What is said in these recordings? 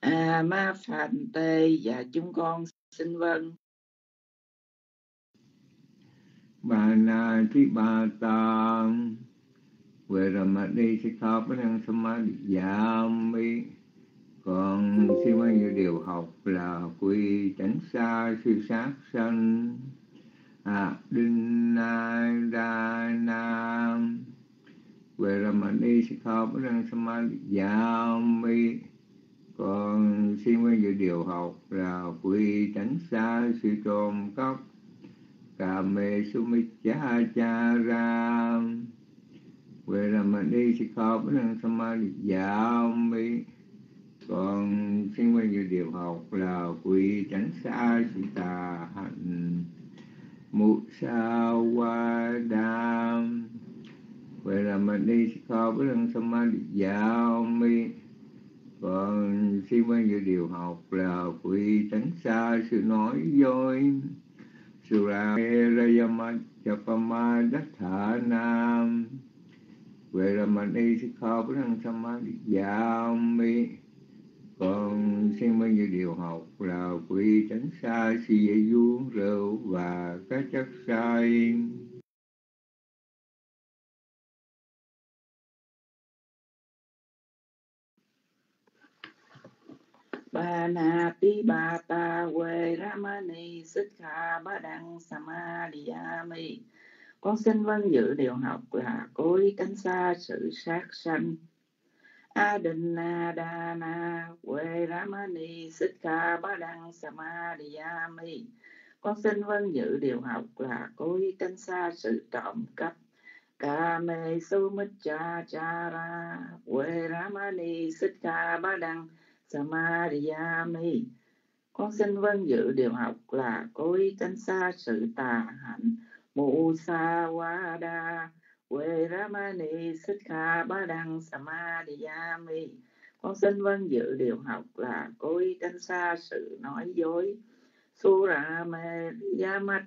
a ma phàn tê và chúng con xin vâng. Bà na thi bà ta về ra mặt đi sẽ khó với năng samadhi mi. Còn xin bao nhiêu điều học là quy tránh xa, suy sát sanh. À đinh na đa nam về ra mặt đi sẽ khó với năng samadhi mi còn xin bao dự điều học là quy tránh xa sự trộm cắp cà mê sumicha cha ra. Về là mình đi sẽ khó với năng samadhi mi. Còn xin bao dự điều học là quy tránh xa sự tà hạnh. Mụ sa wa đam về là mình đi sẽ khó với năng samadhi mi. Vâng, còn xin bao nhiêu điều học là quy tránh xa sự nói dối. Sura Rayama Chapama Dattha Nam. Về là mình đi sẽ khó với năng samadhi mi. Còn xin bao nhiêu điều học là quy tránh xa si dây du rượu và các chất sai. Ba na ti ba ta quê ramani kha ba đăng mi con xin vâng dự điều học là cối tránh xa sự sát sanh. Adinadana quê ramani sikha ba đăng mi con xin vâng dự điều học là cối tránh xa sự trộm cắp. Kame Sumicha Chara Quê Ramani Sikha Ba Đăng Samadhiyami Con xin vâng dự điều học là cố ý tránh xa sự tà hạnh. Musawada Quê Ramani Sikha Ba Đăng Samadhiyami Con xin vâng dự điều học là cố ý tránh xa sự nói dối. Surame Yamat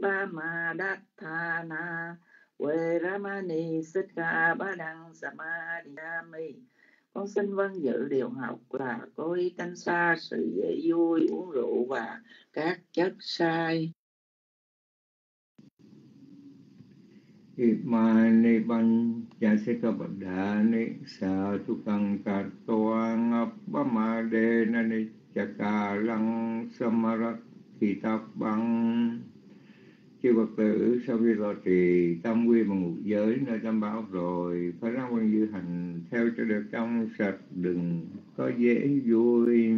madathana, Dathana Quê Ramani Sikha Ba Đăng Samadhiyami con xin vâng dự điều học là cố ý tránh xa sự dễ vui, uống rượu và các chất sai. Imani ban jasika badani sa tukang kartoang apamade nani chakalang samarat kitab bang chư Phật tử, sau khi lo trì tâm quy và ngục giới nơi tam bảo rồi phải ra quan dư hành theo cho được trong sạch, đừng có dễ vui.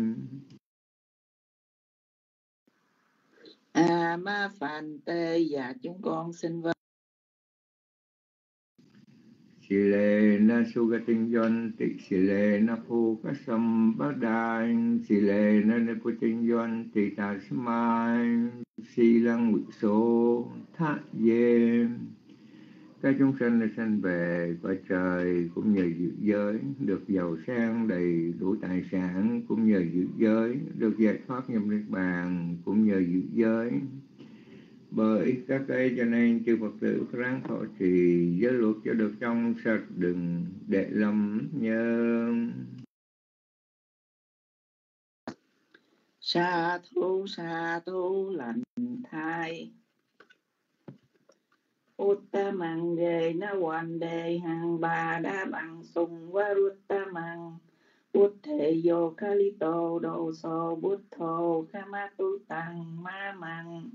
A ma phàn tê và chúng con xin vâng. Sile na sugating yon sile na phu kasam sile na na puting yon ti tasmai si lăng nguyệt số thác dê. Các chúng sanh là sanh về cõi trời cũng nhờ dự giới, được giàu sang đầy đủ tài sản cũng nhờ dự giới, được giải thoát nhập niết bàn cũng nhờ dự giới bởi các cái cho nên chư Phật tử ráng thọ trì giới luật cho được trong sạch, đừng để lầm nhớ sa thu sa thu lành thai. Uttamang đề na hoàn đề hàng bà đa bằng sùng wa Uttamang Bút thể yo kalito đồ so bút thô kama tu tăng ma măng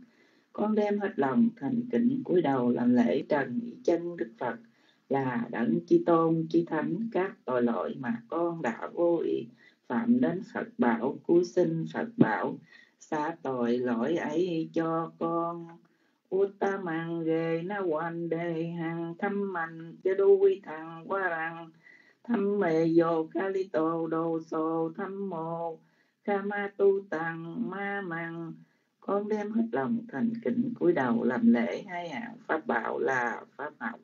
con đem hết lòng thành kính cúi đầu làm lễ trần chân đức phật. Là đấng chi tôn, chi thánh, các tội lỗi mà con đã vô ý phạm đến phật bảo, cứu sinh phật bảo. Xá tội lỗi ấy cho con. Uttamang ghê na quan đề hàng thăm mạnh cho đu quy thằng qua rằng thăm mê vô kalito đồ sô thăm mô kama tu tăng ma măng con đem hết lòng thành kính cúi đầu làm lễ hai hạng pháp bảo là pháp học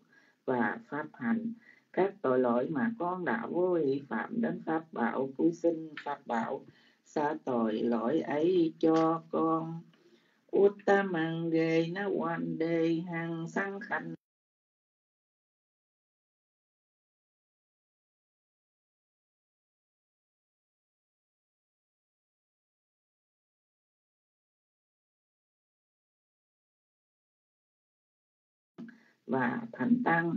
và pháp hành. Các tội lỗi mà con đã vô ý phạm đến pháp bảo cúi sinh, pháp bảo xá tội lỗi ấy cho con. Uttamang ghê na Wan đề hằng sang khanh và thành tăng.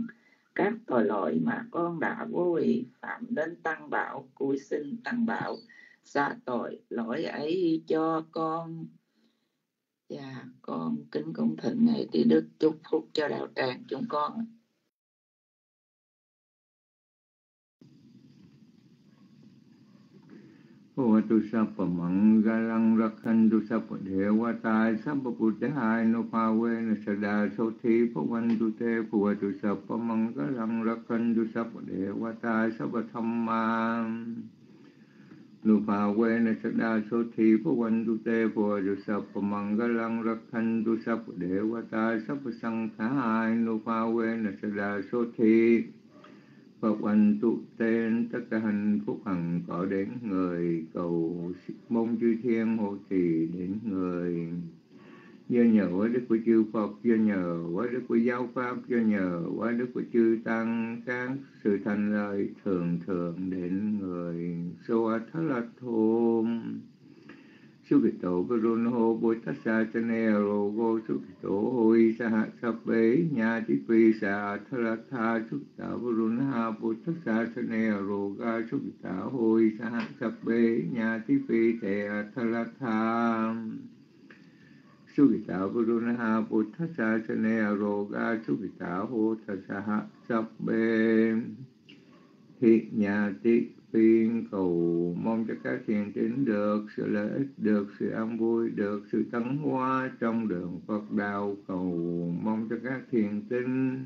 Các tội lỗi mà con đã vô ý phạm đến tăng bảo cúi xin tăng bảo, xa tội lỗi ấy cho con. Và con kính cung thỉnh ngài trí đức chúc phúc cho đạo tràng chúng con. Bhavatu Sappa Mangalang Rakhantu Sappa Devata Sappa Buddhaya No Pavena Sada Soti Bhavantu Te Bhavatu Sappa Mangalang Rakhantu Sappa Devata Sappa Thamma Nu Pavena Sada Soti Bhavantu Te Bhavatu Sappa Mangalang Rakhantu Sappa Devata Sappa Sanghaya No Pavena Sada Soti Phật oanh tụ tên tất cả hạnh phúc hằng có đến người cầu mong chư thiên hộ trì đến người. Do nhờ quá đức của chư Phật do nhờ quá đức của giáo pháp do nhờ quá đức của chư tăng các sự thành lời thường thường đến người. So thất là thôn. Sukito Karuno Buddhasa Chanero Go Sukito Hoi Saha Sabbe Nyati Pi Sa Thalatha Sukta Varunha Buddhasa Chanero Ga Sukita Hoi Saha Sabbe Nyati Pi Te tát sa Varunha Buddhasa Chanero Ga Sukita Hoi sa bế Thị nhà tị phiên cầu mong cho các thiền tín được sự lợi ích, được sự an vui, được sự tấn hóa trong đường Phật đạo cầu mong cho các thiền tín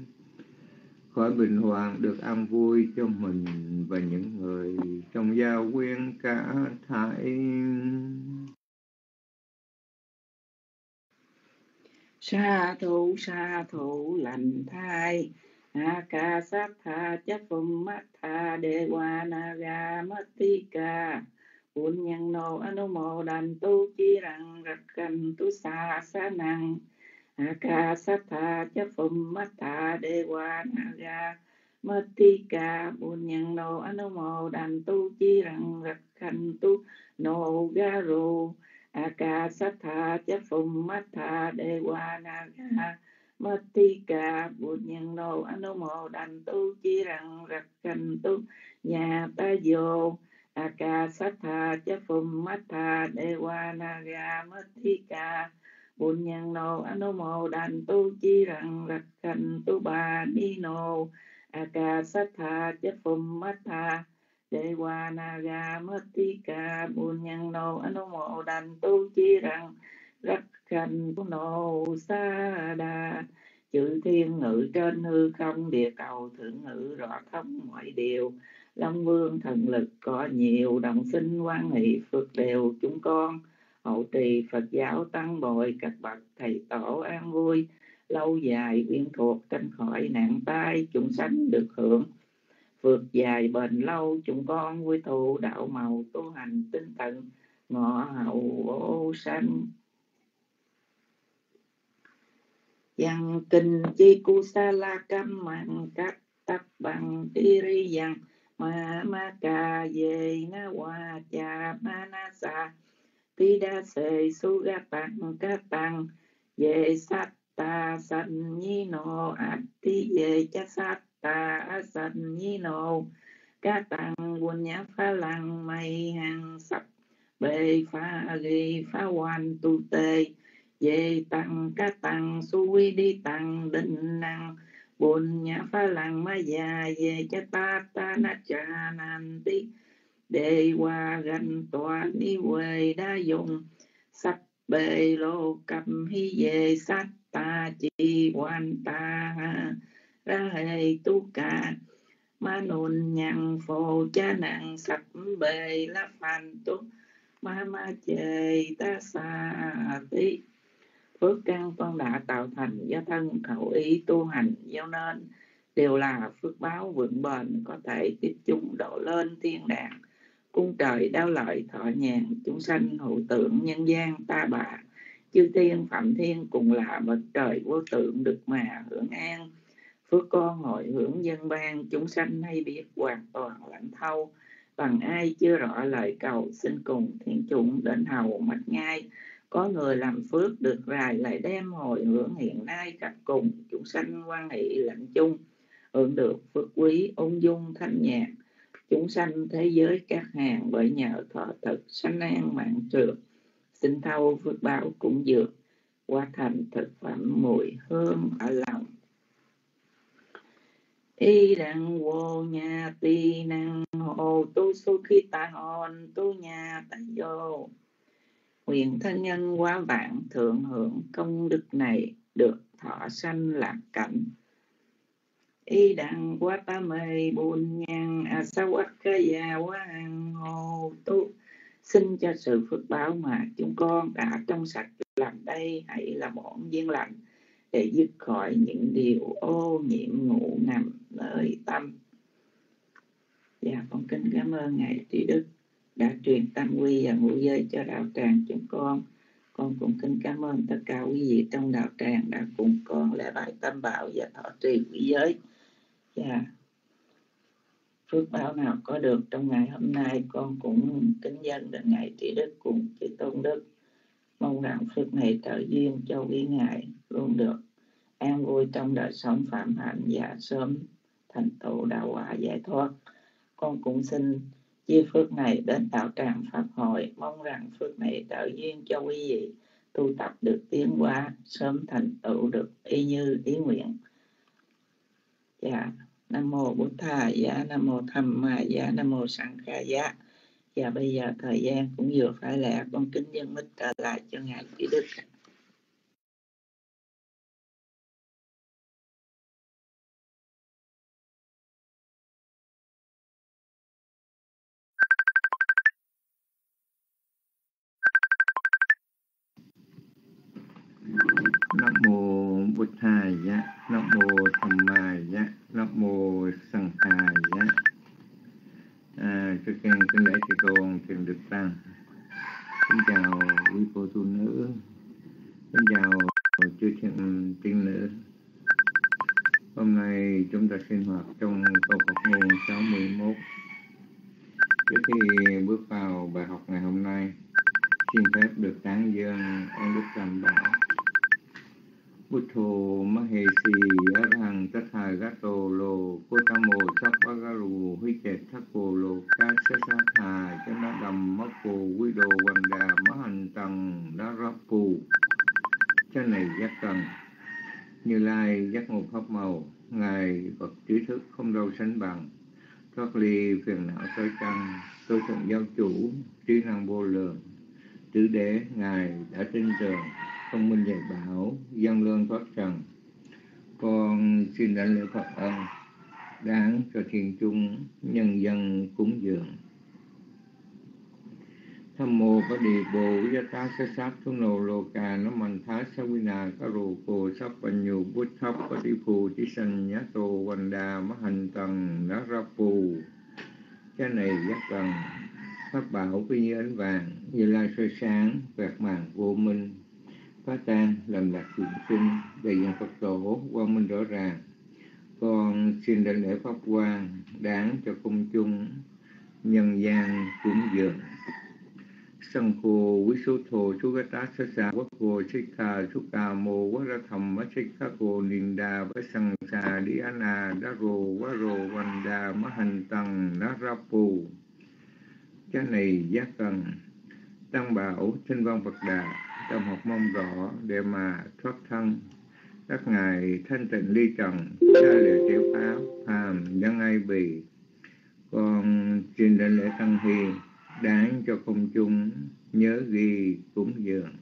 khỏi bình hoàng được an vui cho mình và những người trong gia quyến cả thải. Sa thủ sa thủ lành thai A ca sát tha chấp phồ mata đề hoa na Akasatha mất thi ca, Uốn nhân nô anu anumo đành tu chi rằng rạc cần tu xa xa năng Akasatha mất thi ca, Uốn nhân nô anu anumo đành tu chi rằng rạc cần tu nô garu Akasatha Chaphumatha Dewanara Chapumatha thi cà bụt nhân nô anumo đành tu chi rằng rạc cành tu nhà ta vô akasatha cha phum matha dewa naga matika bụt nhân nô anumo đành tu chi rằng rạc cành tu bà ni nô a ca sát tha cha phum matha dewa naga matika bụt nhân nô anumo đành tu chi rằng rắc khanh nô sa đa. Chữ thiên ngự trên hư không, địa cầu thượng ngự, rõ thông mọi điều. Long vương thần lực có nhiều, đồng sinh quan hệ phật đều chúng con. Hậu trì phật giáo tăng bồi các bậc thầy tổ an vui. Lâu dài uyên thuộc, tránh khỏi nạn tai, chúng sanh được hưởng. Vượt dài bền lâu, chúng con vui thụ đạo màu tu hành tinh tận. Ngọ hậu ô sanh yang kinh chi cu sa la cam mạng các tập bằng ti ri yang ma ma ca ye na wa cha ma na sa. Ti đa se su ga tăng ca tăng ye sát ta san nhi no at ti ye cha sát ta san nhi no ca tăng quân nhã phá lăng mây hàng sắc bề pha ghi phá hoàn tu tê về tăng, ca tăng su quy đi tăng định năng. Bồn nhà pha lăng ma già về cha ta ta na cha nan ti. Đề qua gần tòa ni quê đa dùng sắp bề lô cầm hi về sát ta chi quan ta. Ra hệ tu ca, ma nôn nhằng phô cha nặng sắp bề la phàn tu, ma ma chê ta sa tí phước căn con đã tạo thành do thân khẩu ý tu hành gieo nên. Đều là phước báo vững bền, có thể tiếp chúng độ lên thiên đàng. Cung trời đau lợi thọ nhàn, chúng sanh hữu tượng nhân gian ta bà. Chư thiên phạm thiên cùng là bậc trời vô tượng được mà hưởng an. Phước con hội hưởng dân ban, chúng sanh hay biết hoàn toàn lãnh thâu. Bằng ai chưa rõ lời cầu, xin cùng thiên chúng đến hầu mạch ngay có người làm phước được rài lại đem hồi hưởng hiện nay các cùng. Chúng sanh quan hệ lạnh chung, hưởng được phước quý, ung dung, thanh nhàn chúng sanh thế giới các hàng bởi nhờ thọ thực sanh an mạng trượt. Xin thâu phước báo cũng dược, qua thành thực phẩm mùi hương ở lòng. Y đặng vô nhà ti năng hồ tu su khi ta hòn tu nhà ta vô nguyện thân nhân quá vạn, thượng hưởng công đức này được thọ sanh lạc cảnh. Y đặng quá ta mê buồn nhang a à sa quát ca già quá hàng hồ tu. Xin cho sự phước báo mà chúng con đã trong sạch làm đây, hãy là bổn duyên lành để dứt khỏi những điều ô nhiễm ngủ nằm nơi tâm. Dạ con kính cảm ơn ngài trí đức đã truyền tâm quy và ngũ giới cho đạo tràng chúng con. Con cũng kính cảm ơn tất cả quý vị trong đạo tràng đã cùng con lễ bài tâm bảo và thọ trì quý giới. Và phước báo nào có được trong ngày hôm nay, con cũng kính dân đến ngày trí đức cùng chư tôn đức. Mong rằng phước này trợ duyên cho quý ngài luôn được an vui trong đời sống phạm hạnh và sớm thành tựu đạo quả giải thoát. Con cũng xin chia phước này đến đạo tràng pháp hội. Mong rằng phước này trợ duyên cho quý vị tu tập được tiến hóa, sớm thành tựu được y như ý nguyện. Dạ nam mô bổn thà dạ nam mô tham ma dạ nam mô sẵn kha dạ và bây giờ thời gian cũng vừa phải lẹ con kính dân mít trở lại cho ngài chỉ đức. Thầy giá nam mô tham ma giá nam mô sanh hà giá à, trước tiên kính lễ chư tôn thiền được tăng. Xin chào quý cô tu nữ. Xin chào chư thiện tiên nữ. Hôm nay chúng ta sinh hoạt trong câu Phật ngôn 61 trước khi bước vào bài học ngày hôm nay xin phép được tán dương ông đức tam bảo. Buddho Mahesi Arahang tô Lô Kotamo Sappagaru Hiche cô Lô Cho Nó Đầm Makko hành tầng đá rắp phù cho này giác Tầng Như Lai giác ngộ pháp màu Ngài Phật trí thức không đâu sánh bằng thoát ly phiền não tối căn tôi thuận giáo chủ trí năng vô lượng tứ đế ngài đã tin tưởng công minh dạy bảo dân lương thoát trần con xin đảnh lễ phật ân, đáng cho thiên trung nhân dân cúng dường. Tham mô có đề bộ gia ta sa sát thu nô lô ca nó mạnh thái sa vi na ca rô cô sắp và nhu bút thấp có đi phù chỉ sanh nhá tô văn đà má hành tầng nó ra phù. Cái này giác gần pháp bảo quy như ánh vàng, như lai soi sáng vẹt màng vô minh phá tan làm lạc chuyện sinh đại diện phật tổ, quang minh rõ ràng. Con xin đảnh lễ pháp quan đáng cho công chúng, nhân gian cúng dường. Sân khô quý số thô chú gá tá sá sa quốc cô sĩ kha chú ca mô quá ra thầm má sĩ ca cô niên đà, bá sân xa đi á na, đá rồ, quá rồ vành đà má hành tăng ná ra phù cha này giác cần tăng bảo thanh văn Phật đà trong một mong rõ để mà thoát thân. Các ngài thanh tịnh ly trần xa lệ tiểu áo hàm nhân ai bì. Con xin đến lễ tăng hi đáng cho công chúng nhớ ghi cúng dường.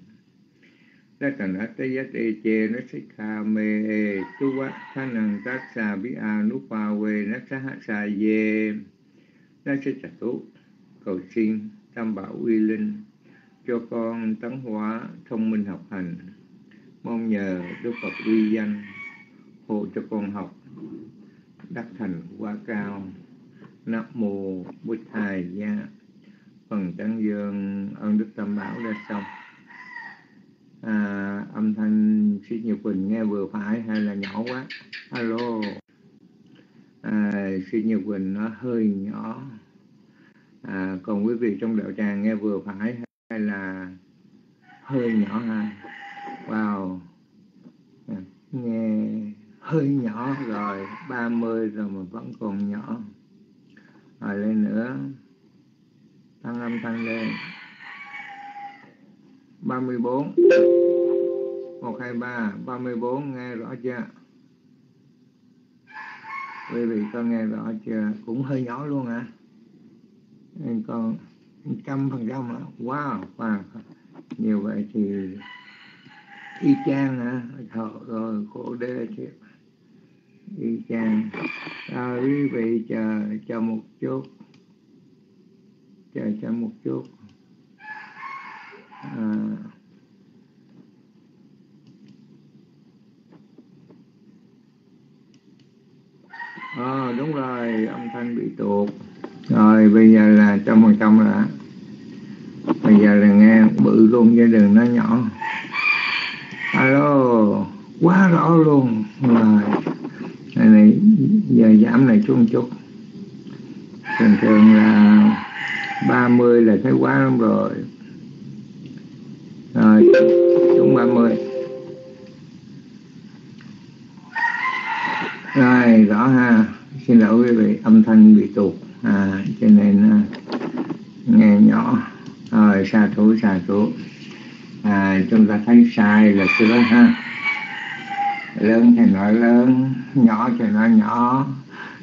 Ta cần át tế giác ê chê nó sẽ kha mê ê, tu quát thá năng tát xa bí a nú pa quê nó sẽ hạ xa dê. Nó sẽ trả tú cầu xin tam bảo uy linh cho con tấn hóa thông minh học hành. Mong nhờ đức phật uy danh hộ cho con học đắc thành quá cao. Nam mô bụt thầy gia. Phần tán dương ơn đức tam bảo đã xong. À, âm thanh sĩ nhật quỳnh nghe vừa phải hay là nhỏ quá? Alo. À, sĩ nhật quỳnh nó hơi nhỏ. À, còn quý vị trong đạo tràng nghe vừa phải hay là hơi nhỏ ha wow. À, nghe hơi nhỏ rồi 30 rồi mà vẫn còn nhỏ. Rồi lên nữa. Tăng âm, tăng lên. 34 123 34 nghe rõ chưa? Quý vị có nghe rõ chưa? Cũng hơi nhỏ luôn hả? À? con trăm phần trăm wow wow như vậy thì y chang hả? Thôi, rồi khổ đê thiệt y chang. À, quý vị chờ chờ một chút. Chờ chờ một chút. À, à, đúng rồi âm thanh bị tuột rồi bây giờ là trăm phần trăm rồi bây giờ là nghe bự luôn chứ đừng nói nhỏ. Alo quá rõ luôn. Rồi này, này giờ giảm này xuống chút. Thường thường là 30 là thấy quá lắm rồi. Rồi xuống 30 rồi rõ ha. Xin lỗi quý vị âm thanh bị tụt à cho nên à, nghe nhỏ. Rồi xa thủ xa thủ à, chúng ta thấy sai là cái đó ha. Lớn thì nói lớn nhỏ thì nói nhỏ.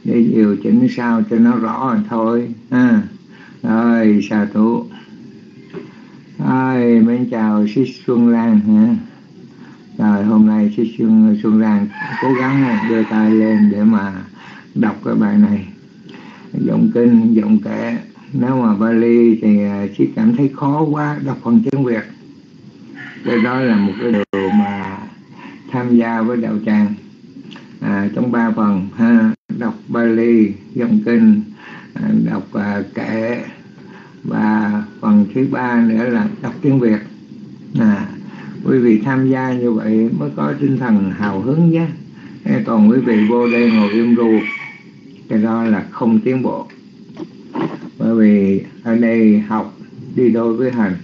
Để điều chỉnh sao cho nó rõ rồi thôi ha. Rồi xa thủ rồi mến chào Sít Xuân Lan ha. Rồi hôm nay Sít Xuân Xuân Lan cố gắng đưa tay lên để mà đọc cái bài này giọng kinh giọng kệ. Nếu mà Bali thì à, chỉ cảm thấy khó quá đọc phần tiếng Việt. Cái đó là một cái điều mà tham gia với đạo tràng. À, trong ba phần ha đọc Bali dòng kinh à, đọc à, kệ. Và phần thứ ba nữa là đọc tiếng Việt. À, quý vị tham gia như vậy mới có tinh thần hào hứng nhé. Còn quý vị vô đây ngồi im ru cái đó là không tiến bộ. Bởi vì ở đây học đi đôi với hành.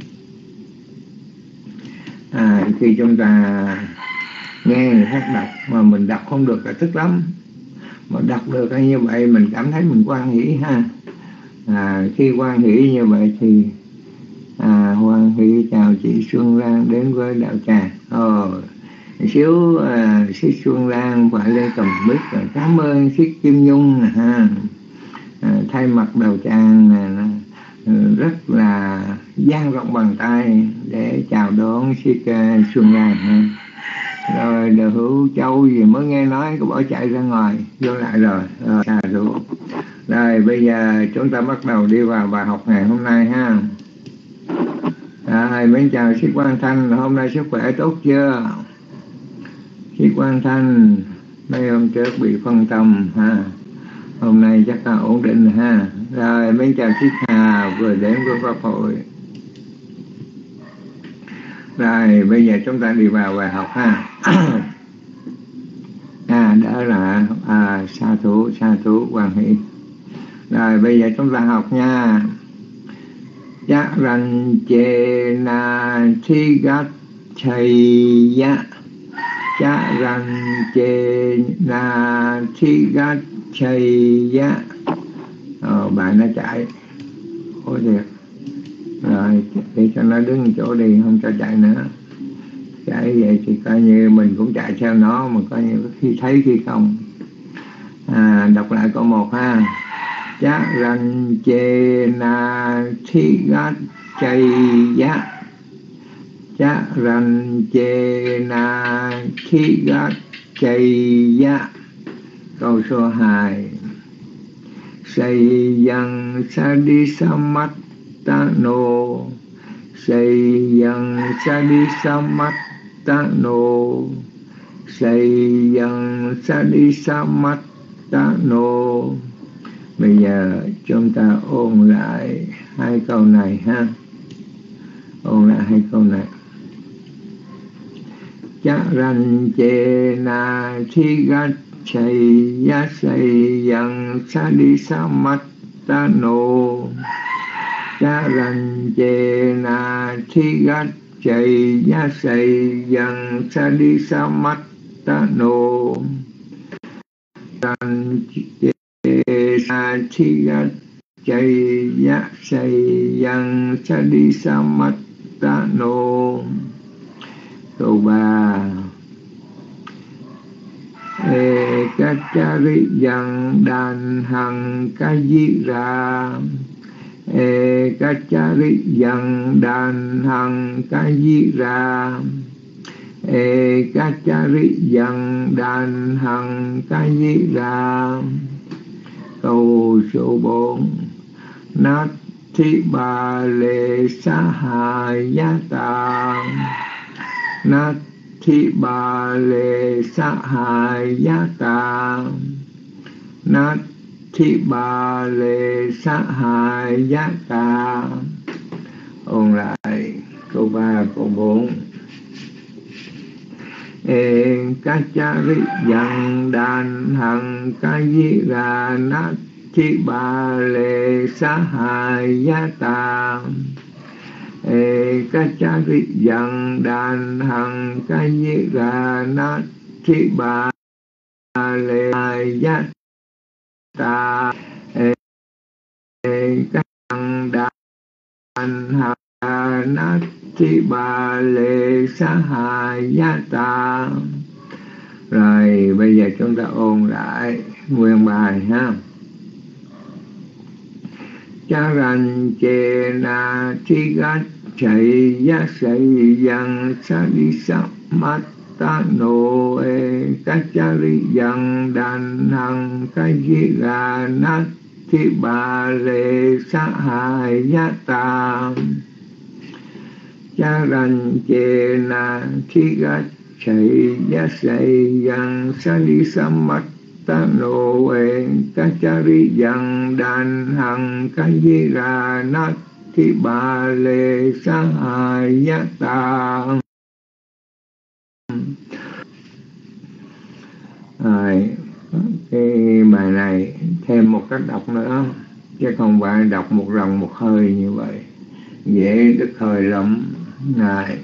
À, khi chúng ta nghe người khác đọc mà mình đọc không được là tức lắm. Mà đọc được như vậy mình cảm thấy mình quan hỷ ha. À, khi quan hỷ như vậy thì à, quan hỷ chào chị Xuân Lan đến với đạo tràng. Ồ xíu à, xíu Xuân Lan phải lên cầm bích và cảm ơn xíu Kim Nhung à, ha. À, thay mặt đạo à, ừ, rất là dang rộng bàn tay để chào đón Sika à, Xuân Lan ha. rồi đồ hữu châu gì mới nghe nói cũng bỏ chạy ra ngoài vô lại rồi. Rồi, rồi, rồi bây giờ chúng ta bắt đầu đi vào bài học ngày hôm nay ha. Rồi mến chào sĩ Quang Thanh hôm nay sức khỏe tốt chưa? Khi Quang Thanh mấy hôm trước bị phân tâm ha. Hôm nay chắc là ổn định ha. Rồi mến chào chiếc hà vừa đến với pháp hội. Rồi bây giờ chúng ta đi vào bài học ha. À đó là à, sa thủ sa thủ quan hệ. Rồi bây giờ chúng ta học nha. Dạ rành chê na thi gắt thầy ya cha rằng chê na thi gắt chay ya Ờ, bạn nó chạy. Ôi thiệt Rồi để cho nó đứng chỗ đi không cho chạy nữa. Chạy vậy thì coi như mình cũng chạy theo nó Mà coi như khi thấy khi không. À, Đọc lại câu một ha. Chá ranh chê na thi gát chay giá cha ran chê na khi gác chay ya Câu số 2 sa sadisamattano sa sadisamattano ta sadisamattano Bây giờ chúng ta ôn lại hai câu này ha. Ôn lại hai câu này. Chá ranh chê na thi gắt chay ya say yang sa đi sa mắt ta nô cha rành chê na thi gắt chạy ya say yang sa đi sa mắt ta nô tan sa chi ya chạy ya say yang sa đi sa mắt ta nô câu ba ê ca cha ri văn đàn hằng ca di ra ê ca cha ri văn đàn hằng ca di ra ê ca cha ri văn đàn hằng ca di ra câu số bốn, nát thi bà lệ sa hà ya ta na thi bà lệ sa hà ya ta na thi bà lệ sa hà ya ta ôn lại, câu ba, câu bốn. Ê, ca cha ri dằng đàn hằng, ca di ra nát thi bà lệ sa hà ya ta ê ca cha ri yang đàn hằng ca di ra nát thi bà lệ ya ta. Ê ca hằng đàn hằng nát thi bà lệ sa hà ya ta. Rồi, bây giờ chúng ta ôn lại nguyên bài ha. Charan che na thi gát chạy ya chạy yang sa đi sa mat ta no e ca cha ri yang đàn hằng ca di ra na thi bà lệ sa hà ya ta cha ran chê na thi ga chạy ya chạy yang sa đi sa mat ta nô e ca cha ri yang đàn hằng ca di ra na thi bà lê sa hà ya ta rồi, cái bài này thêm một cách đọc nữa, chứ không phải đọc một lần một hơi như vậy. Dễ đứt hơi lắm. Này,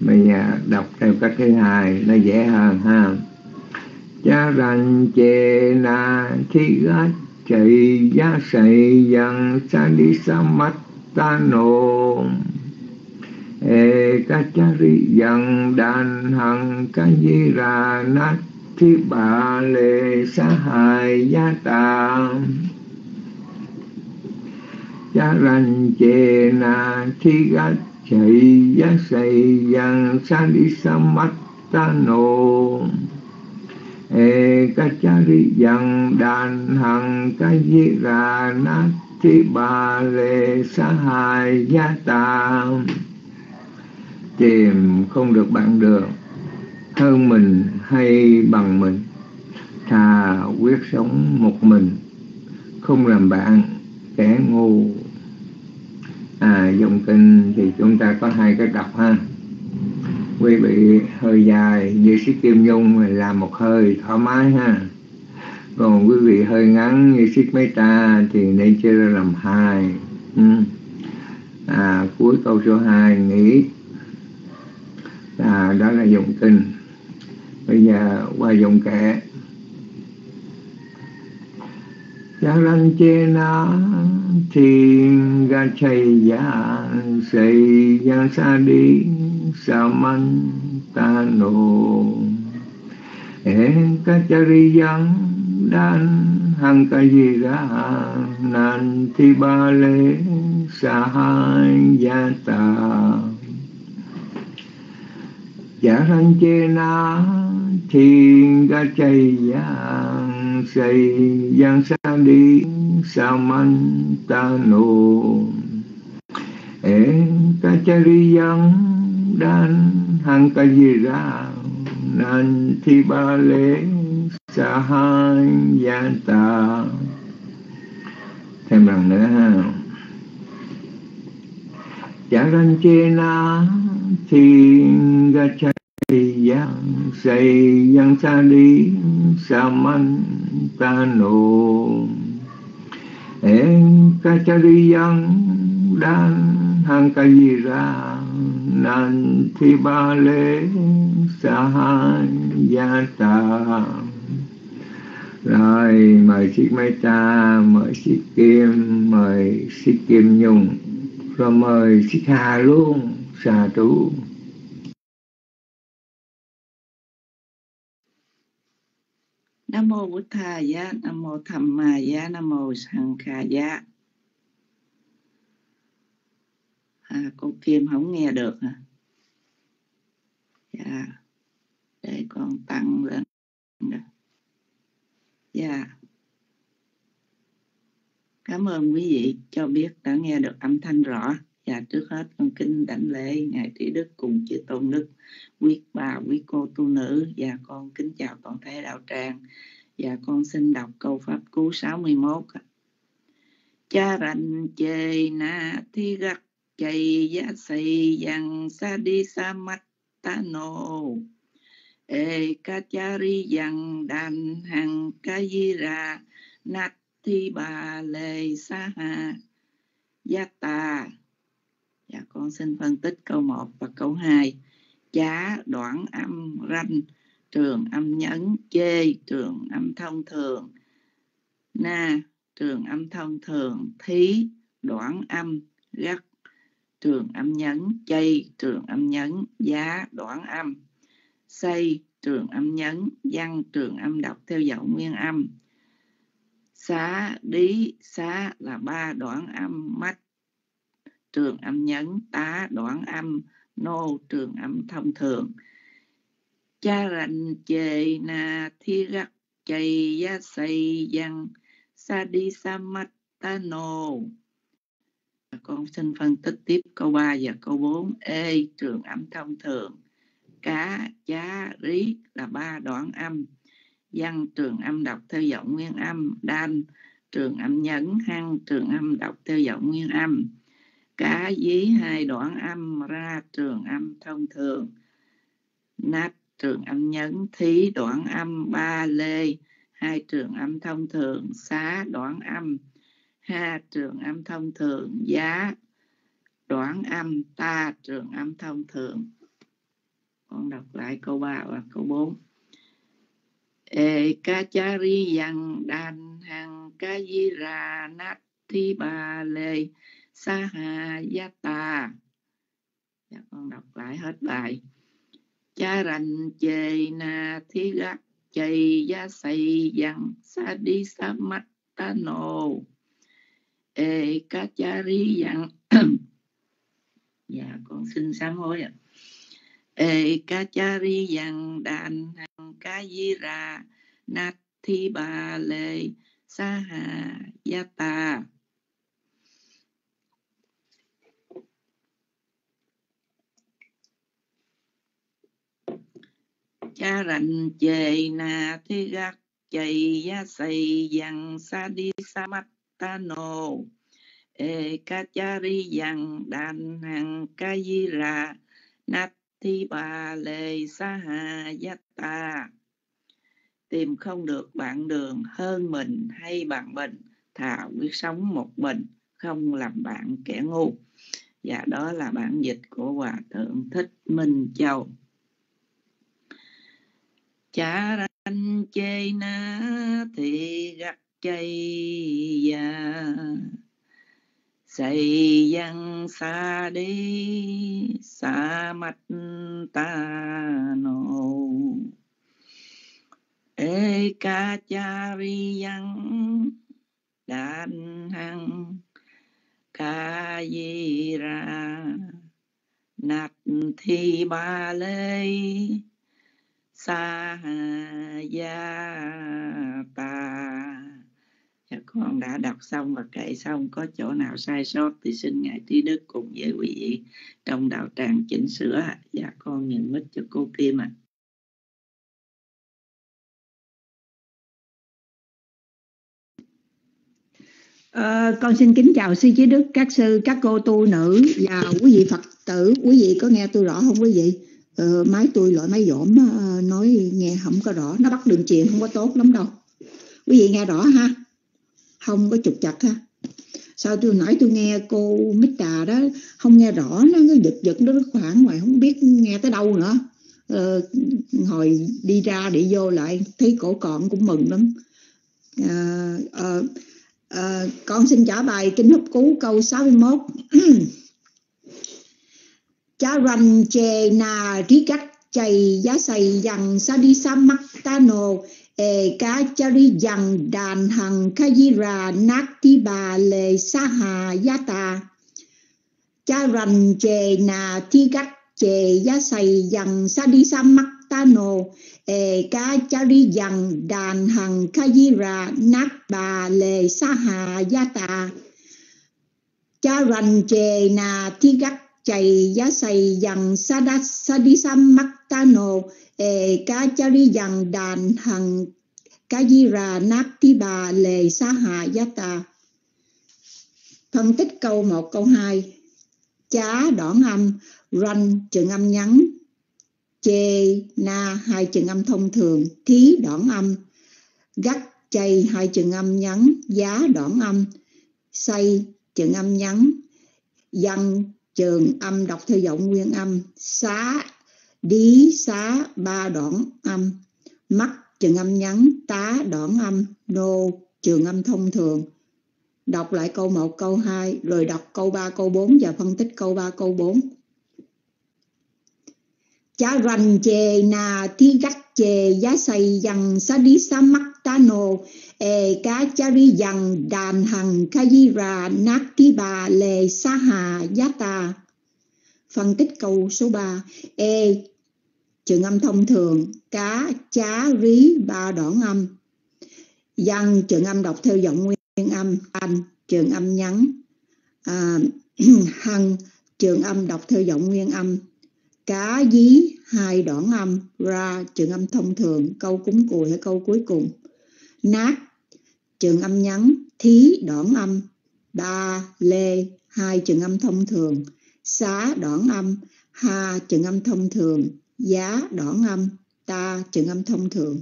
bây giờ đọc theo cách thứ hai, nó dễ hơn ha. Cha rành chê na thi gát chạy giá sậy dần, sa đi sa mắt ta nô ê, ca cha ri dần đàn hằng, ca di ra nát. Thi bà lệ sa hài gia ta cha rành chê na thi gắt chạy giá xây dần sa đi sa mắt ta nô. Ê, ca cha ri dần đàn hằng, ca di ra na thi bà lệ xã hài gia ta tìm không được bạn được. Hơn mình hay bằng mình. Thà quyết sống một mình. Không làm bạn, kẻ ngu. À dòng kinh thì chúng ta có hai cái đọc ha. Quý vị hơi dài, như sĩ kim nhung làm một hơi thoải mái ha còn quý vị hơi ngắn như xích mấy ta thì nên chia ra làm hai. Ừ. à, cuối câu số 2 nghĩ. À, đó là dòng kinh. Bây giờ qua dòng kệ. Charan chena thiên ga chay ya say ya sa đi sa man ta no en ka chari yang đan hằng ca di ra? Nan thi ba lê sa hai ya ta giả ranh chê na thiên ga chay giang xây giang sa đi sa man ta nô. E ca chari giang đan hằng ca di ra? Nan thi ba lê sa ta thêm lần nữa ha. Chả ranh na thiên ga chay yang say Yang-sa-di sa ta no en ca cha yang dan hằng ca di ra, nan thi ba lê sa gia ta rồi mời chị Mai Ta mời chị Kim mời chị Kim Nhung. Rồi mời chị Hà luôn xà trú. Nam mô bổn thà giá nam mô tham ma giá nam mô Sàng kha giá. À, cô kim không nghe được hả? Dạ để con tăng lên. Dạ dạ. Cảm ơn quý vị cho biết đã nghe được âm thanh rõ. Và trước hết, con kính đảnh lễ ngài trí đức cùng chư tôn đức, quý bà, quý cô, tu nữ. Và con kính chào toàn thể đạo tràng. Và con xin đọc câu pháp cú 61 cha rành chê na thi gắt chay giá xây yang sa đi sa mắt ta nô e ca cha ri yang đàn hằng ca di ra nát thi bà lề sa ha gia ta Dạ con xin phân tích câu 1 và câu 2. Chá đoạn âm ranh, trường âm nhấn, chê, trường âm thông thường, na, trường âm thông thường, thí, đoạn âm gắt, trường âm nhấn, chay, trường âm nhấn, giá, đoạn âm xây trường âm nhấn, văn trường âm đọc theo giọng nguyên âm. Xá, đí, xá là ba đoạn âm mắt trường âm nhấn, tá đoạn âm, nô, trường âm thông thường. Cha rành chề na thi gắt, chày ya xây văn sa đi sa mắt ta nô. Con xin phân tích tiếp câu 3 và câu 4 ê, trường âm thông thường cá chá rí là ba đoạn âm. Văn trường âm đọc theo giọng nguyên âm. Đan trường âm nhấn. Hăng trường âm đọc theo giọng nguyên âm. Cá dí hai đoạn âm. Ra trường âm thông thường. Nát trường âm nhấn. Thí đoạn âm. Ba lê hai trường âm thông thường. Xá đoạn âm. Ha trường âm thông thường. Giá đoạn âm. Ta trường âm thông thường con đọc lại câu 3 và câu 4 e ca cha ri yang đàn hằng ca di ra nát thi ba lê sa hà gia tà. Dạ, con đọc lại hết bài. Cha rành chê na thi gác chây gia say yang sa đi sa mắt ta nô ê ca cha ri yang dạ con xin sám hối ạ. à ê ca cha ri yang đàn hằng ca di ra nát thi ba lê sa hà gia ta cha rành chề na thi gác chạy ya xây yang sa đi sa mắt ta nô e ca cha ri yang đàn hằng ca di ra nát thi bà lê sa hà giác ta tìm không được bạn đường hơn mình hay bằng mình, thà quyết sống một mình, không làm bạn kẻ ngu. Và đó là bản dịch của hòa thượng thích minh châu. Cha ranh chê na thì gắt chay ya xây dân xa đi, xa mắt ta nô ê ca cha ri dân đàn hăng ca di ra. Nạt thi ba lê xa gia ta con đã đọc xong và kệ xong có chỗ nào sai sót thì xin ngài trí đức cùng với quý vị trong đạo tràng chỉnh sửa. Dạ con nhận mít cho cô kim ạ. À. À, con xin kính chào sư trí đức các sư các cô tu nữ và quý vị phật tử. Quý vị có nghe tôi rõ không quý vị? Ờ, máy tôi loại máy dỗm ờ, nói nghe không có rõ. Nó bắt đường truyền không có tốt lắm đâu. Quý vị nghe rõ ha? Không có trục chặt ha. Sao tôi nãy tôi nghe cô Mít Trà đó không nghe rõ nó cứ giật giật nó khoảng ngoài không biết nghe tới đâu nữa. Ờ, hồi đi ra để vô lại thấy cổ còn cũng mừng lắm. À, à, à, con xin trả bài kinh hấp cú câu 61 cha ranh chê na rí gắt chay giá xây dằng sa đi sa mắc ta nồ e cá chari dằng đàn hằng kajira nát ti bà lệ sa hà giá ta cha rành chê na thi gắt chê giá say dằng sa đi sa mắc ta nồ. E cá chari dằng đàn hằng kajira nát bà lệ sa hà giá ta cha rành chê na thi gắt chạy giá xây dằng sa đa sa đi sam mắc ca nô e ca cha ri dằng đàn hằng, ca di ra nát ti bà lề sa hạ gia ta. Phân tích câu 1 câu 2 chá đoạn âm ranh trường âm ngắn chê na hai trường âm thông thường, thí đoạn âm gắt chay hai trường âm nhắn, giá đoạn âm say trường âm nhắn. Dân trường âm, đọc theo giọng nguyên âm. Xá Đí xá ba đoạn âm. Mắt trường âm nhắn, tá đoạn âm, nô trường âm thông thường. Đọc lại câu 1 câu 2 rồi đọc câu 3 câu 4 và phân tích câu 3 câu 4 chá rành chê na thi gắt chê giá xây dằn xá đi xá mắc ta nô. E cá chá ri dằn đàn hằng ca di ra nát tí bà lệ xá hà, giá ta phân tích câu số 3 e trường âm thông thường cá chá rí ba đoạn âm văn trường âm đọc theo giọng nguyên âm. Anh trường âm nhắn. À, hằng trường âm đọc theo giọng nguyên âm. Cá dí hai đoạn âm ra trường âm thông thường câu cúng cùi hay câu cuối cùng. Nát trường âm nhắn. Thí đoạn âm ba lê hai trường âm thông thường. Xá đoạn âm ha trường âm thông thường giá đoạn âm ta trường âm thông thường.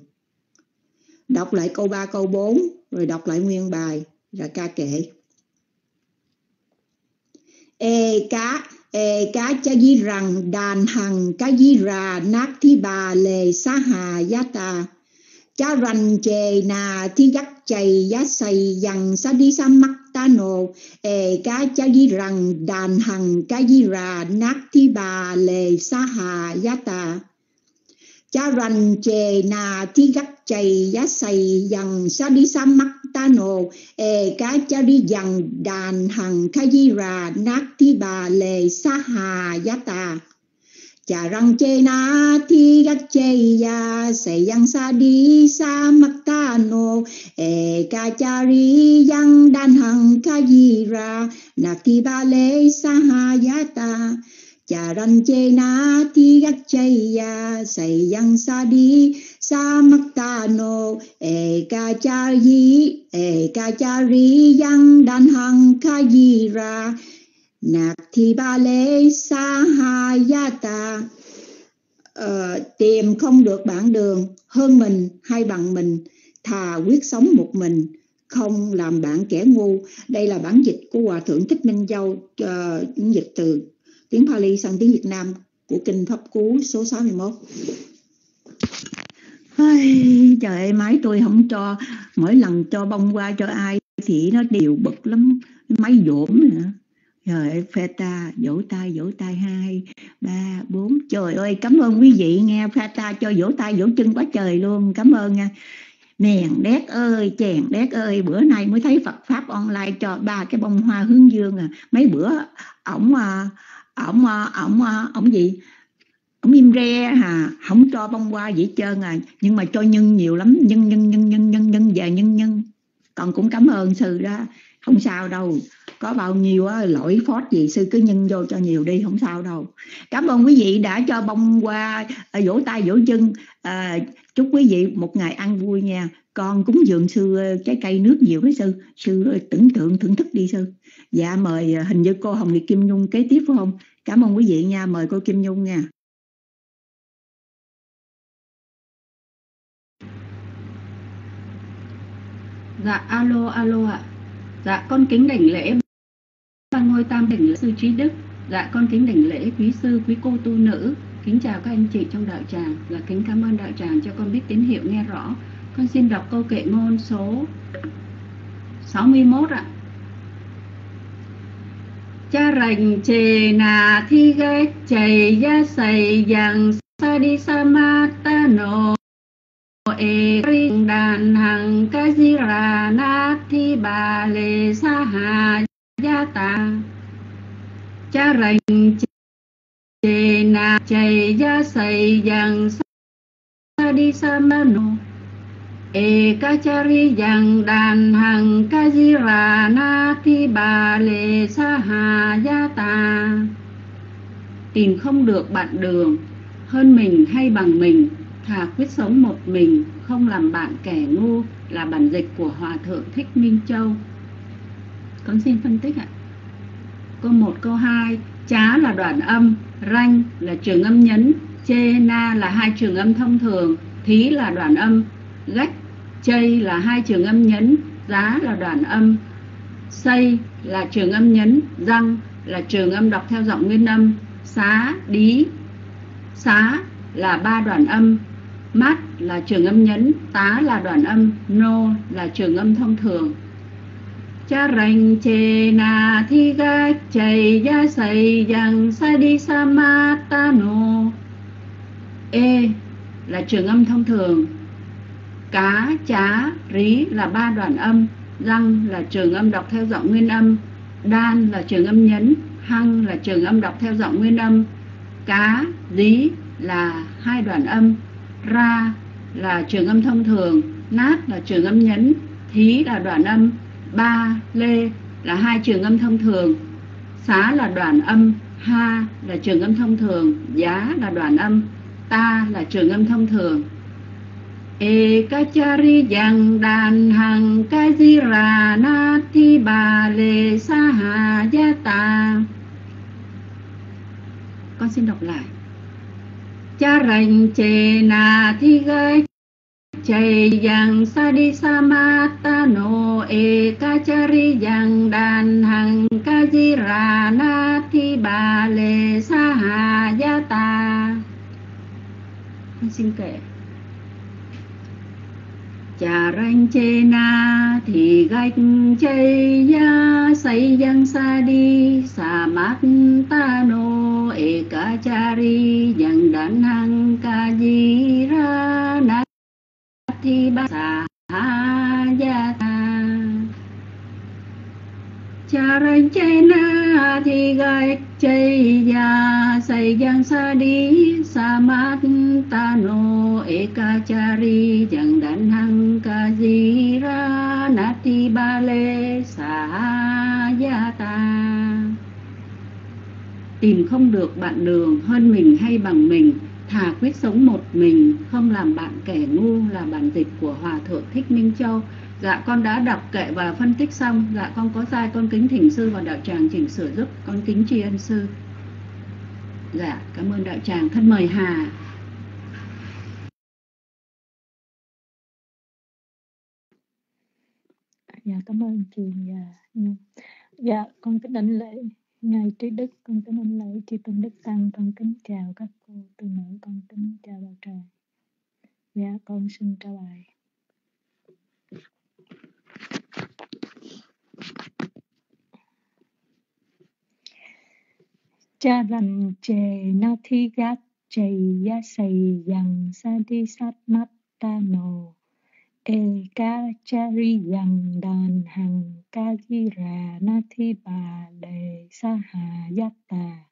Đọc lại câu 3 câu 4 rồi đọc lại nguyên bài rồi ca kệ e cá e cá cha di rằng, đàn hằng cá di ra nát thi bà lề sa hà giá ta cha rành chề nà thi gắt chày giá xây dằng sa đi sa mắc ta nô e ca cha di rằng đàn hằng ca di ra nát thi bà lề sa hà giá ta cha rành chề nà thi gắt chày giá xây dần sa đi sa mắc ta nô e ca cha đi dằng đàn hằng ca di ra nát thi bà lề sa hà giá ta Chà răng chê na thi gắt chê ya xây yang sa đi sa mắc ta nô. E ca cha ri yang đan hằng ca di ra Na ki ba lê sa ha ya ta. Chà răng chê na thi gắt chê ya xây yang sa đi sa mắc ta nô. E ca cha di e ca cha ri yang đan hằng ca di ra nạc thi ba ờ, tìm không được bạn đường hơn mình hay bằng mình thà quyết sống một mình không làm bạn kẻ ngu. Đây là bản dịch của hòa thượng thích minh châu uh, dịch từ tiếng Pali sang tiếng Việt Nam của kinh pháp cú số 61 Ai, trời ơi máy tôi không cho mỗi lần cho bông qua cho ai thì nó đều bực lắm máy dỗm nữa rồi Feta, vỗ tay, vỗ tay hai, ba, bốn. Trời ơi, cảm ơn quý vị nghe Feta cho vỗ tay, vỗ chân quá trời luôn. Cảm ơn nha. Nèn đét ơi, chèn đét ơi, bữa nay mới thấy Phật Pháp online cho ba cái bông hoa hướng dương à. Mấy bữa ổng à, ổng à, ổng à, ổng gì? Ổng im re hà, không cho bông hoa gì trơn à, nhưng mà cho nhân nhiều lắm, nhân nhân nhân nhân nhân nhân và nhân nhân. Còn cũng cảm ơn sư đó, không sao đâu có bao nhiêu á, lỗi phốt gì sư cứ nhân vô cho nhiều đi không sao đâu. Cảm ơn quý vị đã cho bông qua à, vỗ tay vỗ chân. À, chúc quý vị một ngày ăn vui nha. Con cúng dường sư trái cây nước nhiều với sư. Sư tưởng tượng thưởng thức đi sư. Dạ mời à, hình như cô hồng thị kim nhung kế tiếp phải không? Cảm ơn quý vị nha mời cô kim nhung nha. Dạ alo alo ạ. Dạ con kính đảnh lễ Ban ngôi tam đỉnh sư trí đức Dạ con kính đỉnh lễ quý sư, quý cô tu nữ. Kính chào các anh chị trong đạo tràng và kính cảm ơn đạo tràng cho con biết tín hiệu nghe rõ. Con xin đọc câu kệ ngôn số 61 ạ. Cha rành chề nà thi ghét chày ya sầy yang sa đi sa ma ta no e ring đàn hằng ca di ra na thi bà lê sa hà ya ta cha rành chề na chày ya say yang sa đi sa ma no e ca chari yang đàn hằng ca di ra na thi bà lê sa hà ya ta tìm không được bạn đường, hơn mình hay bằng mình, thà quyết sống một mình, không làm bạn kẻ ngu, là bản dịch của hòa thượng thích minh châu con xin phân tích ạ. Câu 1 câu 2 chá là đoạn âm, ranh là trường âm nhấn, chê, na là hai trường âm thông thường, thí là đoạn âm, gách, chây là hai trường âm nhấn, giá là đoạn âm xây là trường âm nhấn, răng là trường âm đọc theo giọng nguyên âm, xá, đí, xá là ba đoạn âm, mát là trường âm nhấn, tá là đoạn âm, nô là trường âm thông thường cha rành chê na thi ga chày ya say yang sa đi sa ma ta nô. E là trường âm thông thường. Cá, chá, rí là ba đoạn âm, răng là trường âm đọc theo giọng nguyên âm, đan là trường âm nhấn, hăng là trường âm đọc theo giọng nguyên âm. Cá, dí là hai đoạn âm, ra là trường âm thông thường, nát là trường âm nhấn, thí là đoạn âm ba lê là hai trường âm thông thường. Xá là đoạn âm, ha là trường âm thông thường, giá là đoạn âm, ta là trường âm thông thường. E chari yang đàn hằng, ca di ra na thi bà lê sa hà gia ta con xin đọc lại. Cha rành chê na thi gai chay yang sa đi sa ma ta no e ca chari yang đàn hằng ca di ra na thi bà lê sa hà gia ta. Xin kể. Cha ranh chê na thì gạch chay ya say yang sa đi sa mát ta no e ca chari yang đàn hằng ca di ra na thi ba sa ha ya ta cha ranh chay na thi gạch chay ya say yang sa đi sa mát ta no e chari yang đàn hằng ca di ra na thi ba lê sa ya ta tìm không được bạn đường hơn mình hay bằng mình thà quyết sống một mình không làm bạn kẻ ngu là bản dịch của hòa thượng thích minh châu. Dạ con đã đọc kệ và phân tích xong. Dạ con có sai con kính thỉnh sư và đạo tràng chỉnh sửa giúp con kính tri ân sư. Dạ cảm ơn đạo tràng thân mời hà. Dạ cảm ơn chị dạ, dạ con kính định lễ ngài trí đức, con kính đảnh lễ chị tôn đức tăng, con kính chào các cô tu nữ, con kính chào bà trời. dạ con xin trả bài cha lành chề na thi gát chày ya sầy yang sa đi sát mắt ta nồ e ca chari yang đàn hằng, ca di ra na thi bà đề sa hà yát tà.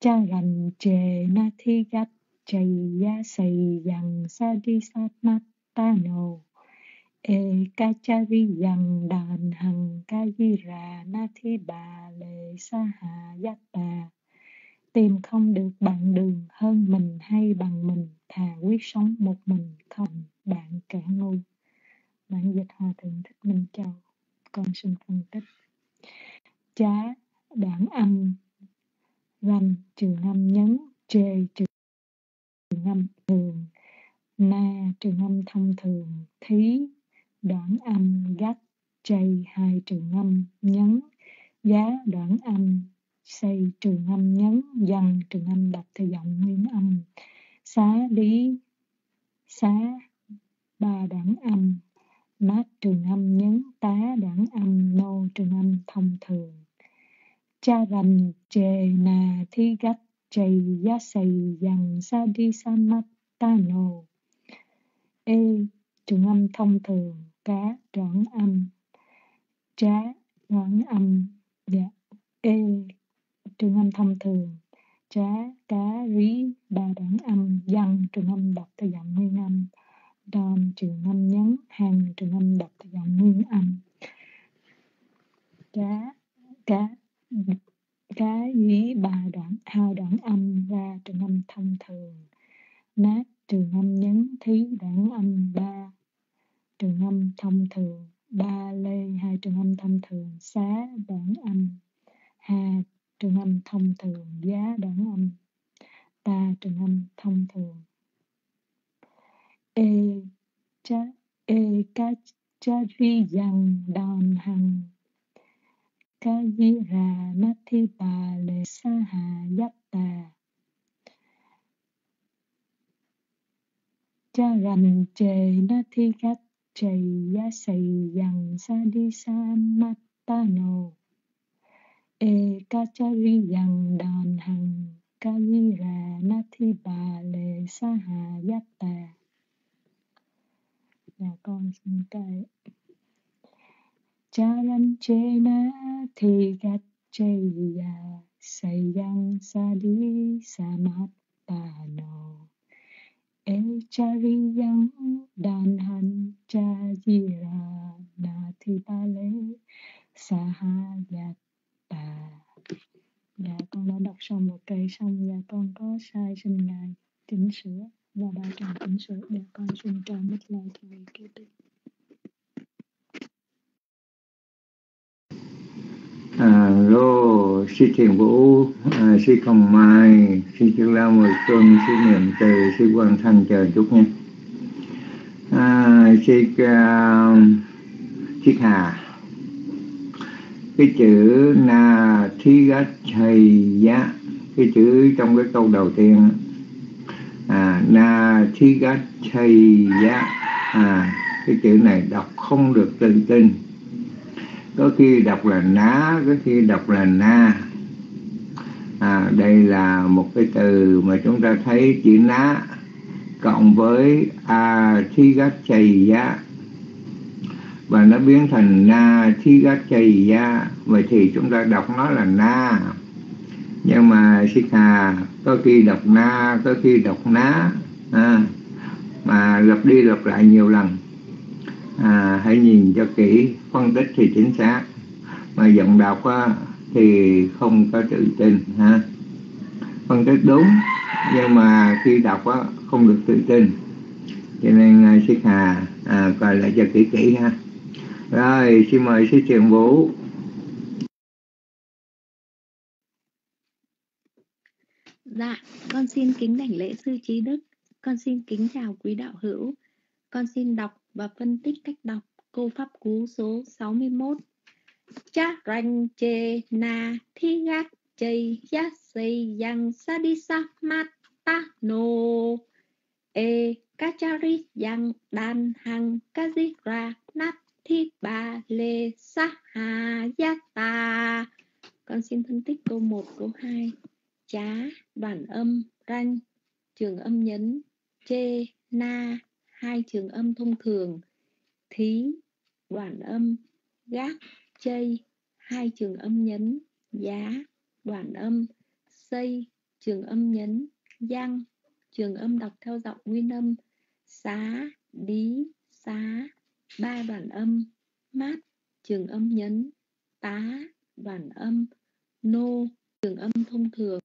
Cha rành chề na thi gát chày ya sầy yang sa di sa na ta nồ. E ca chari yang đàn hằng, ca di ra na thi bà lệ sa hà yát tà. Tìm không được bạn đường hơn mình hay bằng mình thà quyết sống một mình không bạn kẻ ngu bản dịch hòa thượng thích minh châu, con xin phân tích. Chá đoạn âm, ranh trường âm nhấn chê trường âm thường, na trường âm thông thường, thí đoạn âm gắt chay hai trường âm nhấn, giá đoạn âm, xây trường âm nhấn dân trường âm đọc theo giọng nguyên âm xá lý, xá ba đẳng âm mát trường âm nhấn tá đẳng âm, nô trường âm thông thường. Cha rành chề nà thi gách chày giá sầy dằn sa đi sa mắt ta nô ê trường âm thông thường cá đoạn âm. Trá đoạn âm. Dạ. Ê trường âm thông thường trá, cá, rí, ba đoạn âm, dân, trường âm đọc theo giọng nguyên âm. Đom, trường âm nhấn, hàng, trường âm đọc theo giọng nguyên âm. Cá cá cá dí ba đoạn, hai đoạn âm, ra trường âm thông thường. Nát, trường âm nhấn, thí, đoạn âm, ba, trường âm thông thường. Ba, lê, hai trường âm thông thường. Xá, đoạn âm. Hà trường âm thông thường giá đoạn âm. Ta trường âm thông thường. E cha e ca, cha ri yang đàn hằng. Ca di ra na thi bà lệ sa hà giáp tà. Cha rành chề na thi gắt chày ya sầy yang sa đi sa mat ta nô e ca cha ri yang hằng ca di ra na thi bà lệ sa hà yat tà. Dạ con xin cái cha ran chê na thi gắt chay ya say yang sa đi sa mat ta no e cha ri yang đàn han cha di ra na thi ba le sa ha ya ta dạ con đã đọc xong một cây xong và con có sai xin ngài chỉnh sửa và đã trần chỉnh sửa để con xin cho mất lời thầy kế tiếp Alo, sư thiền vũ, à, sư Hồng Mai, sư Trương La Mười Xuân, sư Niệm Từ, sư Quang Thanh chờ chút nha. À, sư, uh, sư Hà, cái chữ na thi gát thầy giá, cái chữ trong cái câu đầu tiên, à, na thi gát thầy giá, à, cái chữ này đọc không được tự tin có khi đọc là ná có khi đọc là na. À, đây là một cái từ mà chúng ta thấy chữ ná cộng với a thi gát chày giá và nó biến thành na thi gát chày giá vậy thì chúng ta đọc nó là na. Nhưng mà Sikha có khi đọc na có khi đọc ná. À, mà lặp đi lặp lại nhiều lần. À, hãy nhìn cho kỹ phân tích thì chính xác. Mà giọng đọc á, thì không có tự tin ha. Phân tích đúng nhưng mà khi đọc á, không được tự tin. Cho nên à, Sikha hà à, coi lại cho kỹ kỹ ha rồi xin mời sư trưởng vũ Dạ, con xin kính đảnh lễ sư trí đức. Con xin kính chào quý đạo hữu. Con xin đọc và phân tích cách đọc câu pháp cú số 61. Cha ranh chê na thi gác chây ya xây yang sa đi sa ta no e kachari yang dan hang kazira nat thi ba lê sa hà giác ta. Con xin phân tích câu 1, câu 2 chá đoạn âm ranh trường âm nhấn. Chê na hai trường âm thông thường. Thí đoạn âm. Gác chây hai trường âm nhấn. Giá đoạn âm. Xây trường âm nhấn. Giang trường âm đọc theo giọng nguyên âm. Xá đí xá ba đoạn âm mát trường âm nhấn tá đoạn âm nô trường âm thông thường.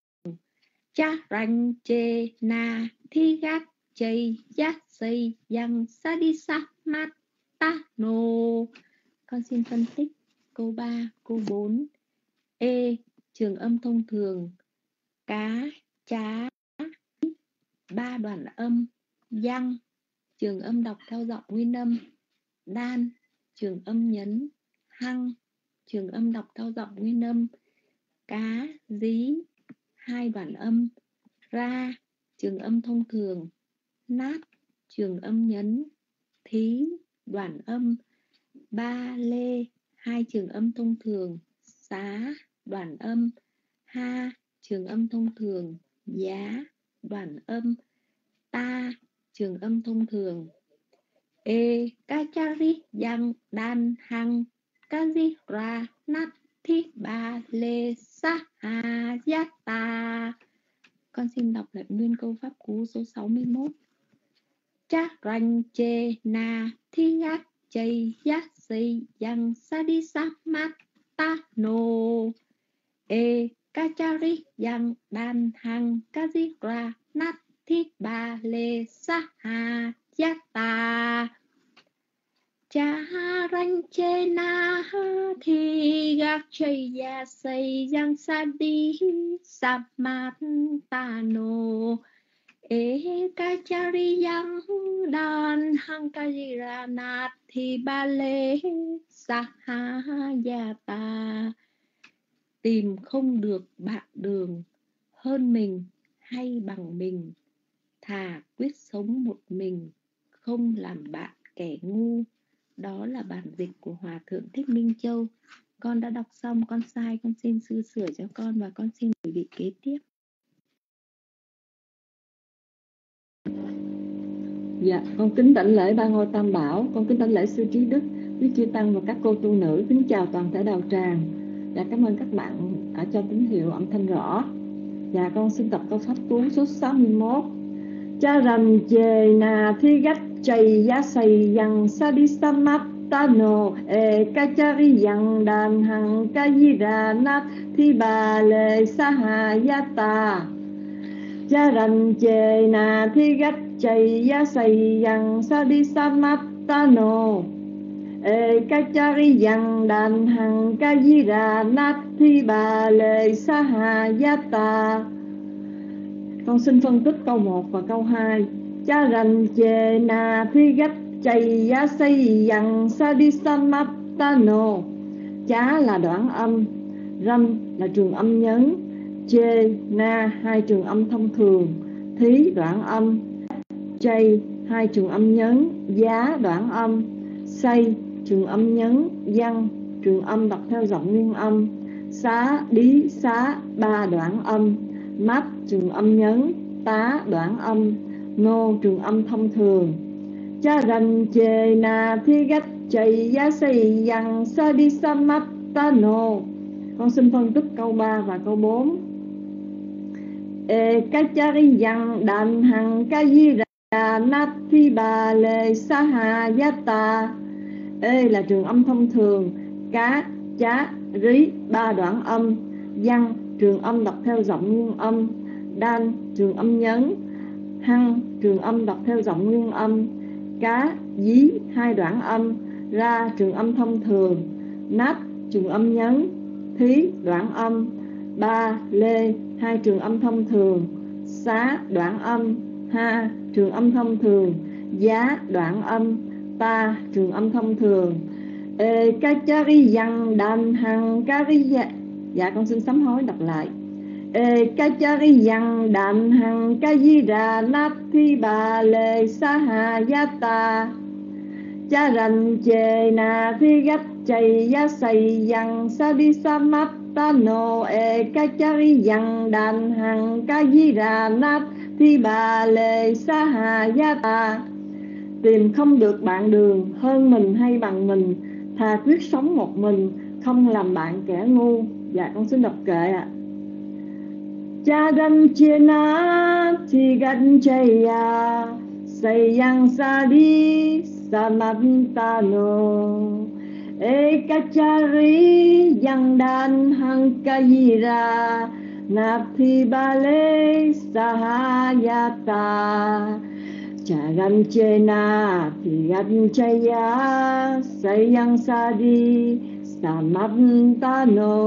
Cha ranh chê na thi gác chay giác xây yang sa đi sa mát ta no con xin phân tích câu 3, câu 4 E trường âm thông thường. Cá chá ba đoạn âm Giăng. Trường âm đọc theo giọng nguyên âm. Đan, trường âm nhấn, Hăng, trường âm đọc theo giọng nguyên âm, cá, dí, hai đoạn âm, ra, trường âm thông thường, nát, trường âm nhấn, thí, đoạn âm, ba, lê, hai trường âm thông thường, xá, đoạn âm, ha, trường âm thông thường, giá, đoạn âm, ta, trường âm thông thường e kachari yang dan hang kazi ra nat thi ba lê sa ha ta con xin đọc lại nguyên câu pháp cú số 61 cha ranh chê na thi gác chay ya si yang sa đi sa mát ta no e kachari yang dan hang kazi ra nat thi ba lê sa ha ta cha ranh che na thi gác chay ya xây giang sa đi sa mát ta no Ekachariyang ra Hankajiranath Thi Ba Lê ta. Tìm không được bạn đường, hơn mình hay bằng mình. Thà quyết sống một mình, không làm bạn kẻ ngu. Đó là bản dịch của Hòa Thượng Thích Minh Châu Con đã đọc xong, con sai, con xin sư sửa cho con và con xin gửi vị kế tiếp Dạ, con kính đảnh lễ ba ngôi tam bảo, con kính đảnh lễ sư trí đức, quý chư tăng và các cô tu nữ, kính chào toàn thể đạo tràng. Dạ, cảm ơn các bạn đã cho tín hiệu âm thanh rõ. Dạ, con xin tập câu pháp cuốn số 61. Cha rầm chề nà thi gách chay giá xây yang e ca yang đàn hằng ca di ra nát thi na thi gách chay ya say yang sadisamattano, e ca cha yang đàn hằng con xin phân tích câu 1 và câu 2 cha rành chê na thi gấp chay ya say yang sa đi sa chá là đoạn âm. Râm là trường âm nhấn. Chê na, hai trường âm thông thường. Thí, đoạn âm. Chay hai trường âm nhấn. Giá, đoạn âm. Say trường âm nhấn. Văn, trường âm đọc theo giọng nguyên âm. Xá, đí, xá, ba đoạn âm. Mắt trường âm nhấn. Tá, đoạn âm nô trường âm thông thường. Cha rành chề na thi gách chạy giá xây dằng sa đi sa mắt ta nô con xin phân tích câu 3 và câu 4 e ca cha ri dằn đàn hằng ca di ra na thi bà lê sa hà yata e là trường âm thông thường. Cá, chá, rí, ba đoạn âm. Văn trường âm đọc theo giọng nguyên âm. Đan, trường âm nhấn hăng trường âm đọc theo giọng nguyên âm, cá, dí, hai đoạn âm, ra, trường âm thông thường, nát, trường âm nhấn, thí, đoạn âm, ba, lê, hai, trường âm thông thường, xá, đoạn âm, ha, trường âm thông thường, giá, đoạn âm, ta, trường âm thông thường. Ê, ca chari yang đàn, hằng, ca dạ. Dạ con xin sám hối đọc lại ê, ca cha ri yang đàn hằng, ca di đà nát thi bà lê sa hà gia ta cha rành chề na thi gấp chày ya say yang sa đi sa mát ta nô e ca cha ri yang đàn hằng, ca di đà nát thi bà lê sa hà gia ta tìm không được bạn đường, hơn mình hay bằng mình. Thà quyết sống một mình, không làm bạn kẻ ngu. Dạ con xin đọc kệ ạ. à. cha đâm chia na thì gắn chay ya say yang sa à. đi sa chaya sayang sadi samantano ekachari yang dan hang kayira nathi bale sahayata jagan chena thì gan chaya sayang à. sadi samantano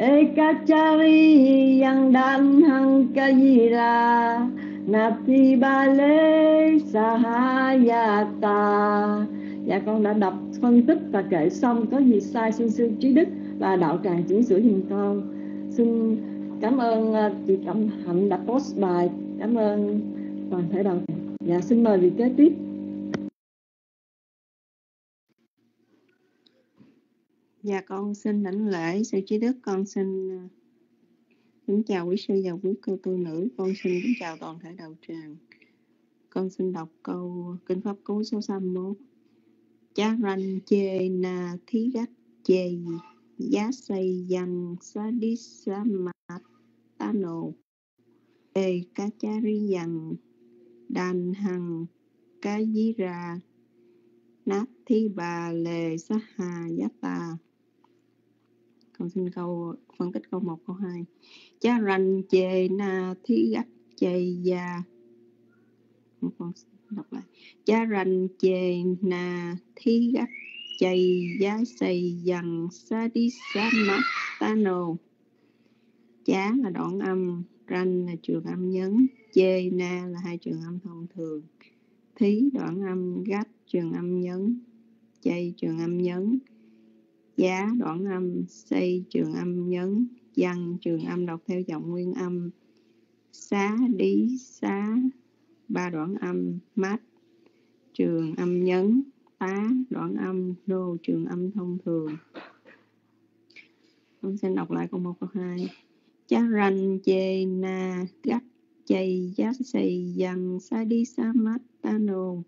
ekachari yang dan hang kajira nati bale sahayata. Dạ con đã đọc phân tích và kể xong có gì sai xin sư trí đức và đạo tràng chỉnh sửa giùm con. Xin cảm ơn uh, chị Cẩm Hạnh đã post bài. Cảm ơn toàn thể đạo tràng. Dạ xin mời vị kế tiếp. Dạ con xin lãnh lễ sư trí đức con xin ờ, kính chào quý sư và quý cô tu nữ. Con xin kính chào toàn thể đạo tràng. Con xin đọc câu kinh pháp cú số 31. Chá ranh chê na thí gách, chê giá xây dần sa đi sa mạt ta nô ê, ca cha ri dần đàn hằng ca di ra nát thi bà lề sa hà giá ta con xin câu phân tích câu 1 câu 2 cha rành chề na thí gạch chề gia con đọc lại. Cha rành chề na thí gạch chê giá xây dần sa đi sa mắt ta nô chá là đoạn âm ranh là trường âm nhấn chê na là hai trường âm thông thường. Thí đoạn âm gách, trường âm nhấn chay trường âm nhấn giá đoạn âm xây trường âm, nhấn, văn, trường âm đọc theo giọng nguyên âm. Xá đi xá, ba đoạn âm, mát, trường âm, nhấn, tá, đoạn âm, nô, trường âm, thông thường. Con xin đọc lại câu một, câu hai. Chá ranh, chê, na gắt chay giác xây dần sa đi sa mát ta nô.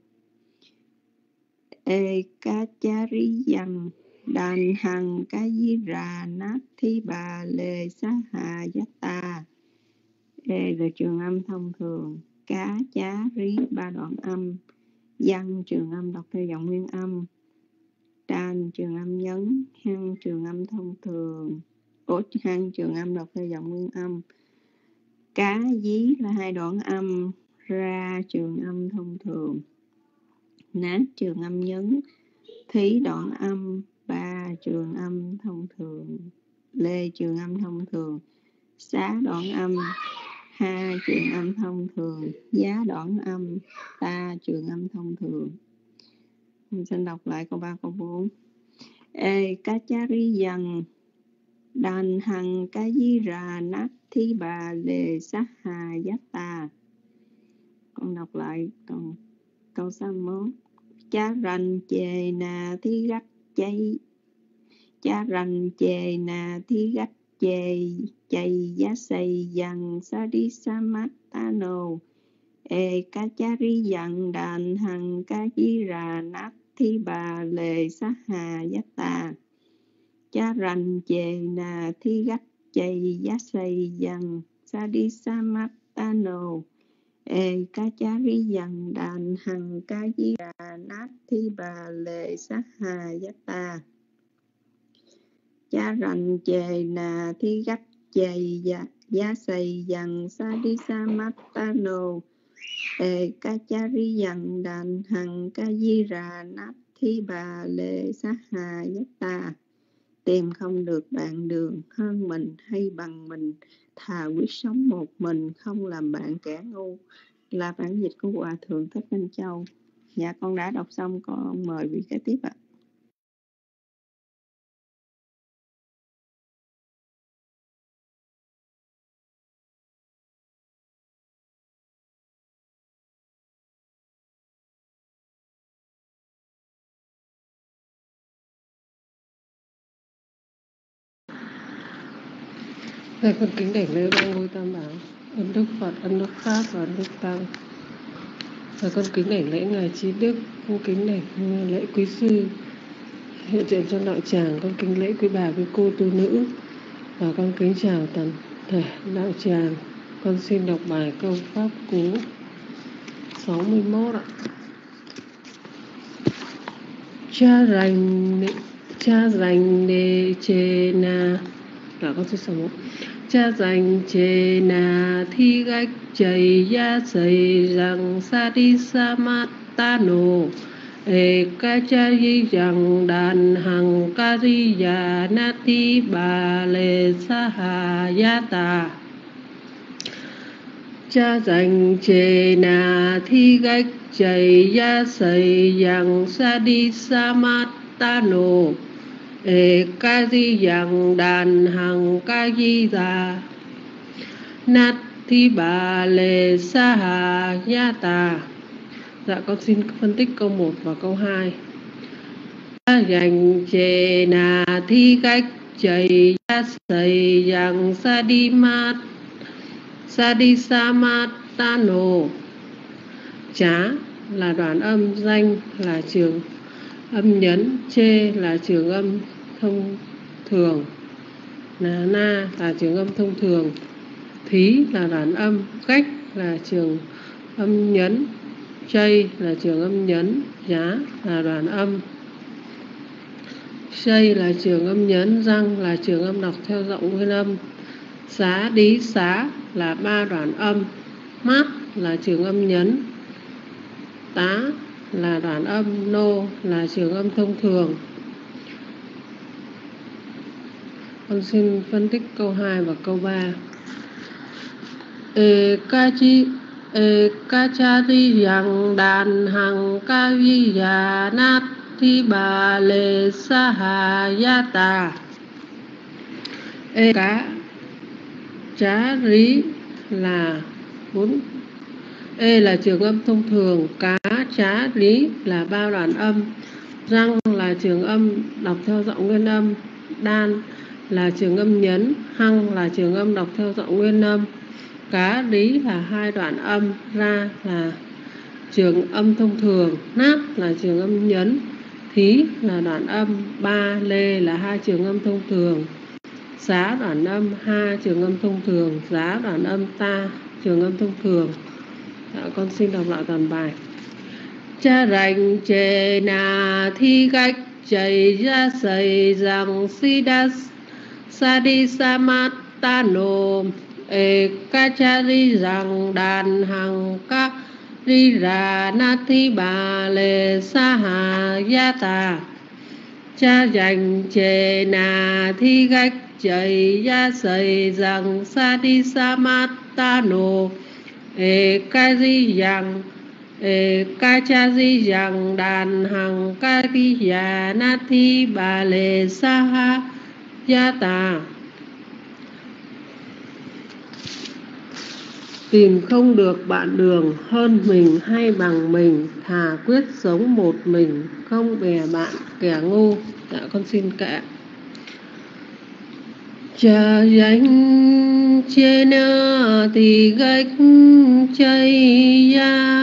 E ca cha ri dần đàn hằng ca di ra nát thi bà lê xá hà giác ta đây là trường âm thông thường. Cá, chá, rí, ba đoạn âm. Văn, trường âm đọc theo giọng nguyên âm. Đàn trường âm nhấn. Hăng trường âm thông thường. Ốt hăng trường âm đọc theo giọng nguyên âm. Cá, dí là hai đoạn âm. Ra, trường âm thông thường. Nát, trường âm nhấn. Thí đoạn âm trường âm thông thường. Lê trường âm thông thường. Xá đoạn âm. Ha trường âm thông thường. Giá đoạn âm. Ta trường âm thông thường. Mình xin đọc lại câu 3 câu 4 ê, cá chá ri dần. Đàn hằng cá di ra nát thi bà lê sát hà giác ta. Con đọc lại câu câu 61 chá ranh chề nà thi gắt chay cha rành chề nà thi gách chề chày giá xây dần sa đi sa mát ta nồ. E ca cha ri dần đàn hằng ca chi ra nát thi bà lề sa hà giá ta cha rành chề nà thi gách chày giá xây dần sa đi sa mát ta nồ. E ca cha ri dần đàn hằng ca chi ra nát thi bà lề sát hà giá ta cha rành chề nà thi gách chề dạ giá xây dần sa đi sa mát ta nô e ca cha ri dần đàn hằng, ca di ra nát thi bà lệ sát hà nhất ta. Tìm không được bạn đường, hơn mình hay bằng mình. Thà quyết sống một mình, không làm bạn kẻ ngu. Là bản dịch của hòa thượng thích minh châu. Dạ con đã đọc xong, con mời vị kế tiếp ạ. Thầy con kính đảnh lễ ba ngôi tam bảo ân đức Phật, ân đức Pháp và ân đức Tăng. Và con kính đảnh lễ ngài trí đức, con kính đảnh ừ, lễ quý sư hiện diện trong đạo tràng, con kính lễ quý bà quý cô tu nữ và con kính chào toàn thể đạo tràng. Con xin đọc bài câu pháp cú 61 ạ. Cha rành cha rành đề chê na là con số 61 cha dành chê na thi gách chầy ya xây rằng sa đi sa mát ta nô e ca cha di rằng đàn hằng ca di ya na ti bà lê sa hà ya ta cha dành chê na thi gách chầy ya xây rằng sa đi sa mát ê, ca di dạng đàn hằng ca di già Nát thi bà lê sa hà nha tà. Dạ con xin phân tích câu 1 và câu 2 Dành chê nà thi cách chạy ra sầy yang sa đi mát. Sa đi sa mát ta nổ Chá là đoạn âm danh là trường âm nhấn chê là trường âm thông thường. Là na là trường âm thông thường. Thí là đoạn âm. Cách là trường âm nhấn. Chay là trường âm nhấn. Giá là đoạn âm. Chay là trường âm nhấn. Răng là trường âm đọc theo giọng nguyên âm. Xá, đí, xá là ba đoạn âm. Mát là trường âm nhấn. Tá là đoạn âm nô, là trường âm thông thường. Con xin phân tích câu 2 và câu 3 ê ca chi, ê ca cha ri yang đàn hằng ca vi ya nát thi bà lê sa hà ya tà. Ê cá chá rí là bốn E là trường âm thông thường, cá, chá, lý là ba đoạn âm, răng là trường âm đọc theo giọng nguyên âm, đan là trường âm nhấn, hăng là trường âm đọc theo giọng nguyên âm, cá, lý là hai đoạn âm, ra là trường âm thông thường, nát là trường âm nhấn, thí là đoạn âm, ba, lê là hai trường âm thông thường, giá đoạn âm, ha trường âm thông thường, giá đoạn âm, ta trường âm thông thường. Dạ, con xin đọc lại toàn bài. Cha rành chê na thi gạch chảy ra sầy rằng si đa sa đi sa mát ta nô e ca cha ri rằng đàn hằng ca ri ra na thi bà lê sa hà ya ta cha dành chê na thi gạch chảy ra sầy rằng sa đi sa mát ta nô ca di rằng e ca cha di rằng đàn hằng ca di già na thi bà lê sa ha gia tà. Tìm không được bạn đường, hơn mình hay bằng mình, thà quyết sống một mình, không bè bạn kẻ ngu. Dạ con xin kệ cha danh trên thì gạch chay ya.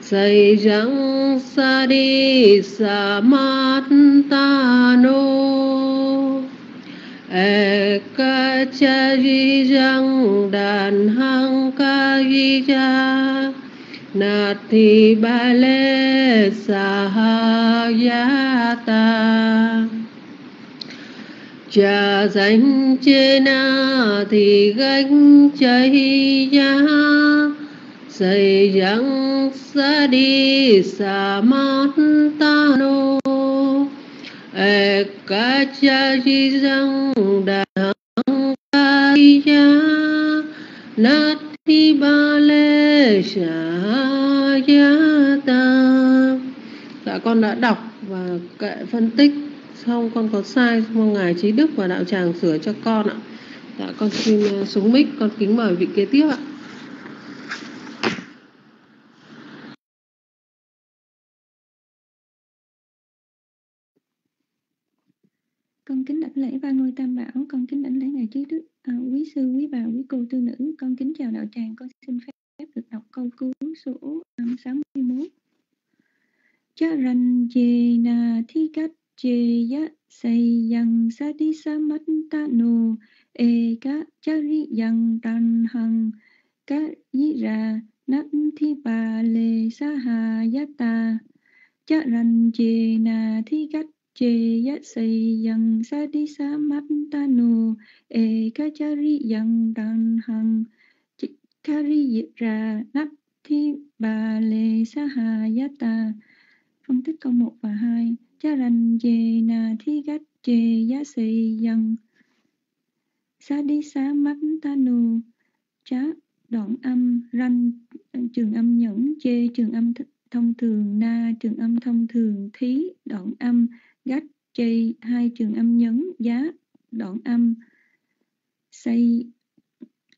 Say răng sa đi sa mát ta nô. E ca cha di răng đàn hăng ca di cha na thì ba lê sa ha ya ta cha danh trên thì gánh cháy ya xây rằng sa đi xa mát ta nô. E ca cha chi răng đàng ca ya nát thi ba lê sa ya ta. Dạ con đã đọc và kệ phân tích xong con có sai mong ngài trí đức và đạo tràng sửa cho con ạ. Dạ con xin ờ, xuống mic con kính mời vị kế tiếp ạ. Con kính đảnh lễ ba ngôi tam bảo con kính đảnh lễ ngài trí đức. À, quý sư quý bà quý cô tư nữ con kính chào đạo tràng con xin phép được đọc câu cứu số 61 Charan na thi chê ya say yang sa đi sa mắt ta nô e ka chari yang tan hằng ka yi ra nát thi bà lê sa hà ya ta cha ran chê na thi gắt chê ya say yang sa đi sa mắt ta nô e ka chari yang tan hằng ka ri ra nát thi bà lê sa hà ya ta phân tích câu 1 và 2 cha rành về nà thi gách chê giá sĩ dần. Xa đi xá mắt ta nù chá đoạn âm ranh, trường âm nhẫn chê, trường âm thông thường na, trường âm thông thường thí, đoạn âm gách chê, hai trường âm nhấn giá, đoạn âm xây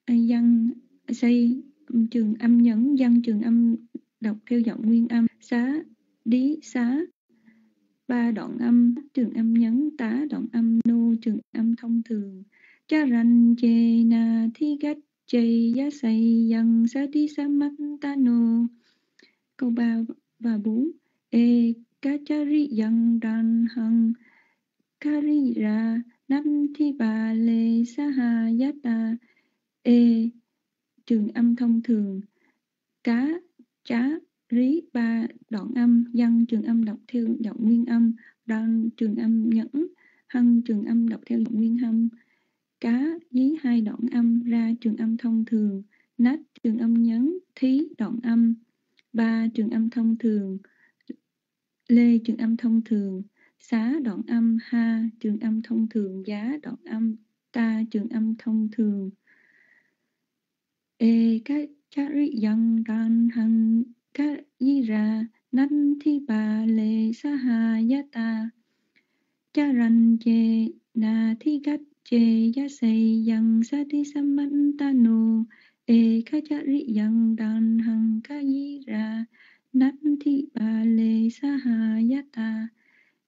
dân xây trường âm nhấn dân trường âm đọc theo giọng nguyên âm. Xá đí xá ba đoạn âm trường âm nhấn, tá đoạn âm, nô trường âm thông thường. Cha ranh chê na thi gách, chê giá xây dân sa đi sa mắt ta nu câu ba và bốn e ca cha ri dân đàn hằng ca ri ra năm thi bà lê sa ha giá ta. E trường âm thông thường. Cá chá rí, ba, đoạn âm dân trường âm đọc theo giọng nguyên âm đoan trường âm nhẫn, hân, trường âm đọc theo giọng nguyên âm. Cá, dí, hai đoạn âm, ra, trường âm thông thường. Nát trường âm nhấn thí, đoạn âm. Ba, trường âm thông thường. Lê, trường âm thông thường. Xá, đoạn âm. Ha, trường âm thông thường. Giá, đoạn âm. Ta, trường âm thông thường. E các chari yang dan hằng các di ra nan thi bà lê sa yata cha ran che na thi gat che ya say yang sa ti samantano e ka chari yang dan hằng ka di ra nan thi bà lê sa yata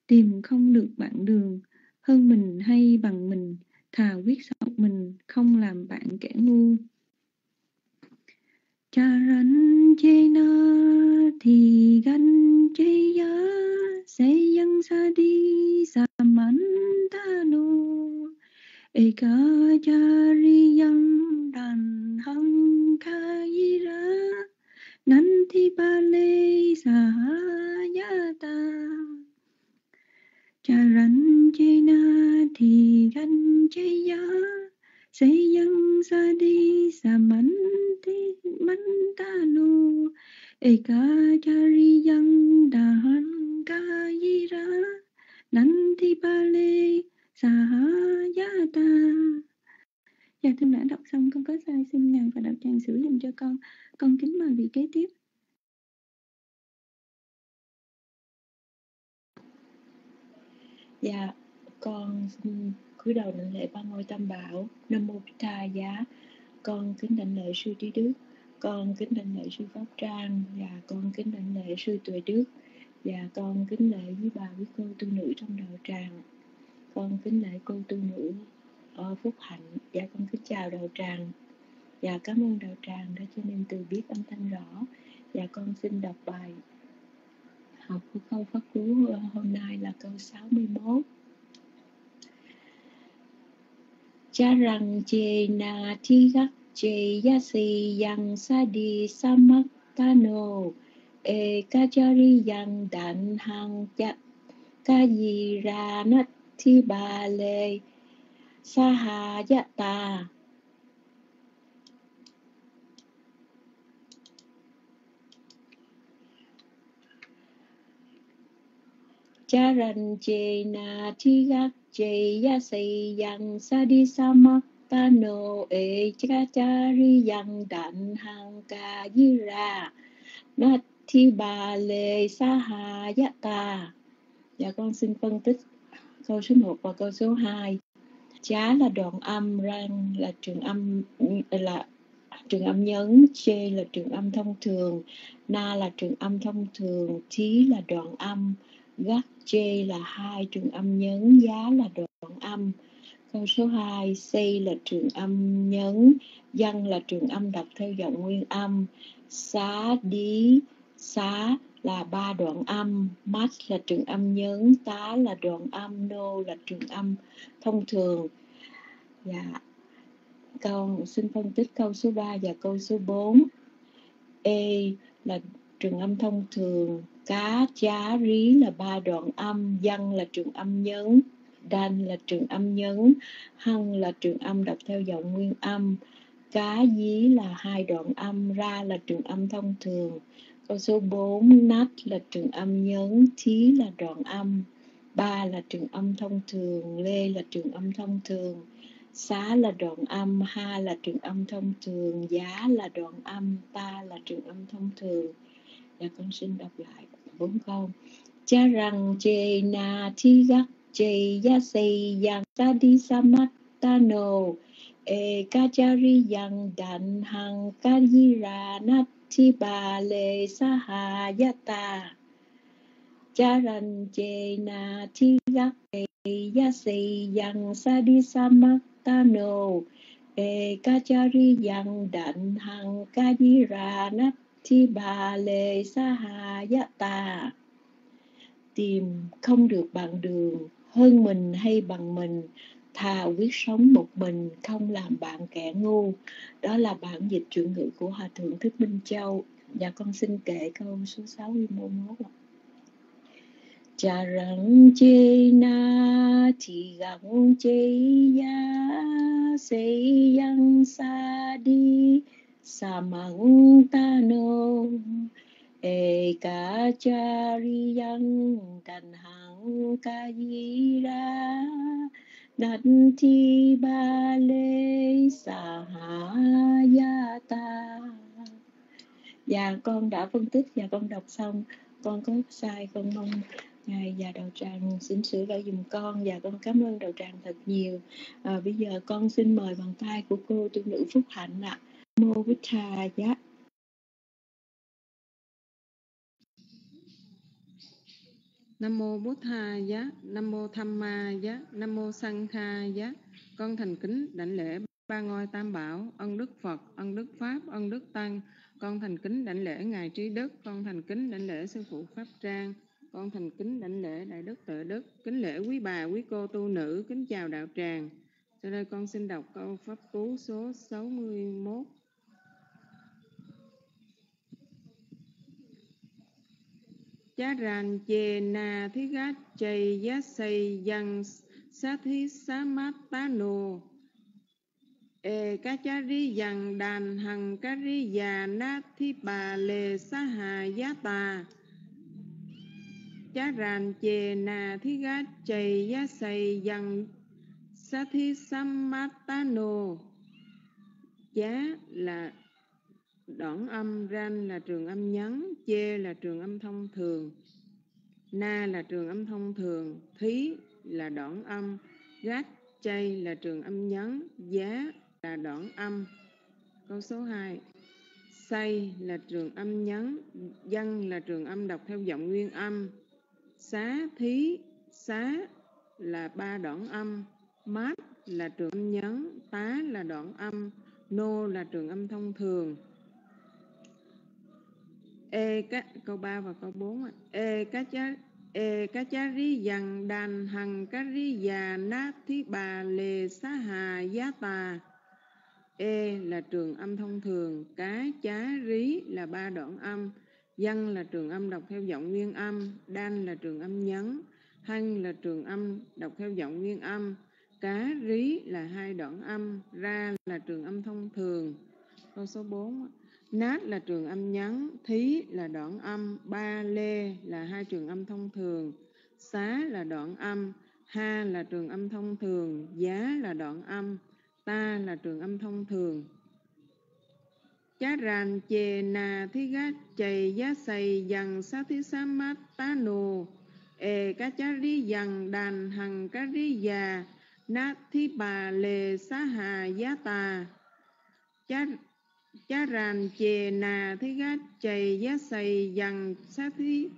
tìm không được bạn đường, hơn mình hay bằng mình, thà quyết sống mình, không làm bạn kẻ ngu charan chena thì gan cheya e sadi cha ri chariyang dan hang ya ta. Bale sahayata charan chena thì gan cheya sayang sadi samanti mantanu eka chari yang dahan kayira nanti bale sahayata Dạ thưa đã đọc xong con có sai xin ngài và đạo tràng sửa dùm cho con. Con kính mời vị kế tiếp. Dạ, con xin cúi đầu đảnh lễ ba ngôi tam bảo, Nam mô Tha giá. Con kính đảnh lễ sư trí đức, con kính đảnh lễ sư pháp trang. Và con kính đảnh lễ sư tuệ đức. Và con kính lễ với bà quý cô tu nữ trong đạo tràng. Con kính lễ cô tu nữ ở Phúc Hạnh. Và con kính chào đạo tràng. Và cảm ơn đạo tràng đã cho nên từ biết âm thanh rõ. Và con xin đọc bài học của câu pháp cú hôm nay là câu 61 cha rằng chê na thi gak chê ya si yang sa di sa mak ta e ka chari yang dan hang cha ca di ra nat thi ba lê, sa ha ya ta cha rành chê na thi gak chê ya say yang sa đi sa mak ta no e cha cha ri yang Dan hang ca yi ra na thi ba lê sa ha ya ta dạ con xin phân tích câu số 1 và câu số 2 chá là đoạn âm, răng là trường âm là trường âm nhấn, chê là trường âm thông thường, na là trường âm thông thường, thí là đoạn âm gắt chê là hai trường âm nhấn, giá là đoạn âm. Câu số 2 xây là trường âm nhấn, dân là trường âm đọc theo giọng nguyên âm. Xá, đí, xá là ba đoạn âm. Mắt là trường âm nhấn, tá là đoạn âm, nô là trường âm thông thường. Dạ. Câu, xin phân tích câu số 3 và câu số 4 e là trường âm thông thường cá chá rí là ba đoạn âm, dân là trường âm nhấn đan là trường âm nhấn hăng là trường âm đọc theo giọng nguyên âm, cá dí là hai đoạn âm, ra là trường âm thông thường. Câu số 4 nát là trường âm nhấn, thí là đoạn âm, ba là trường âm thông thường, lê là trường âm thông thường, xá là đoạn âm, ha là trường âm thông thường, giá là đoạn âm, ta là trường âm thông thường. Dạ con xin đọc lại bốn câu. Cha rằng, chê na thi gắc chê ya say yang ta đi sa mắt ta nô e ca cha ri yang đàn hằng ca di ra nát, thi bà lê sa ya ta cha rằng, chê na thi gắc chê ya say yang sa đi sa mắt ta nô e ca cha ri yang đàn hằng ca di ra nát thi bà lê sa hà dạ tà. Tìm không được bằng đường, hơn mình hay bằng mình. Thà quyết sống một mình, không làm bạn kẻ ngu. Đó là bản dịch chuyển ngữ của hòa thượng thích minh châu. Và con xin kể câu số 61 cha răng chê na thì gắng chê ya xây yang sa đi sa Ekachariyang Danhang Kayira Nanti Bale Sahayata Dạ con đã phân tích và con đọc xong. Con có sai con mong Ngài và đầu tràng xin sửa lỗi dùm con và con cảm ơn đầu tràng thật nhiều. À, bây giờ con xin mời bàn tay của cô tu nữ Phúc Hạnh ạ. à mô bích thà giá Nam mô Bố Tha Giá, Nam mô Tham Ma Giá, Nam mô Sang Kha Giá. Con thành kính đảnh lễ ba ngôi tam bảo, ân đức Phật, ân đức Pháp, ân đức Tăng. Con thành kính đảnh lễ Ngài Trí Đức, con thành kính đảnh lễ Sư Phụ Pháp Trang, con thành kính đảnh lễ Đại Đức Tự Đức, kính lễ quý bà, quý cô tu nữ, kính chào đạo tràng. Sau đây con xin đọc câu Pháp Cú số 61. Chá ràn chê na thí gát chay giá xây dân sa thí sa mát tá nô e ca cha ri dằng đàn hằng ca ri già na thí bà lê sa hà giá tà. Chá ràn chê na thí gát chay giá xây dân sa thí sa mát tá nô giá là đoạn âm ran là trường âm nhấn chê là trường âm thông thường, na là trường âm thông thường, thí là đoạn âm gát chay là trường âm nhấn giá là đoạn âm. Câu số 2 say là trường âm nhấn dân là trường âm đọc theo giọng nguyên âm. Xá, thí, xá là ba đoạn âm, mát là trường âm nhấn tá là đoạn âm, nô là trường âm thông thường e các câu 3 và câu 4 e cá chá e cá chá rí dằn đàn hằng cá rí già nát thí bà lề xá hà giá tà. E là trường âm thông thường cá chá rí là ba đoạn âm. Dân là trường âm đọc theo giọng nguyên âm, đan là trường âm nhấn hăng là trường âm đọc theo giọng nguyên âm. Cá rí là hai đoạn âm, ra là trường âm thông thường. Câu số 4 Nát là trường âm nhắn, thí là đoạn âm, ba lê là hai trường âm thông thường, xá là đoạn âm, ha là trường âm thông thường, giá là đoạn âm, ta là trường âm thông thường. Chá ràn chê nà thí gá chày giá xây dằn sa thí xá mát tá nù, ê cá chá rí dằn đàn hằng cá rí già, nát thí bà lê xá hà giá tà. Chá cha ràn chề nà thế gát chày, giá sầy dằng sát thí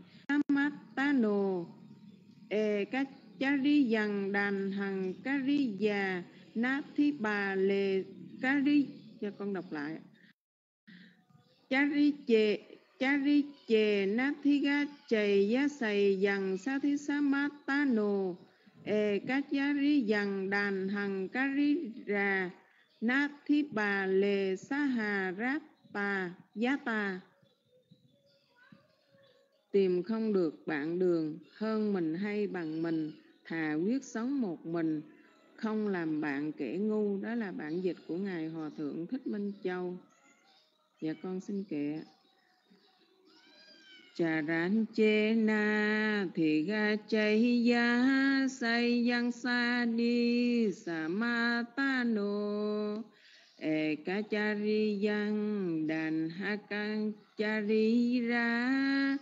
mát tá nồ. Ê các cha ri dằng đàn hằng, cá ri già nát thí bà lề, cá ri cho con đọc lại. Cha ri chề cha ri chề nát thí gát chày, giá sầy dằng sát thí sa mát tá nồ. Ê các cha ri dằng đàn hằng, cá ri già Nát thi bà lề sa hà ráp bà giá tà Tìm không được bạn đường, hơn mình hay bằng mình, Thà quyết sống một mình. Không làm bạn kẻ ngu, Đó là bản dịch của Ngài Hòa Thượng Thích Minh Châu. Dạ con xin kệ Chà rán chê na thì ga chay ya say yang sa đi sa ma ta no e ekachari yang dan chari ra.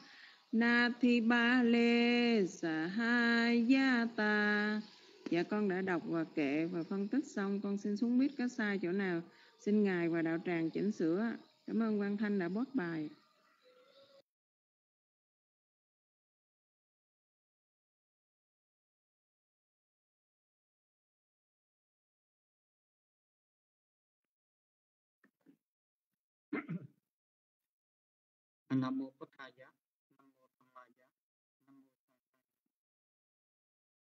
Na thi ba lê ta. Dạ con đã đọc và kệ và phân tích xong, con xin xuống biết có sai chỗ nào, xin ngài và đạo tràng chỉnh sửa. Cảm ơn quan thanh đã bót bài. Nam mô bổn thầy giá nam mô tham ma giá nam mô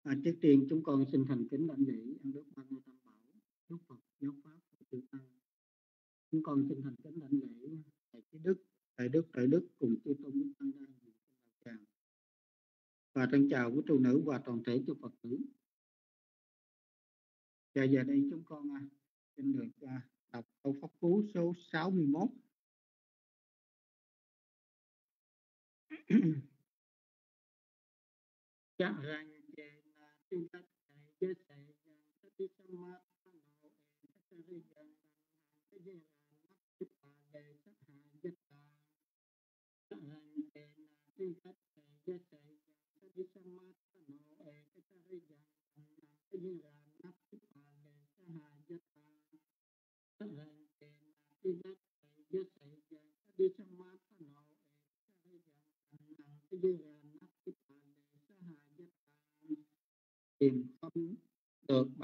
à, trước tiên chúng con xin thành kính đảnh lễ ăn đức ba ngôi tam bảo đức phật giáo pháp và chư tăng. Chúng con xin thành kính đảnh lễ thầy chí đức thầy đức thầy đức cùng chư tôn đức tăng đang trên đạo tràng và trân chào quý trụ nữ và toàn thể chư phật tử. Và giờ đây chúng con à, xin được à, đọc câu pháp cú số 61 chắc rằng về là tư cách thầy với thầy rằng tất đi mà nó nổ em, tất cả đi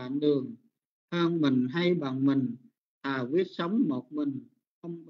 bạn đường hơn mình hay bằng mình thà quyết sống một mình không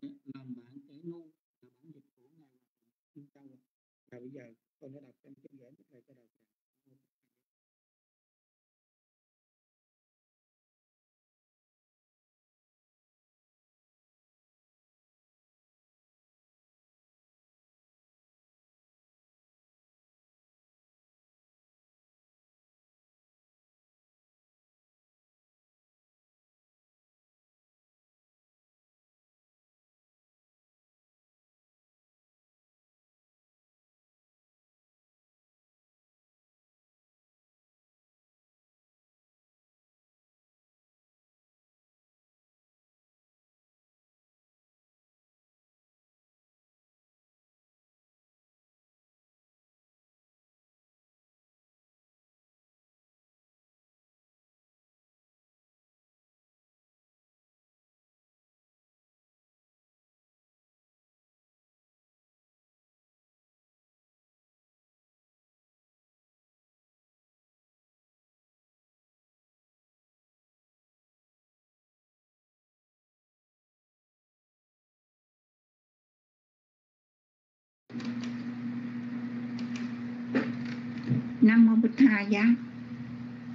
mô bích tha giá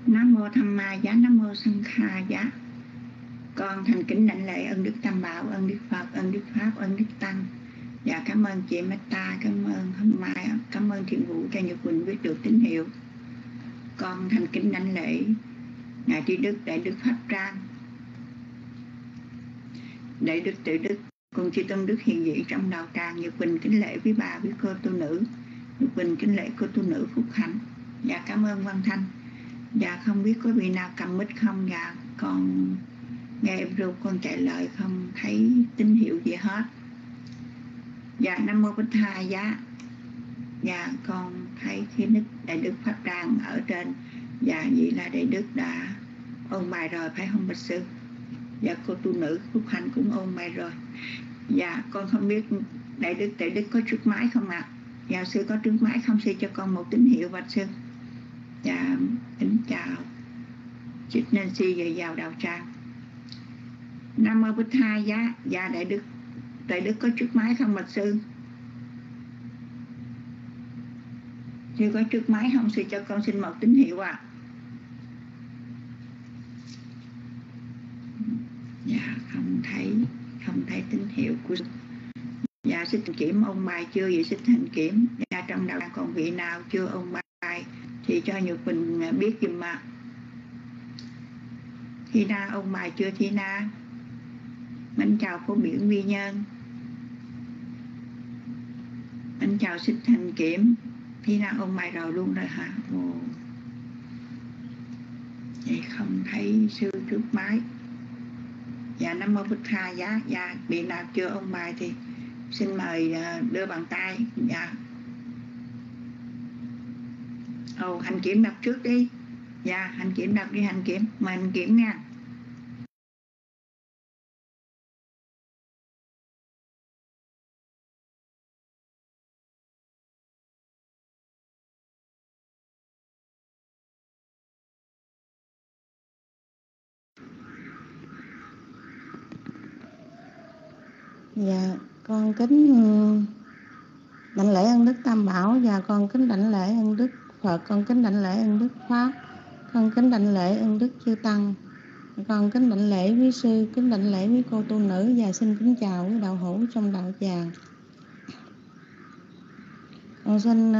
nam mô tham ma giá nam mô sân kha giá con thành kính đảnh lễ ơn đức tam bảo, ơn đức phật, ơn đức pháp, ơn đức tăng. Và cảm ơn chị Meta cảm ơn hôm mai cảm ơn thiện vụ cho nhật quỳnh biết được tín hiệu. Con thành kính đảnh lễ ngài tri đức, đại đức pháp trang. Đại đức tự đức, cùng chư tôn đức hiện diện trong đạo tràng nhật quỳnh kính lễ với bà với cô tu nữ. Nhật quỳnh kính lễ cô tu nữ phúc hạnh dạ cảm ơn Văn Thanh. Dạ không biết có vị nào cầm mic không? Dạ con nghe em ru con trả lời không? Thấy tín hiệu gì hết. Dạ nam mô bích hai dạ. Dạ con thấy khi nick đại đức pháp trang ở trên. Dạ vậy là đại đức đã ôn bài rồi, phải không bạch sư? Dạ cô tu nữ phúc hạnh cũng ôn bài rồi. Dạ con không biết đại đức đại đức có trước máy không ạ? À? dạ sư có trước máy không? Sư cho con một tín hiệu, bạch sư. Dạ, kính chào. Chị Nancy về vào đạo tràng Nam mô Bích Hai giá Dạ Đại Đức. Đại Đức có trước máy không bạch sư? Chưa có trước máy không sư cho con xin một tín hiệu ạ. À. Dạ không thấy Không thấy tín hiệu của Dạ xin kiểm ông bài chưa? Vậy xin thành kiểm. Dạ trong đạo còn vị nào chưa ông bài? Thì cho Nhật Bình à, biết dùm mà Thi Na ông bài chưa Thi Na Anh chào cô biển Vi Nhân. Anh chào Xích Thành Kiểm. Thi Na ông bài rồi luôn rồi hả? Ồ. Vậy không thấy sư trước máy. Dạ nam mô bích tha dạ dạ. Bị nào chưa, ông bài thì xin mời à, đưa bàn tay. Dạ ồ hành kiểm đọc trước đi. Dạ hành kiểm đọc đi hành kiểm. Mời hành kiểm nha. Dạ, con kính ờ, đảnh lễ ân đức Tam Bảo. Và con kính đảnh lễ ân đức Phật, con kính đảnh lễ ân đức Pháp, con kính đảnh lễ ân đức Chư Tăng, con kính đảnh lễ quý sư, kính đảnh lễ quý cô tu nữ và xin kính chào quý đạo hữu trong đạo tràng. Con xin uh,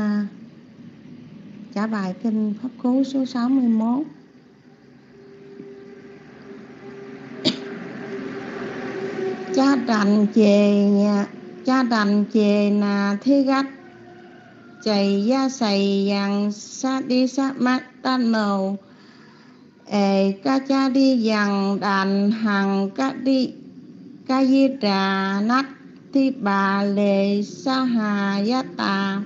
trả bài kinh Pháp Cú số 61. cha trành chề nhà cha trành chề nà thi gắt chày gia sầy yang sa đi sa mát tan màu. Ê, ca cha đi yang đàn hàng, ca đi, ca di Đà nát, thi bà lệ sa hà ya tà.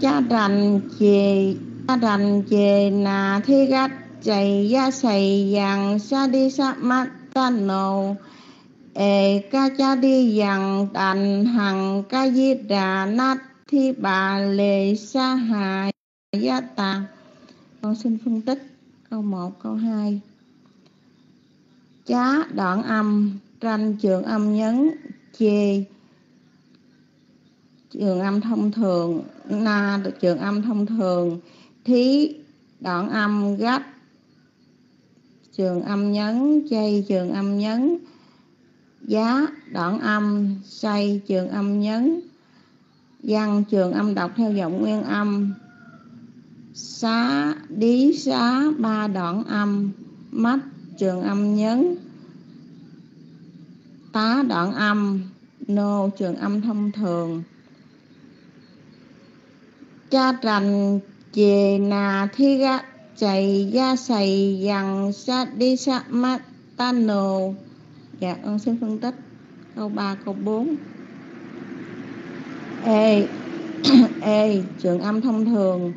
Cha rành chề, cha rành chề nà thi gắt chạy ya sầy yang sa đi sa mát tan màu ê ca cha đi dặn đàn hằng ca di đà nát thi bà lệ sa hà gia ta con xin phân tích câu 1, câu 2 chá đoạn âm tranh trường âm nhấn chê trường âm thông thường na trường âm thông thường thí đoạn âm gấp trường âm nhấn chay trường âm nhấn giá, đoạn âm, say, trường âm nhấn. Văn, trường âm đọc theo giọng nguyên âm. Xá, đí, xá, ba đoạn âm. Mắt, trường âm nhấn. Tá, đoạn âm. Nô, trường âm thông thường. Cha trành chề nà thi ga chạy ga sầy dằn sa đi sa mắt ta nô dạ con xin phân tích. Câu 3, câu 4 ê ê trường âm thông thường.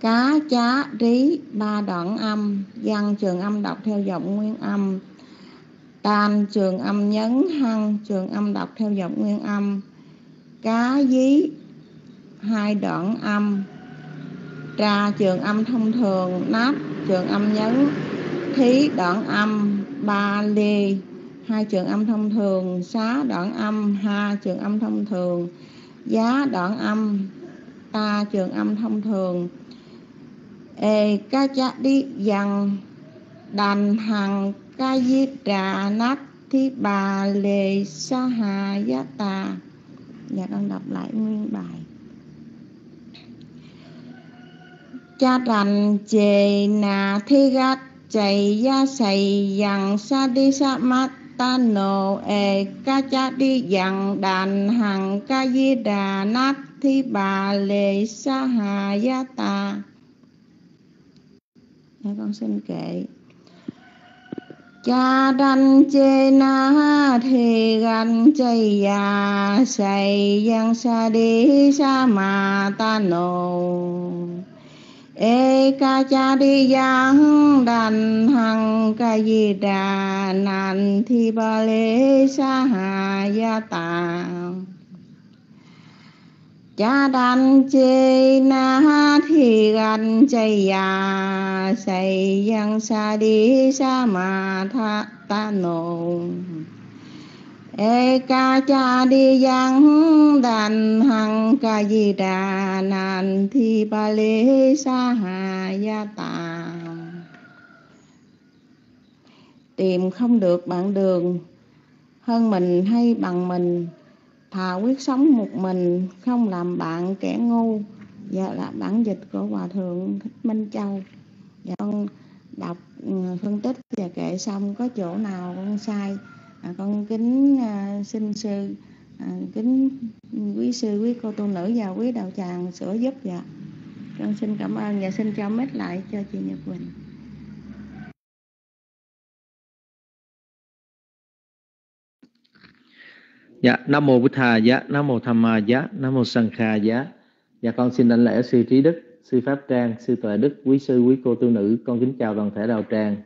Cá chá rí ba đoạn âm. Văn trường âm đọc theo giọng nguyên âm. Tam trường âm nhấn. Hăng trường âm đọc theo giọng nguyên âm. Cá dí hai đoạn âm. Tra trường âm thông thường. Nát trường âm nhấn. Thí đoạn âm. Ba lê hai trường âm thông thường, xá đoạn âm, ha trường âm thông thường, giá đoạn âm, ta trường âm thông thường. Ê, ca cha đi dần đàn hằng, ca di trà nát thi bà lê sa hà giá tà. Và con đọc lại nguyên bài. Cha rành chề nà thi gát chạy ya sầy dằng sa đi sa mát ta nô ê, ca cha đi dặn đàn hằng ca di đà nát, thi bà lệ sa hà ya ta Để con xin kệ cha đanh chê na thì gan chay ya say yang sa đi sa ma ta nô ê, ca cha đi giang đàn hằng, ca di đà nàn thi ba lê sa hà ya tà cha đàn chê na thi gan chay ya say yang sa đi sa ma tha ta nô ê ca cha đi giang đàn hằng, ca di đà nàn, thi ba lê sa hà gia tà tìm không được bạn đường, hơn mình hay bằng mình. Thà quyết sống một mình, không làm bạn kẻ ngu. Dạ là bản dịch của hòa thượng thích minh châu. Dạ con đọc ừ, phân tích và kệ xong có chỗ nào con sai à, con kính à, xin sư à, kính quý sư quý cô tu nữ và quý đạo tràng sửa giúp dạ con xin cảm ơn và xin cho mít lại cho chị Nhật Quỳnh Dạ, Nam Mô Bụt Thà Giá, Nam Mô Tham Ma Giá, Nam Mô Sanh Kha Giá. Dạ con xin đảnh lễ sư Trí Đức, sư Pháp Trang, sư Tuệ Đức, quý sư, quý cô tu nữ. Con kính chào toàn thể đạo tràng.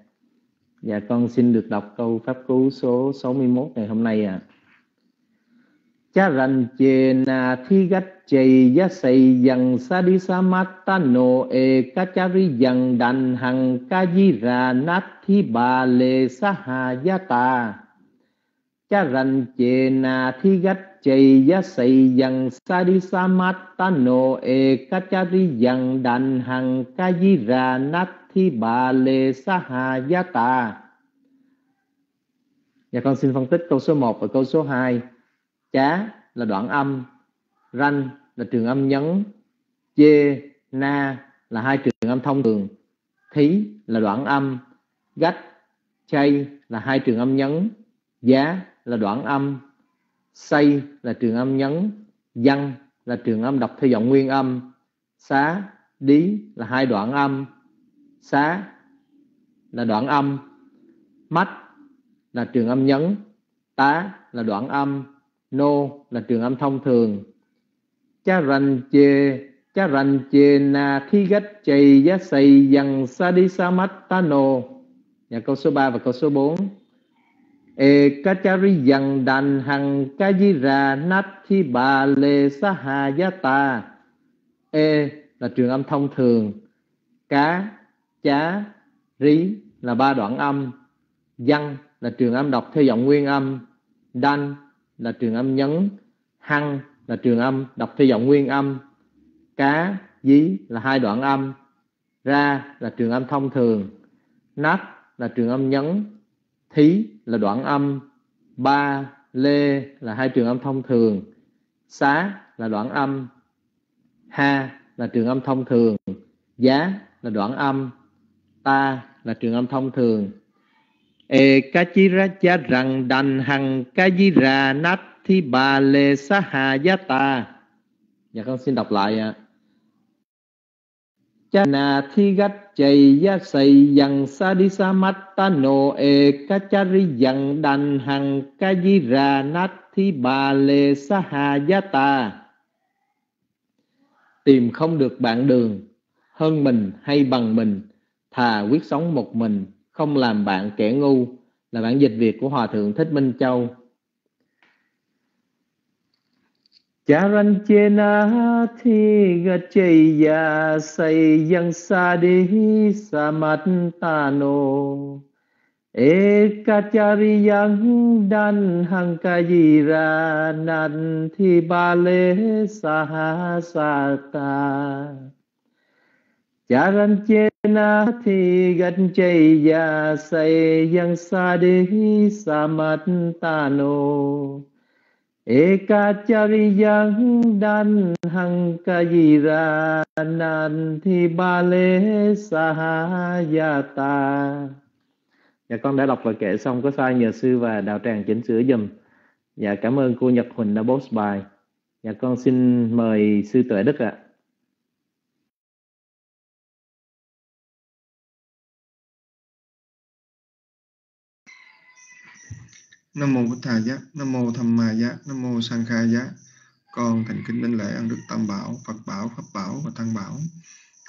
Dạ con xin được đọc câu Pháp Cú số 61 ngày hôm nay ạ. À. chê na thi gách chê giá xây dần sa đi sa mát ta nô e ca cha ri dần đành hằng ca di ra nát thi bà lê sa hà giá ta cha rành chê na thi gách chê giá xây dần sa đi sa mát ta nô e ca cha ri dần đành hằng ca di ra nát thi bà lê sa hà giá tà. Dạ con xin phân tích câu số 1 và câu số 2 Chá là đoạn âm Ranh là trường âm nhấn Chê, na là hai trường âm thông thường Thí là đoạn âm Gách, chay là hai trường âm nhấn Giá là đoạn âm say là trường âm nhấn Văn là trường âm đọc theo giọng nguyên âm Xá, đí là hai đoạn âm Xá là đoạn âm. Mắt là trường âm nhấn. Tá là đoạn âm. Nô là trường âm thông thường. Cha rành chê Cha rành chê na thi gách chày giá xây dần sa đi sa mắt ta nô. Nhà câu số 3 và câu số 4 E kachari dần đàn hằng ca di ra nát thi bà lê sa hà giá ta E là trường âm thông thường. Cá, chá, rí là ba đoạn âm. Văn là trường âm đọc theo giọng nguyên âm. Đanh là trường âm nhấn. Hăng là trường âm đọc theo giọng nguyên âm. Cá, dí là hai đoạn âm. Ra là trường âm thông thường. Nát là trường âm nhấn. Thí là đoạn âm. Ba, lê là hai trường âm thông thường. Xá là đoạn âm. Ha là trường âm thông thường. Giá là đoạn âm. Ta là trường âm thông thường. E kachiracha rằng đành hằng kajira nát thi bà lê sa hà giá ta Dạ con xin đọc lại ạ. Cha na thi gách chay ya xây dần sa đi sa mắt ta nô e kachari dần đành hằng kajira nát thi bà lê sa hà giá ta Tìm không được bạn đường, hơn mình hay bằng mình thà quyết sống một mình, không làm bạn kẻ ngu, là bản dịch Việt của Hòa Thượng Thích Minh Châu. Charanchena thi gachaya sayang sadi samatano Ekachariyang dan hangkajira nan thi bale sahasata Charanchena thi gachaya sayang sadi samatano Ekachariyang dan hangkajira nanti bale sahayata Dạ con đã đọc và kể xong, có sai nhờ sư và đạo tràng chỉnh sửa dùm Dạ cảm ơn cô Nhật Huỳnh đã post bài. Dạ con xin mời sư Tuệ Đức ạ. à. Nam mô Bụt Thà Giá, Nam mô Tham Ma Giá, Nam mô Sang Kha Giá. Con thành kính đảnh lễ ân đức Tam Bảo, Phật Bảo, Pháp Bảo và Tăng Bảo.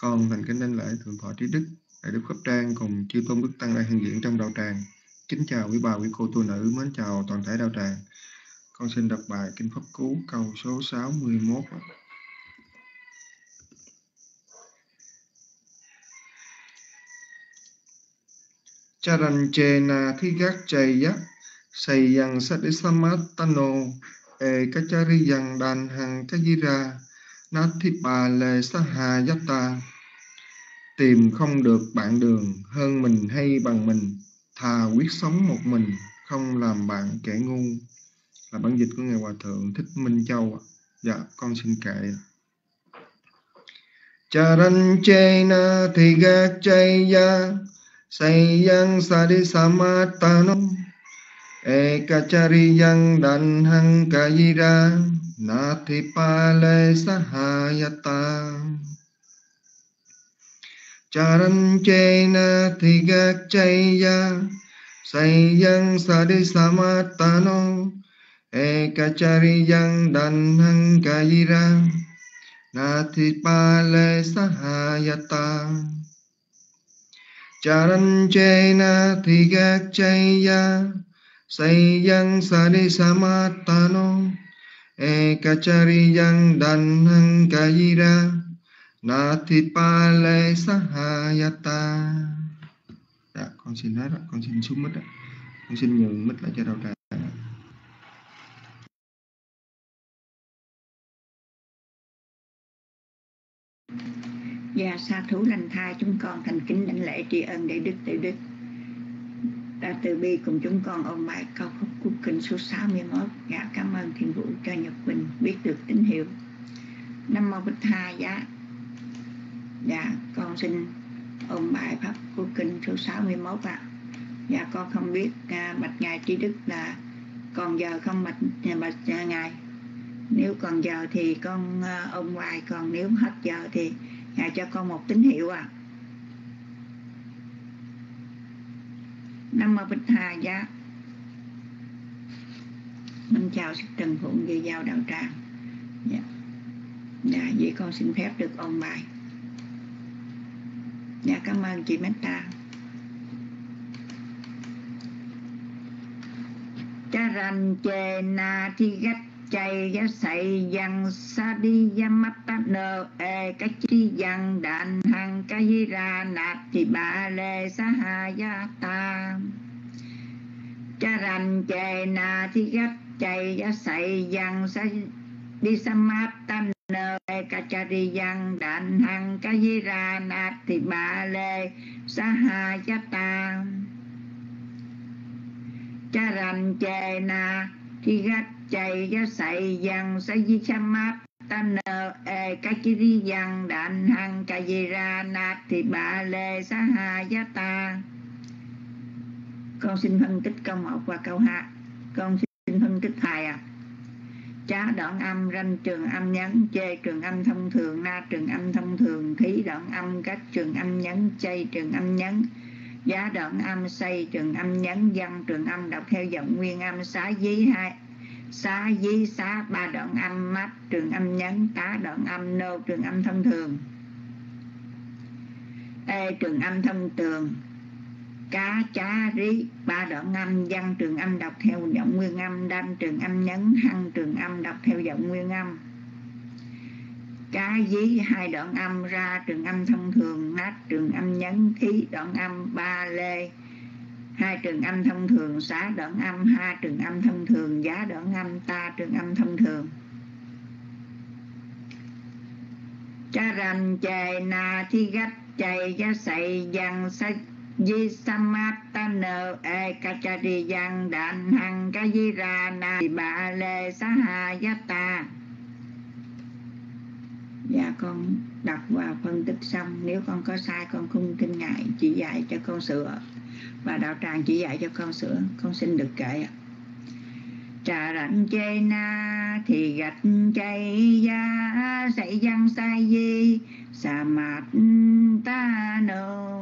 Con thành kính đảnh lễ Thượng Thọ Trí Đức, Đại Đức Pháp Trang cùng chư tôn đức tăng đang hiện diện trong đạo tràng. Kính chào quý bà, quý cô tu nữ, mến chào toàn thể đạo tràng. Con xin đọc bài Kinh Pháp Cú câu số 61. Charanchena thi gác chay giác Sayang Sadisamatano E Kachariyang Đàn Hằng Kajira Nathipa Lê Saha Yatta Tìm không được bạn đường, hơn mình hay bằng mình. Thà quyết sống một mình, không làm bạn kẻ ngu. Là bản dịch của Ngài Hòa Thượng Thích Minh Châu Dạ con xin kệ. Charan Chena Thiga Chaya Sayang Sadisamatano Ekachariyang Danhang Kayira Natipale Sahayata. Charanchena Tigachaya Sayang Sadisamatano Ekachariyang Danhang Kayira Natipale Sahayata. Charanchena Tigachaya Sayang Sadisamatano Ekachariyang Danhang Kayira Natipale Sahayata Dạ, con xin hết con xin xuống mít. Con xin nhường mít lại cho đầu tràng. Và dạ, sa thú lành thai chúng con thành kính đảnh lễ tri ân đại đức tự đức đã từ bi cùng chúng con ôn bài câu khúc quốc kinh số 61 dạ cảm ơn thiên vũ cho nhật bình biết được tín hiệu. Nam mô bích tha dạ dạ con xin ôn bài pháp quốc kinh số 61 ạ. Dạ con không biết à, bạch ngài trí đức là còn giờ không bạch à, bạch à, ngài? Nếu còn giờ thì con à, ôn bài còn nếu hết giờ thì ngài cho con một tín hiệu à Nam Mô Bích Hà Giá. Mình chào Trần Phụng về giao đạo tràng. Dạ. dạ, vậy con xin phép được ôn bài. Dạ, cảm ơn chị Meta Charan chê na thi gách chay giá sậy yang sa đi ya mắt nơ e cái chi yang đàn hằng cái hi ra nạp thì bà lê sa ha ya ta. Cha rành chề na thi gắt chay giá sậy yang sa đi sa mát ta nơ e ca cha đi yang đàn hằng cái hi ra nạp thì bà lê sa ha ya ta. Cha rành chề na thi gắt chay giá sậy yang sa di sa mát. Tan e ca chi ri yang đạn hằng ca di ra nát. Thì bà lê sa ha giá ta. Con xin phân tích câu một và câu hai. Con xin phân tích hai à chá đoạn âm, ranh trường âm nhấn, chê trường âm thông thường, na trường âm thông thường, khí đoạn âm cách trường âm nhấn, chay trường âm nhấn. Giá đoạn âm xây trường âm nhấn, văn trường âm, đọc theo giọng nguyên âm, xá dí hai sa di sa ba đoạn âm mắt trường âm nhấn, tá đoạn âm nô, trường âm thông thường. Ê, trường âm thông thường. Cá, chá, rí, ba đoạn âm, văn, trường âm đọc theo giọng nguyên âm đanh trường âm nhấn, hăng, trường âm đọc theo giọng nguyên âm. Cá, dí, hai đoạn âm, ra, trường âm thông thường nát trường âm nhấn thí đoạn âm, ba, lê hai trường âm thông thường, xá đoạn âm. Hai trường âm thông thường, giá đoạn âm. Ta trường âm thông thường. Cha rành chày na thi gách chày giá sậy dăng sa di samatana e kachari dăng đạn hằng, ca di ra na bà lê sa ha giá ta. Dạ con đọc và phân tích xong. Nếu con có sai, con không kinh ngại chỉ dạy cho con sửa và đạo tràng chỉ dạy cho con sửa, con xin được kể ạ. Trà rạnh chê na thì gạch chay da sậy văn sai di sa mạt ta nô.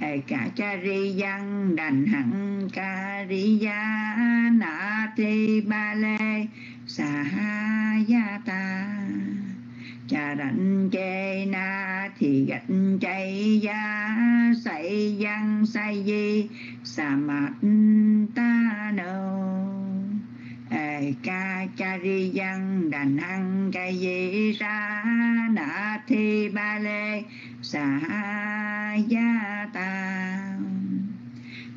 Ê cả cha ri văn đành hẳn ca ri ya na ti ba lê sa ha ya ta. Trà rạnh chê na thì gạch chạy gia sậy văn say di, sa mạt ta nô. Ê, ca cha ri văn đàn ăn cây di ra na thi ba lê, sa gia ta.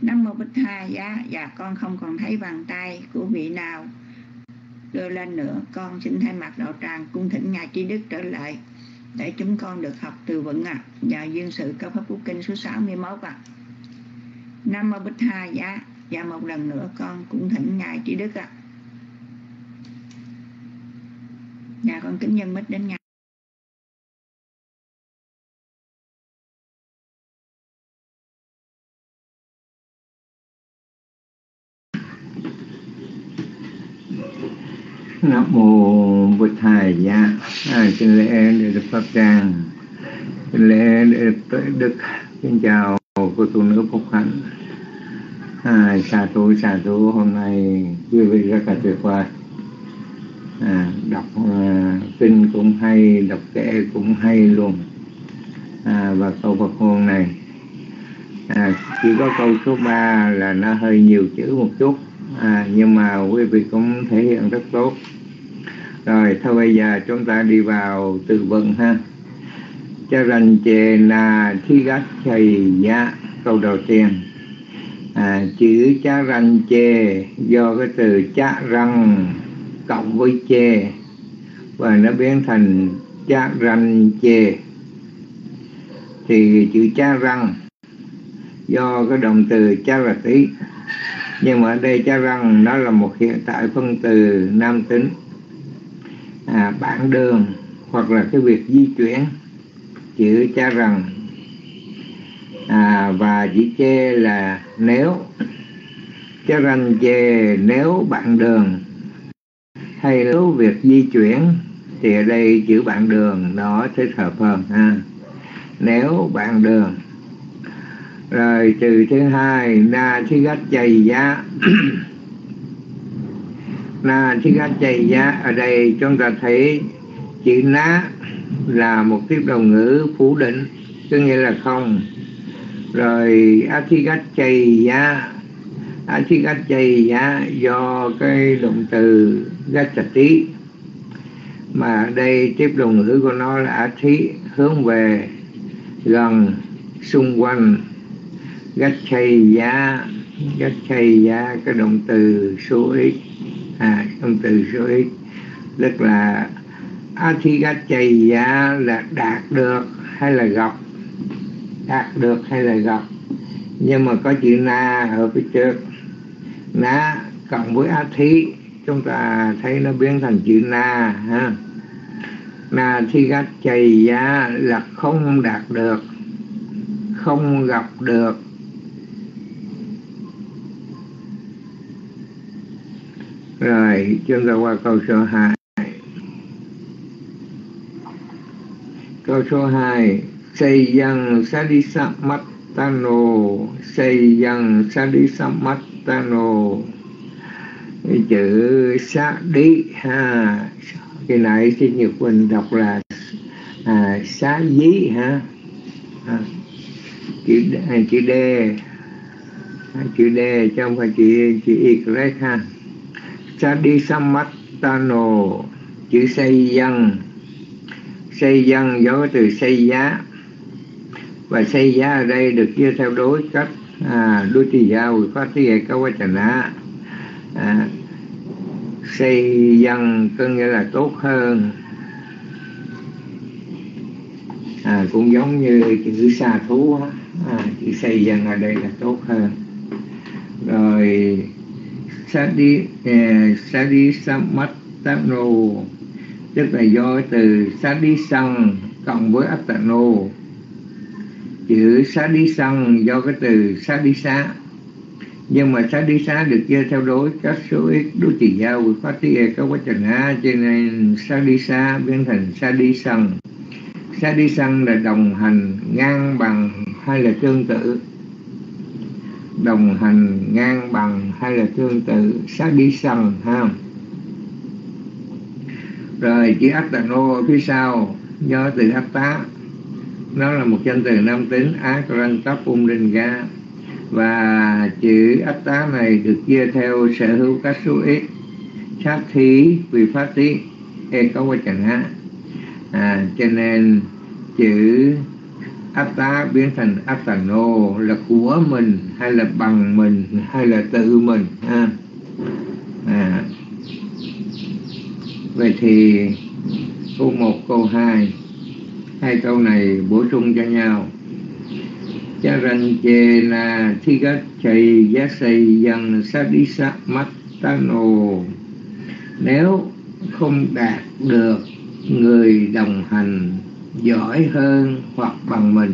Năm mô bích tha giá. Dạ con không còn thấy bàn tay của vị nào. Đưa lên nữa, con xin thay mặt đạo tràng cung thỉnh ngài trí đức trở lại để chúng con được học từ vựng à và duyên sự câu pháp quốc kinh số 61 à nam mô bích tha giá và một lần nữa con cũng thỉnh ngài trí đức ạ. Nhà con kính nhân mít đến ngài. Nam mô Bụt Thầy dạ à, Xin lễ Đức Pháp Trang lễ tới đức xin chào cô tu nữ phúc hạnh. À, xà tu xà tu hôm nay quý vị rất là tuyệt vời. À, đọc à, kinh cũng hay đọc kệ cũng hay luôn. À, và câu Phật ngôn này à, chỉ có câu số 3 là nó hơi nhiều chữ một chút. À, nhưng mà quý vị cũng thể hiện rất tốt rồi thôi bây giờ chúng ta đi vào từ vựng ha. Cha rằng chề là thi gắt chày giá. Câu đầu tiên. À, chữ cha rành chê do cái từ cha răng cộng với chê. Và nó biến thành cha ranh chê thì chữ cha răng do cái động từ cha là tí. Nhưng mà ở đây cha răng nó là một hiện tại phân từ nam tính à, bản đường hoặc là cái việc di chuyển chữ cha rằng à, và chữ chê là nếu. Cha rằng chê nếu bạn đường hay nếu việc di chuyển thì ở đây chữ bạn đường nó thích hợp hơn ha. Nếu bạn đường. Rồi từ thứ hai na thứ gách chày giá. na thi gắt chay giá. Ở đây chúng ta thấy chữ ná là một tiếp đồng ngữ phủ định, có nghĩa là không. Rồi Athigachaya chay giá. Chay giá do cái động từ gachati mà đây tiếp đồng ngữ của nó là athi hướng về gần, xung quanh. Gachaya giá. Giá, cái động từ số ít à động từ số ít. Tức là à, Athigachaya là đạt được hay là gặp đạt được hay là gặp nhưng mà có chữ na ở phía trước. Na cộng với athi chúng ta thấy nó biến thành chữ na, ha? Na thi gắt chày giá là không đạt được, không gặp được. Rồi chúng ta qua câu số 2 Câu số 2 Xây dân sa đi sa mắt tano. Xây dân Sayyang Sadisamatano Sayyang Sadisamatano cái chữ sa đi ha. Cái này xin Nhật Quỳnh đọc là à, xá dí ha. À, chữ à, chữ d À, chữ d chứ không phải chữ chữ y correct ha sa đi samatano chữ xây dân. Xây dân do từ xây giá. Và xây giá ở đây được chia theo đối cách à, đối trì giao phát thi câu quá trần á. À, xây dân có nghĩa là tốt hơn. À, cũng giống như chữ xa thú à, chữ xây dân ở đây là tốt hơn. Rồi sadi đi sadi samatano. Tức là do từ sadisang cộng với atano chữ sadisang do cái từ sadisa nhưng mà sadisa được chia theo đối các số ít đối chỉ giao với phát tí các quá trình a cho nên sadisa biến thành sadi sang. Sadi sang là đồng hành ngang bằng hay là tương tự đồng hành ngang bằng hay là tương tự sát bi sân ha? Rồi chữ Attano ở phía sau do từ Atta nó là một danh từ nam tính Akrantapumringa và chữ Atta này được chia theo sở hữu các số ít sát thí vì phát tí e có quá chẳng hạn à, cho nên chữ Atta biến thành Attano là của mình hay là bằng mình hay là tự mình ha? À, vậy thì câu một câu hai hai câu này bổ sung cho nhau. Cha rằng chê na thi gắt chày giá xây dân sa đi sa mắt tano nếu không đạt được người đồng hành giỏi hơn hoặc bằng mình.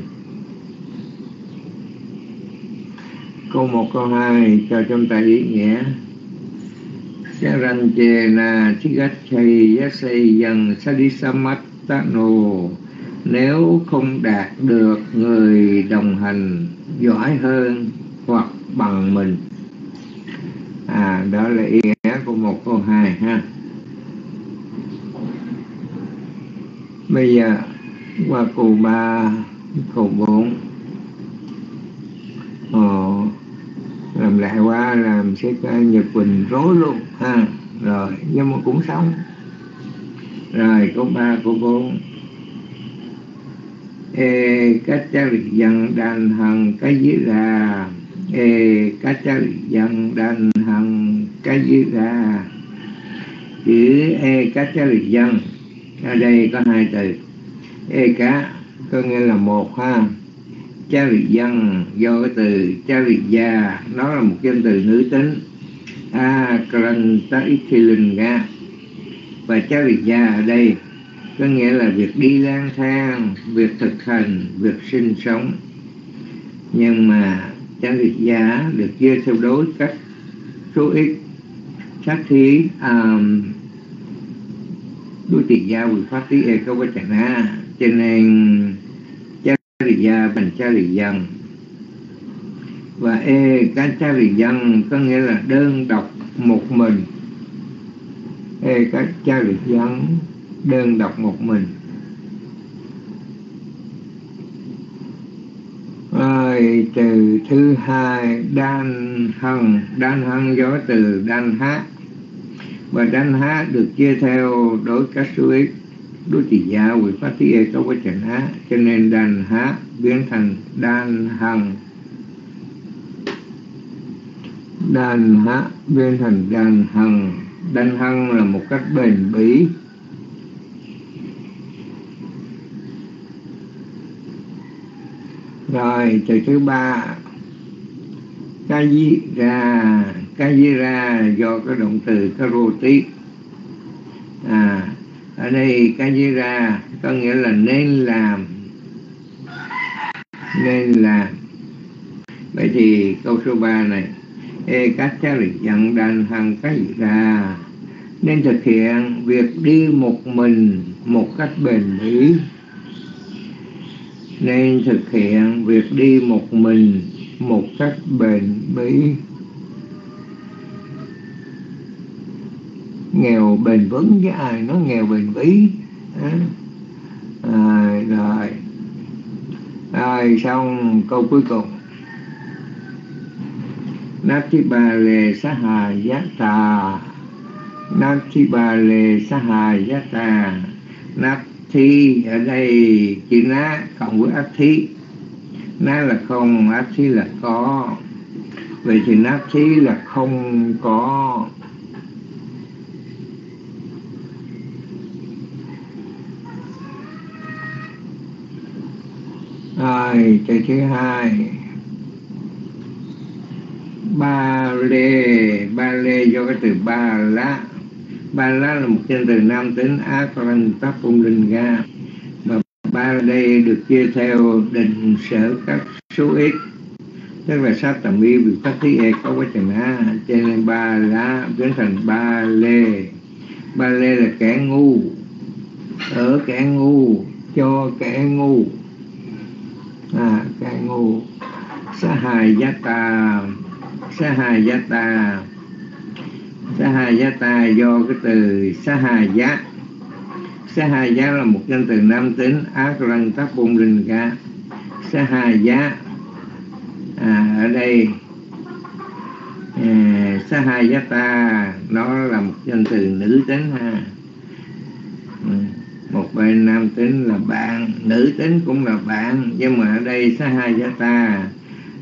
Câu một, câu hai, cho chúng ta ý nghĩa. Saranchena Thigachai Yasai Yang Sadisamattano nếu không đạt được người đồng hành giỏi hơn hoặc bằng mình. À đó là ý nghĩa của một, câu hai ha. Bây giờ qua câu ba câu bốn. Ồ, làm lại qua, làm sẽ nhật quỳnh rối luôn, ha. Rồi, nhưng mà cũng xong. Rồi câu ba câu bốn. E cách cha dân đàn hằng cái dưới là e cách cha dân đàn hằng cái dưới là chữ e cách cha dân. Ở đây có hai từ e cá có nghĩa là một ha. Cha dân do cái từ cha gia nó là một danh từ nữ tính. A kranta ikilinga và cha gia ở đây có nghĩa là việc đi lang thang việc thực hành việc sinh sống. Nhưng mà cha Việt gia được chia theo đối cách số ít. Sát thí um, đối tiền giao quỳ phát tí e có chẳng ha cho nên cha liệt gia bằng cha liệt dân. Và e cái cha liệt dân có nghĩa là đơn độc một mình. E cái cha liệt dân đơn độc một mình. Rồi, từ thứ hai, đan hằng đan hằng gió từ đan hát và đan hát được chia theo đối cách suy ít đối trị gia quỷ phát tí ê có quá trình há cho nên đàn há, biến thành đàn hằng. Đàn há, biến thành đàn hằng. Đàn hằng là một cách bền bỉ. Rồi, từ thứ ba. Ca di ra ca di ra do cái động từ karoti. À ở đây ca di ra có nghĩa là nên làm. Nên làm. Vậy thì câu số 3 này e các cha lịch dặn đàn hàng cái ra? Nên thực hiện việc đi một mình một cách bền bỉ. Nên thực hiện việc đi một mình một cách bền bỉ. Nghèo bền vững với ai nó nghèo bền bỉ à, rồi. Rồi xong câu cuối cùng. Nati bà lề sa hà giá tà Nati bà lề sa hà giá tà Nati thi ở đây chữ ná cộng với ác thí ná là không ác thí là có. Vậy thì nát thí là không có. Rồi cái thứ hai. Ba lê ba lê do cái từ ba lá. Ba lá là một danh từ nam tính ác văn tắc phung linh ga và ba lê được chia theo định sở các số ít tức là sát tầm y bị phát thí e có quá trình a, cho nên ba lá biến thành ba lê. Ba lê là kẻ ngu. Ở kẻ ngu, cho kẻ ngu à cái ngu. Sa hài gia tà. Sa hài giá tà. Sahayata do cái từ Sahaya Sahaya là một danh từ nam tính ác răng tắc bung rình ca Sahaya à, ở đây à, Sahayata nó là một danh từ nữ tính ha. Ừ một bên nam tính là bạn nữ tính cũng là bạn nhưng mà ở đây sahajata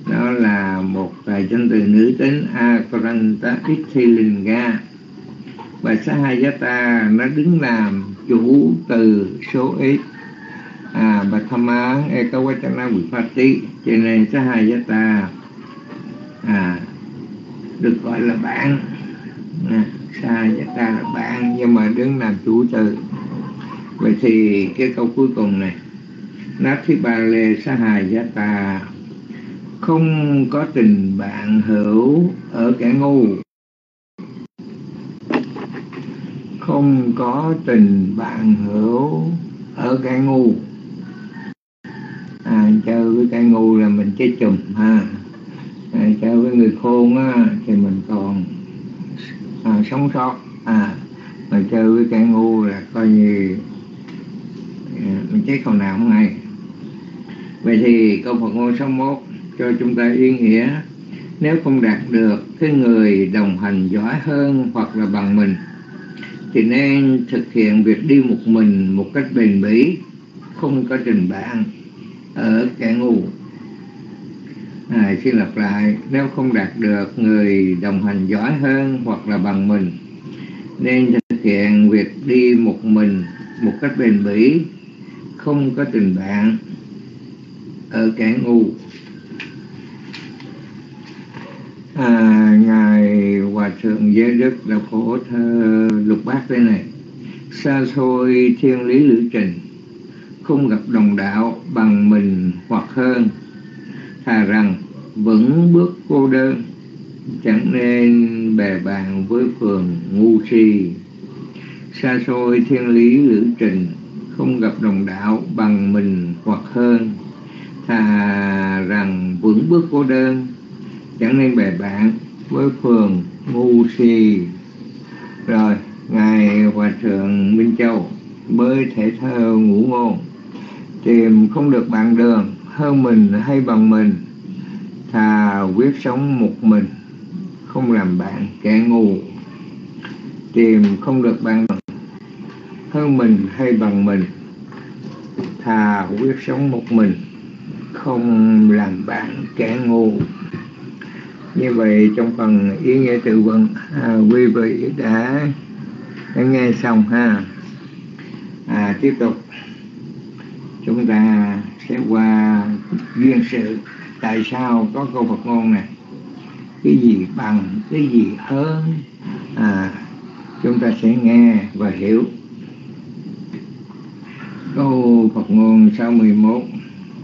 nó là một vài danh từ nữ tính Akaranta Ithilinga và Sahayata nó đứng làm chủ từ số ít à bà tham án Ekawachana Vipati cho nên Sahayata à được gọi là bạn. À, ta là bạn nhưng mà đứng làm chủ từ vậy thì cái câu cuối cùng này. Nathibale Sahayata không có tình bạn hữu ở kẻ ngu. Không có tình bạn hữu ở kẻ ngu. À, chơi với cái ngu là mình chết chùm ha. À, chơi với người khôn á, thì mình còn à, sống sót à. Mà chơi với cái ngu là coi như mình chết hồi nào không hay vậy thì câu Phật ngôn số 1 cho chúng ta ý nghĩa nếu không đạt được cái người đồng hành giỏi hơn hoặc là bằng mình thì nên thực hiện việc đi một mình một cách bền bỉ không có trình bạn ở kẻ ngu. À, xin lặp lại nếu không đạt được người đồng hành giỏi hơn hoặc là bằng mình nên thực hiện việc đi một mình một cách bền bỉ không có tình bạn ở kẻ ngu à, ngài hòa thượng giới đức đã phổ thơ lục bát thế này. Xa xôi thiên lý lữ trình không gặp đồng đạo bằng mình hoặc hơn. Thà rằng vẫn bước cô đơn chẳng nên bè bạn với phường ngu si. Xa xôi thiên lý lữ trình không gặp đồng đạo bằng mình hoặc hơn. Thà rằng vững bước cô đơn, chẳng nên bè bạn với phường ngu si. Rồi, ngài hòa thượng minh châu bơi thể thơ ngũ ngôn, tìm không được bạn đường, hơn mình hay bằng mình. Thà quyết sống một mình, không làm bạn kẻ ngu, tìm không được bạn đường hơn mình hay bằng mình. Thà quyết sống một mình không làm bạn kẻ ngu. Như vậy trong phần ý nghĩa tự vận à, quý vị đã, đã nghe xong ha. À, tiếp tục. Chúng ta sẽ qua duyên sự tại sao có câu Phật ngôn này? Cái gì bằng cái gì hơn? À, chúng ta sẽ nghe và hiểu câu Phật ngôn sau 11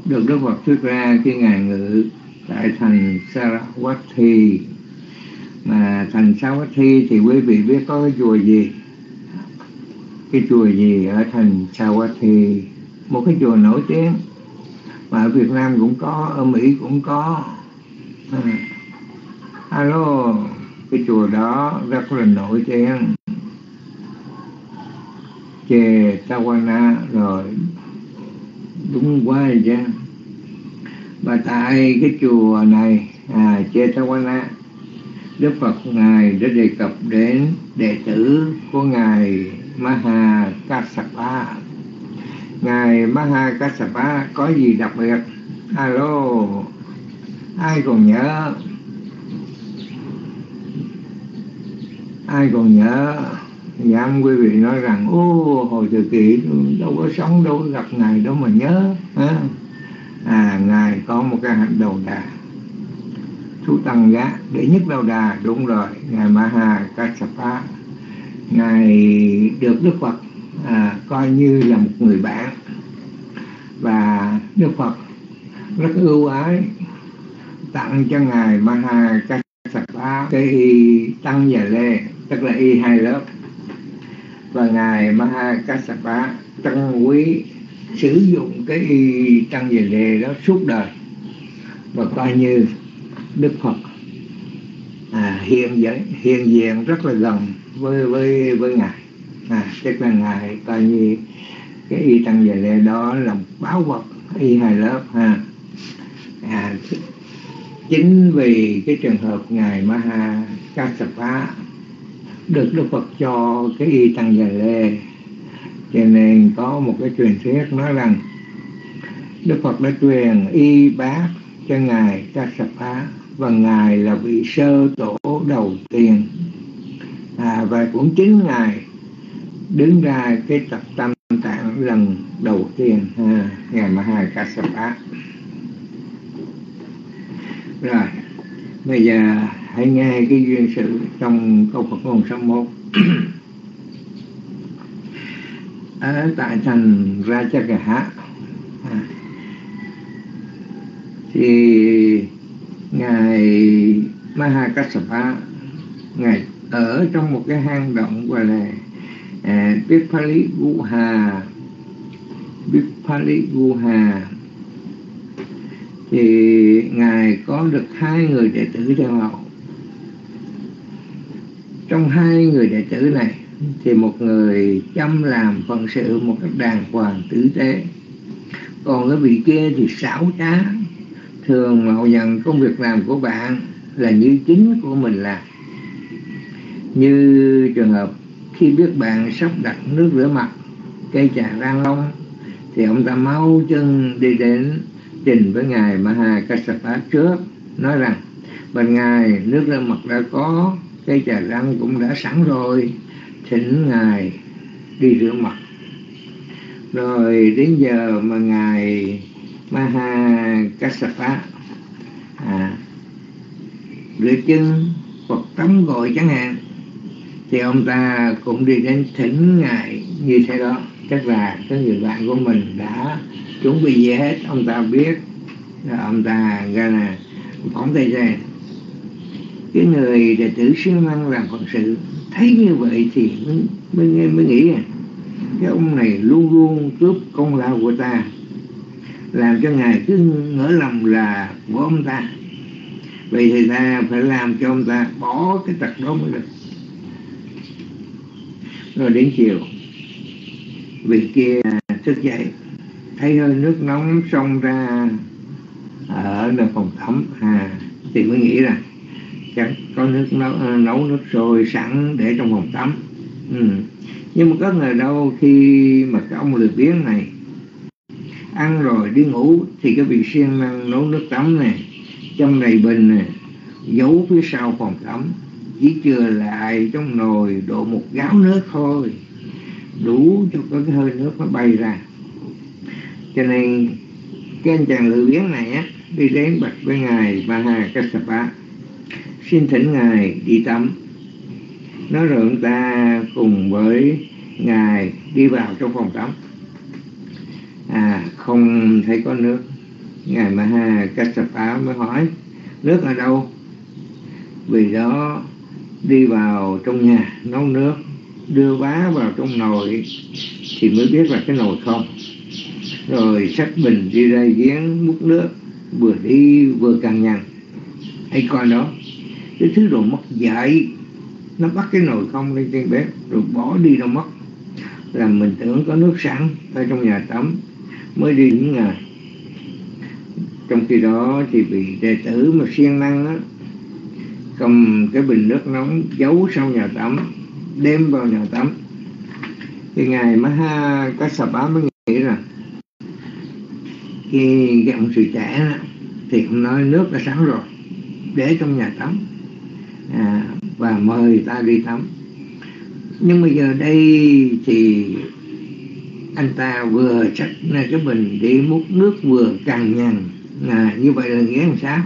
được Đức Phật thuyết ra khi ngài ngự tại thành Saravati mà thành Saravati thì quý vị biết có cái chùa gì? Cái chùa gì ở thành Saravati một cái chùa nổi tiếng mà ở Việt Nam cũng có ở Mỹ cũng có. À, alo cái chùa đó rất là nổi tiếng chè Tawana rồi đúng quá rồi chứ. Và tại cái chùa này à, Chetawana Đức Phật ngài đã đề cập đến đệ tử của ngài Maha Kassapa ngài Maha Kassapa có gì đặc biệt? Alo ai còn nhớ? Ai còn nhớ? Dám quý vị nói rằng ô hồi thời kỳ đâu có sống đâu có gặp ngài đâu mà nhớ. Ha? à ngài có một cái hạnh đầu đà. Chú tăng giá đệ nhất đầu đà đúng rồi ngài maha kassapa. Ngài được đức phật à, coi như là một người bạn. Và đức phật rất ưu ái tặng cho ngài maha kassapa cái y tăng và lê tức là y hai lớp và ngài maha kassapa trân quý sử dụng cái y tăng về đề đó suốt đời. Và coi như đức phật à, hiện diện hiện diện rất là gần với với với ngài. À, tức là ngài coi như cái y tăng về đề đó là một báo vật y hai lớp ha. À, chính vì cái trường hợp ngài Maha Kassapa được Đức Phật cho cái y tăng già lê. Cho nên có một cái truyền thuyết nói rằng Đức Phật đã truyền y bát cho ngài Kassapa và ngài là vị sơ tổ đầu tiên. À, và cũng chính ngài đứng ra cái tập tâm tạng lần đầu tiên ha, mà hai Kassapa rồi bây giờ hãy nghe cái duyên sự trong câu Phật ngôn số 1 ở tại thành Rajagaha à, thì ngài Mahakassapa ngài ở trong một cái hang động gọi là à, Bipali Guha Bipali Guha thì ngài có được hai người đệ tử theo học trong hai người đệ tử này, thì một người chăm làm phận sự, một cách đàng hoàng tử tế. Còn cái vị kia thì xảo trá, thường mạo nhận công việc làm của bạn là như chính của mình làm như trường hợp khi biết bạn sắp đặt nước rửa mặt, cây trà rang long, thì ông ta mau chân đi đến trình với ngài Maha Kassapa trước, nói rằng, bên ngài nước rửa mặt đã có cây trà răng cũng đã sẵn rồi. Thỉnh ngài đi rửa mặt. Rồi đến giờ mà ngài Maha Kassapa à, rửa chân hoặc tắm gội chẳng hạn thì ông ta cũng đi đến thỉnh ngài như thế đó. Chắc là cái người bạn của mình đã chuẩn bị gì hết. Ông ta biết là ông ta ra là phóng tay ra cái người đệ tử siêng năng làm phật sự thấy như vậy thì mới mới, mới nghĩ à cái ông này luôn luôn cướp công lao của ta làm cho ngài cứ ngỡ lòng là của ông ta. Vậy thì ta phải làm cho ông ta bỏ cái tật đó mới được. Rồi đến chiều vị kia thức dậy thấy hơi nước nóng xông ra ở nơi phòng tắm à, thì mới nghĩ là chắc có nước nấu, ờ, nấu nước sôi sẵn để trong phòng tắm ừ. nhưng mà có người đâu khi mà cái ông lười biếng này ăn rồi đi ngủ thì cái vị siêng năng nấu nước tắm này trong đầy bình này giấu phía sau phòng tắm chỉ chừa lại trong nồi độ một gáo nước thôi đủ cho có cái hơi nước nó bay ra cho nên cái anh chàng lười biếng này á đi đến bạch với ngài Maha Kassapa xin thỉnh ngài đi tắm. Nói rồi ta cùng với ngài đi vào trong phòng tắm. À không thấy có nước. Ngài Maha Kassapa mới hỏi, nước ở đâu? Vì đó, đi vào trong nhà, nấu nước, đưa bá vào trong nồi thì mới biết là cái nồi không. Rồi xách bình đi ra giếng múc nước, vừa đi vừa cằn nhằn. Hãy coi đó cái thứ đồ mất dạy nó bắt cái nồi không lên trên bếp rồi bỏ đi đâu mất. Là mình tưởng có nước sẵn ở trong nhà tắm mới đi những ngày trong khi đó thì bị đệ tử mà siêng năng á cầm cái bình nước nóng giấu sau nhà tắm đem vào nhà tắm. Thì các sà bá mới nghĩ rằng khi cái ông sự trẻ đó, thì ông nói nước đã sẵn rồi để trong nhà tắm à, và mời ta đi tắm. Nhưng bây giờ đây thì anh ta vừa trách cái bình để múc nước vừa cằn nhằn. À, như vậy là nghĩa làm sao?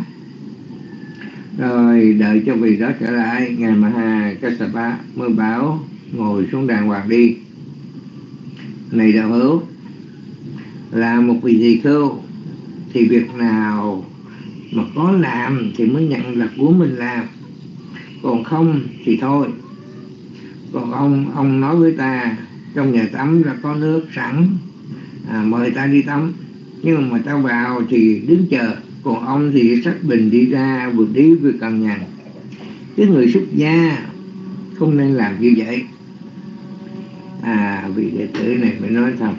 Rồi đợi cho vị đó trở lại ngày mà hà Kassapa mới bảo ngồi xuống đàng hoàng đi. Này đạo hữu là một vị gì cô thì việc nào mà có làm thì mới nhận là của mình làm còn không thì thôi. Còn ông ông nói với ta trong nhà tắm là có nước sẵn. À, mời ta đi tắm. Nhưng mà ta vào thì đứng chờ. Còn ông thì sách bình đi ra vừa đi vừa cần nhằn cái người xuất gia không nên làm như vậy. À vị đệ tử này phải nói thật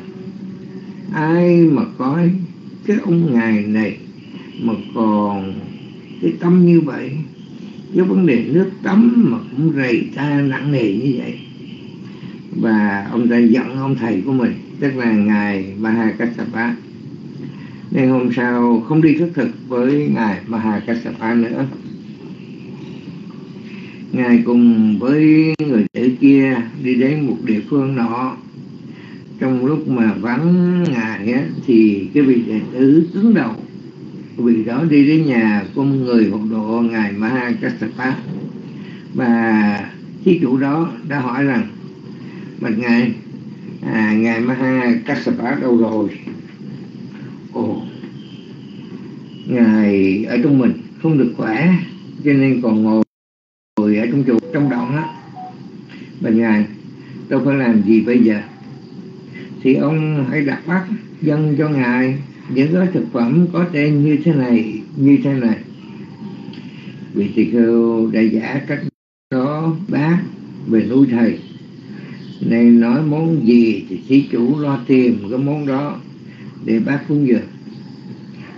ai mà có cái ông ngài này mà còn cái tâm như vậy? Cái vấn đề nước tắm mà cũng rầy ta nặng nề như vậy. Và ông ta giận ông thầy của mình tức là ngài Maha Kassapa nên hôm sau không đi thuyết thực với ngài Maha Kassapa nữa. Ngài cùng với người tử kia đi đến một địa phương nọ. Trong lúc mà vắng ngài á, thì cái vị đệ tử cứng đầu vì đó đi đến nhà của một người hộ độ ngài Maha Kassapa và thí chủ đó đã hỏi rằng bạch ngài à, ngài Maha Kassapa đâu rồi? Ồ ngài ở trong mình không được khỏe cho nên còn ngồi ngồi ở trong chùa trong động á. Bạch ngài tôi phải làm gì bây giờ? Thì ông hãy đặt bắt dân cho ngài những gói thực phẩm có tên như thế này, như thế này vị tỳ khưu đã giả cách đó bác về nuôi thầy. Này nói món gì thì thí chủ lo tìm cái món đó để bác cúng dường.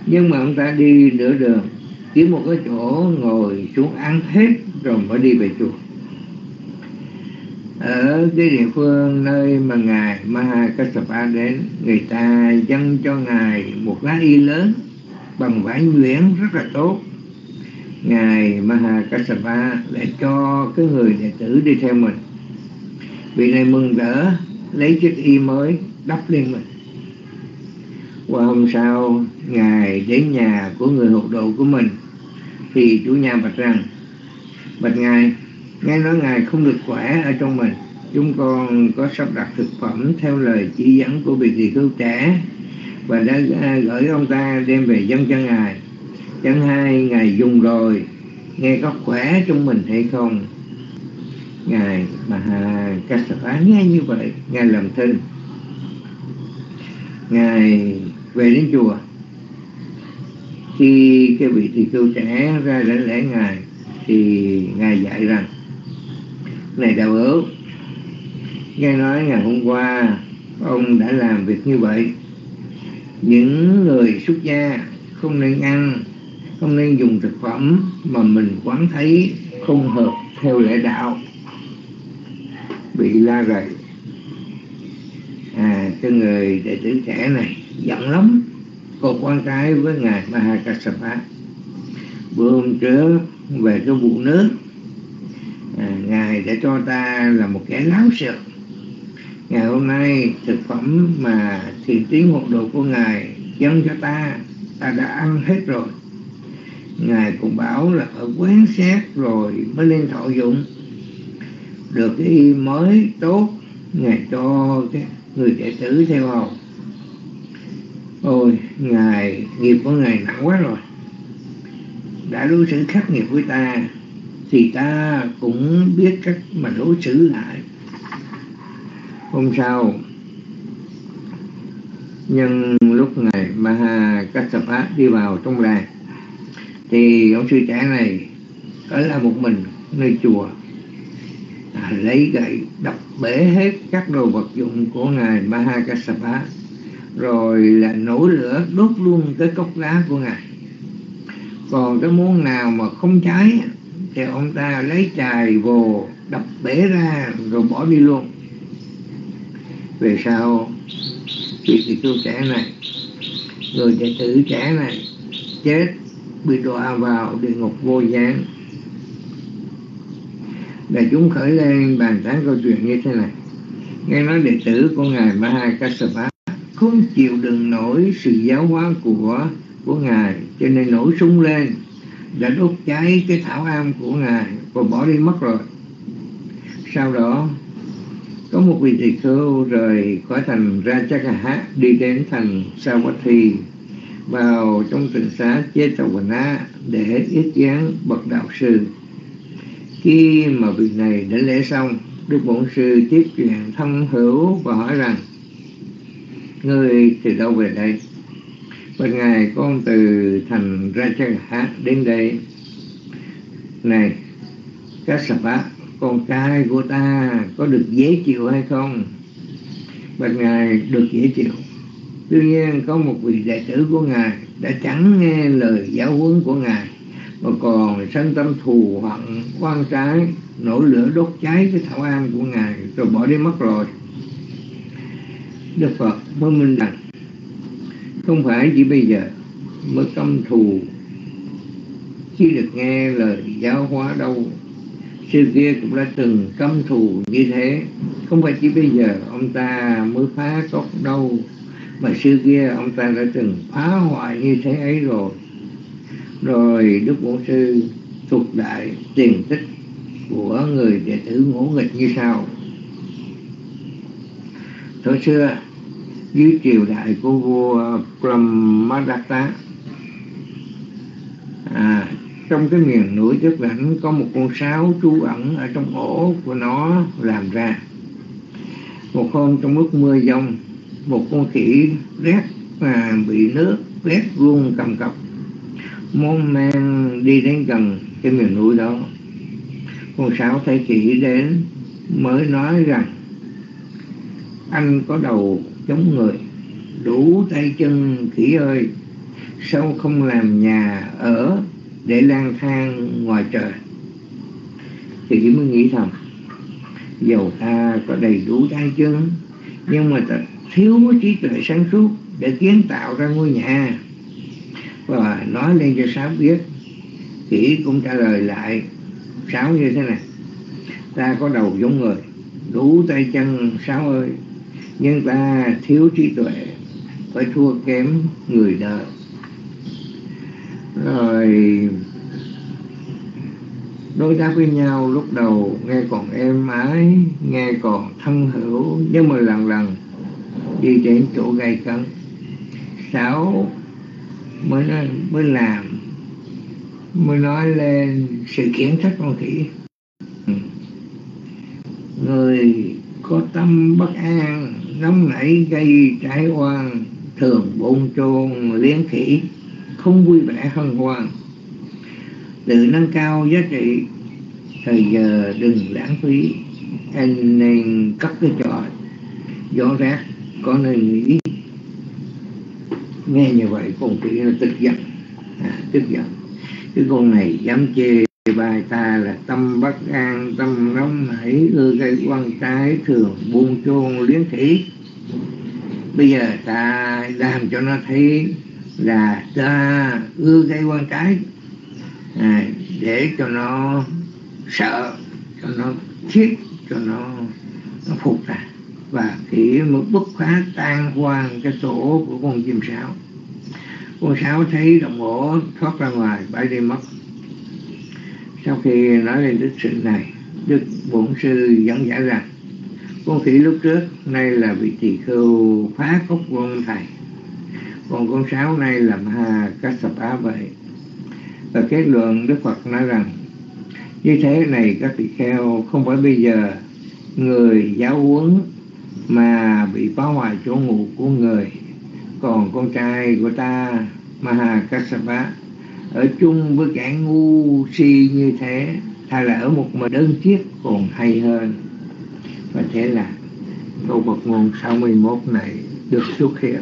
Nhưng mà ông ta đi nửa đường, kiếm một cái chỗ ngồi xuống ăn hết, rồi mới đi về chùa ở cái địa phương nơi mà ngài Maha Kassapa đến, người ta dâng cho ngài một lá y lớn bằng vải nhuyễn rất là tốt. Ngài Maha Kassapa lại cho cái người đệ tử đi theo mình. Vị này mừng rỡ, lấy chiếc y mới đắp lên mình. Qua hôm sau, ngài đến nhà của người hộ độ của mình. Thì chủ nhà bạch rằng, bạch ngài nghe nói ngài không được khỏe ở trong mình. Chúng con có sắp đặt thực phẩm theo lời chỉ dẫn của vị tỳ cứu trẻ và đã à, gửi ông ta đem về dân cho ngài. Chẳng hai ngài dùng rồi, nghe có khỏe trong mình hay không? Ngài mà Kassapa nghe như vậy, ngài làm thinh ngài về đến chùa. Khi cái vị tỳ khưu trẻ ra lễ lễ ngài, thì ngài dạy rằng này đạo hữu nghe nói ngày hôm qua, ông đã làm việc như vậy. Những người xuất gia không nên ăn, không nên dùng thực phẩm mà mình quán thấy không hợp theo lễ đạo. Bị la rầy. À cái người đệ tử trẻ này giận lắm. Cô quan trái với ngài Mahakasapa. Bữa hôm trước về cái vụ nước để cho ta là một kẻ láo sợ ngày hôm nay, thực phẩm mà thiền tiếng hộ độ của ngài dâng cho ta ta đã ăn hết rồi. Ngài cũng bảo là ở quán xét rồi mới lên thọ dụng. Được cái y mới tốt, ngài cho cái người đệ tử theo hầu. Ôi, ngài, nghiệp của ngài nặng quá rồi. Đã đối xử khắc nghiệt với ta thì ta cũng biết cách mà đối xử lại. Hôm sau nhân lúc ngày Maha Kassapa đi vào trong làng thì ông sư trẻ này ở là một mình nơi chùa. À, lấy gậy đập bể hết các đồ vật dụng của ngài Maha Kassapa rồi là nổi lửa đốt luôn cái cốc đá của ngài. Còn cái món nào mà không cháy thì ông ta lấy chài vồ đập bể ra, rồi bỏ đi luôn. Về sau vị tỳ khưu trẻ này người đệ tử trẻ này chết, bị đọa vào địa ngục vô gián. Đại chúng khởi lên bàn tán câu chuyện như thế này. Nghe nói đệ tử của ngài Maha Kassapa không chịu đựng nổi sự giáo hóa của của ngài, cho nên nổi súng lên đã đốt cháy cái thảo am của ngài, và bỏ đi mất rồi. Sau đó, có một vị tỳ khưu rời khỏi thành Rajagaha đi đến thành Savatthi vào trong tỉnh xá Chetavana để yết gián bậc đạo sư. Khi mà vị này đã lễ xong, đức bổn sư tiếp chuyện thăm hữu và hỏi rằng, người từ đâu về đây? Bên ngài con từ thành Rajagaha đến đây. Này, các sập con trai của ta có được dễ chịu hay không? Bên ngài được dễ chịu. Tuy nhiên, có một vị đệ tử của ngài đã chẳng nghe lời giáo huấn của ngài, mà còn sân tâm thù hận quan trái nổi lửa đốt cháy cái thảo an của ngài, rồi bỏ đi mất rồi. Đức phật mới minh rằng không phải chỉ bây giờ mới căm thù. Chỉ được nghe lời giáo hóa đâu. Xưa kia cũng đã từng căm thù như thế. Không phải chỉ bây giờ, ông ta mới phá cốc đâu. Mà xưa kia ông ta đã từng phá hoại như thế ấy rồi. Rồi đức bổn sư thuộc đại tiền tích của người đệ tử ngỗ nghịch như sau. Thời xưa dưới triều đại của vua Brahmadatta. À, trong cái miền núi đất lãnh có một con sáo trú ẩn ở trong ổ của nó làm ra. Một hôm trong lúc mưa giông một con khỉ rét à bị nước vét vuông cầm cập. Môn men đi đến gần cái miền núi đó. Con sáo thấy khỉ đến mới nói rằng anh có đầu chống người. Đủ tay chân khỉ ơi, sao không làm nhà ở để lang thang ngoài trời? Thì chỉ mới nghĩ thầm dầu ta có đầy đủ tay chân, nhưng mà ta thiếu trí tuệ sáng suốt để kiến tạo ra ngôi nhà. Và nói lên cho sáu biết kỹ cũng trả lời lại, sáu như thế này, ta có đầu giống người, đủ tay chân, sáu ơi nhưng ta thiếu trí tuệ phải thua kém người đời. Rồi đối đáp với nhau lúc đầu nghe còn êm ái nghe còn thân hữu nhưng mà lần lần đi đến chỗ gây cấn. Sáu mới nói, mới làm mới nói lên sự kiến thức con khỉ. Ừ. Người có tâm bất an nóng nảy gây trái oan thường bồn chồn liếng khỉ không vui vẻ hân hoan. Tự nâng cao giá trị thời giờ đừng lãng phí. Anh nên cất cái trò gió rác có nơi nghĩ. Nghe như vậy con kia nó tức giận. À, tức giận. Cái con này dám chê bài ta là tâm bất an tâm nóng nảy ưa gây quan trái thường buông chuông liếng khỉ bây giờ ta làm cho nó thấy là ta ưa gây quan trái à, để cho nó sợ cho nó thiết cho nó nó phục ra và chỉ một bức phá tan hoang cái tổ của con chim sáo. Con sáo thấy đồng hồ thoát ra ngoài bay đi mất sau khi nói lên đức sự này, đức bổn sư dẫn giải rằng, con khỉ lúc trước nay là vị tỳ khưu phá cốc con thầy. Còn con sáo nay là ma á vậy và kết luận đức phật nói rằng, như thế này các tỳ kheo, không phải bây giờ người giáo huấn mà bị phá hoại chỗ ngủ của người, còn con trai của ta Maha Kassapa ở chung với kẻ ngu si như thế hay là ở một mà đơn chiếc còn hay hơn. Và thế là câu Phật ngôn 61 này được xuất hiện.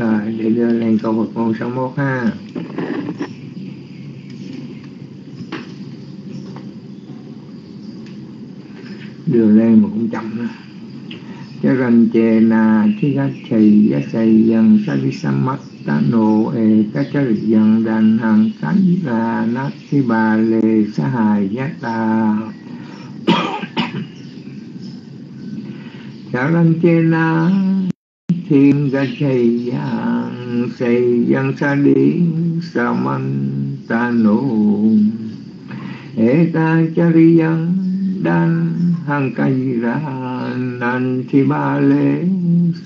À, để đưa lên câu Phật ngôn 61 ha. Đưa lên mà cũng chậm nữa Charanchena Thigachai Yasai Yang Sadisamatano E Kachariyan Dan Hằng Cánh Ra Nát Thi Bà Lê Sa na thiên ga chay Yang Say Yang Sadi Samantano E Kachariyan Dan Hằng Cánh Ra nan thi ba lễ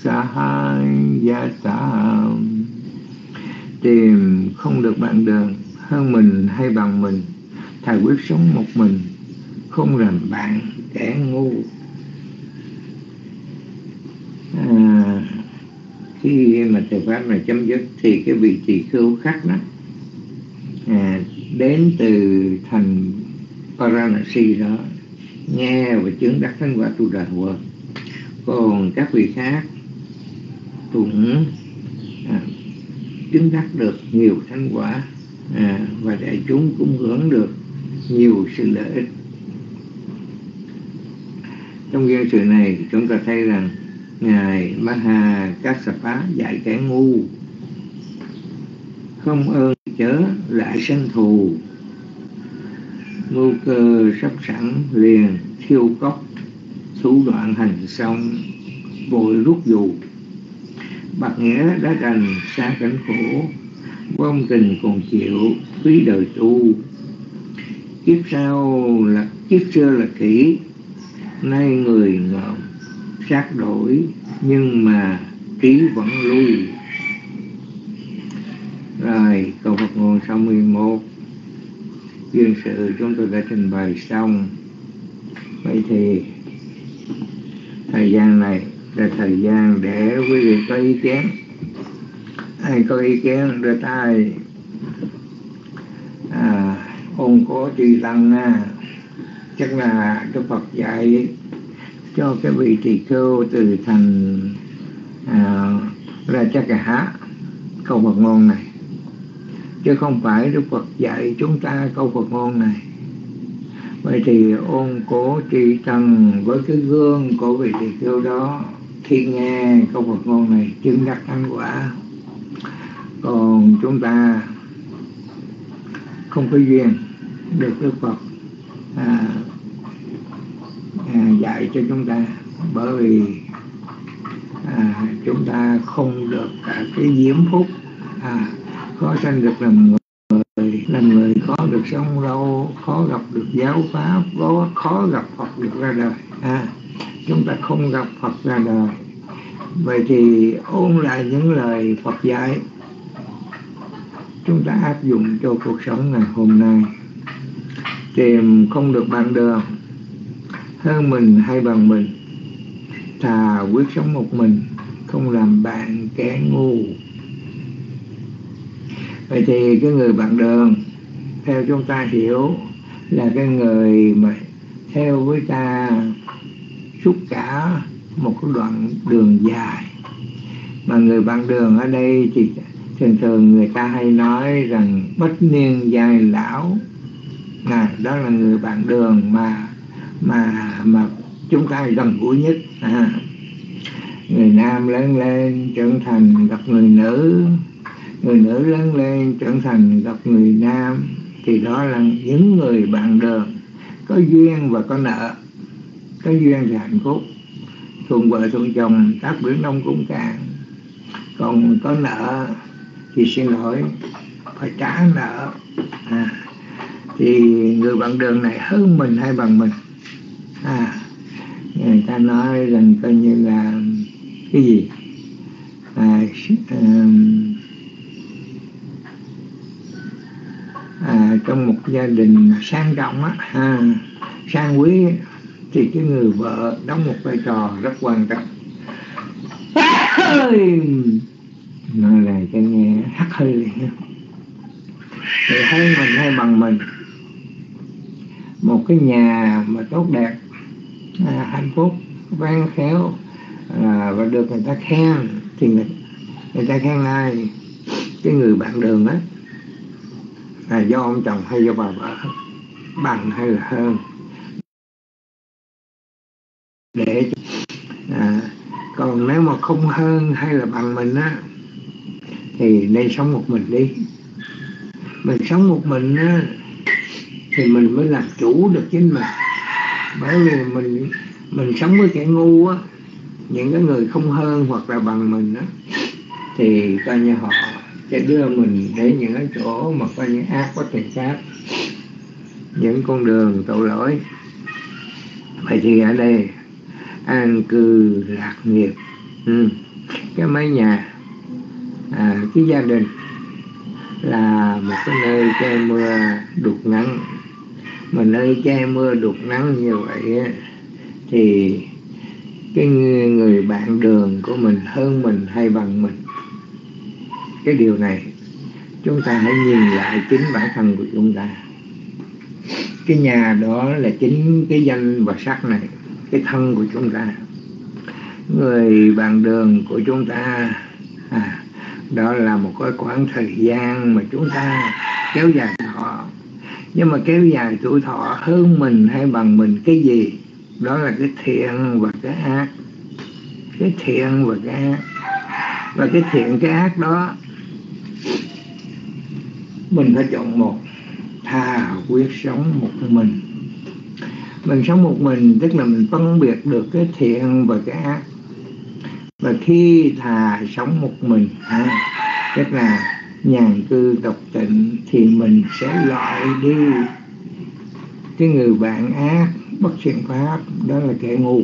sa hai ya ta tìm không được bạn đời hơn mình hay bằng mình. Thầy quyết sống một mình không làm bạn kẻ ngu. À, khi mà thời pháp này chấm dứt thì cái vị tỳ khưu khác đó à, đến từ thành Paranasi đó nghe và chứng đắc thánh quả tu đà quật. Còn các vị khác cũng à, chứng đắc được nhiều thành quả à, và đại chúng cũng hưởng được nhiều sự lợi ích. Trong duyên sự này chúng ta thấy rằng ngài Maha Kassapa dạy kẻ ngu không ơn chớ lại sân thù. Ngu cơ sắp sẵn liền thiêu cốc thủ đoạn hành xong vội rút dù bạc nghĩa đã đành xa cảnh khổ vong tình còn chịu phí đời tu. Kiếp sau là, kiếp xưa là kỹ nay người ngợm sát đổi, nhưng mà trí vẫn lui rồi, câu Phật ngôn 61 duyên sự chúng tôi đã trình bày xong. Vậy thì, thời gian này là thời gian để quý vị có ý kiến. Ai có ý kiến đưa tay. À, ông có trì tăng à, chắc là đức phật dạy cho cái vị tỳ khưu từ thành à, ra chắc cả hát câu Phật ngôn này. Chứ không phải Đức Phật dạy chúng ta câu Phật ngôn này. Vậy thì ôn cố trì tăng với cái gương của vị tỳ khưu đó khi nghe câu Phật ngôn này chứng đắc thánh quả. Còn chúng ta không có duyên được Đức Phật à, à, dạy cho chúng ta. Bởi vì à, chúng ta không được cả cái diễm phúc à, khó sanh được làm người làm người khó được sống lâu khó gặp được giáo pháp khó khó gặp Phật được ra đời à, chúng ta không gặp Phật ra đời. Vậy thì ôn lại những lời Phật dạy. Chúng ta áp dụng cho cuộc sống ngày hôm nay. Tìm không được bạn đường hơn mình hay bằng mình. Thà quyết sống một mình, không làm bạn kẻ ngu. Vậy thì cái người bạn đường theo chúng ta hiểu, là cái người mà theo với ta suốt cả một đoạn đường dài. Mà người bạn đường ở đây thì thường thường người ta hay nói rằng bất niên dài lão. À, đó là người bạn đường mà mà mà chúng ta gần gũi nhất. À, người nam lớn lên trưởng thành gặp người nữ người nữ lớn lên trưởng thành gặp người nam thì đó là những người bạn đường có duyên và có nợ cái duyên thì hạnh phúc. Thuận vợ thuận chồng tác biển đông cũng càng còn có nợ thì xin lỗi phải trả nợ. À, thì người bạn đường này hơn mình hay bằng mình? À, người ta nói rằng coi như là cái gì? À, um, à, trong một gia đình sang trọng á à, sang quý thì cái người vợ đóng một vai trò rất quan trọng. Nói là cho nghe hắt hơi liền thì thấy mình hay bằng mình. Một cái nhà mà tốt đẹp à, hạnh phúc văn khéo à, và được người ta khen thì người, người ta khen ai? Cái người bạn đường á. Là do ông chồng hay do bà vợ bằng hay là hơn để à, còn nếu mà không hơn hay là bằng mình á thì nên sống một mình đi. Mình sống một mình á thì mình mới làm chủ được chính mình. Bởi vì mình mình sống với kẻ ngu á những cái người không hơn hoặc là bằng mình á thì coi như họ sẽ đưa mình đến những cái chỗ mà coi như ác có thể sát những con đường tội lỗi. Vậy thì ở đây an cư lạc nghiệp. Ừ. cái mái nhà à, cái gia đình là một cái nơi che mưa đục nắng mà nơi che mưa đục nắng như vậy á, thì cái người, người bạn đường của mình hơn mình hay bằng mình. Cái điều này chúng ta hãy nhìn lại chính bản thân của chúng ta. Cái nhà đó là chính cái danh và sắc này cái thân của chúng ta. Người bạn đường của chúng ta à, đó là một cái khoảng thời gian mà chúng ta kéo dài thọ. Nhưng mà kéo dài tuổi thọ hơn mình hay bằng mình cái gì đó là cái thiện và cái ác. Cái thiện và cái ác. Và cái thiện cái ác đó mình phải chọn một thà quyết sống một mình mình sống một mình tức là mình phân biệt được cái thiện và cái ác. Và khi thà sống một mình ha, tức là nhàn cư độc tịnh thì mình sẽ loại đi cái người bạn ác bất thiện pháp đó là kẻ ngu.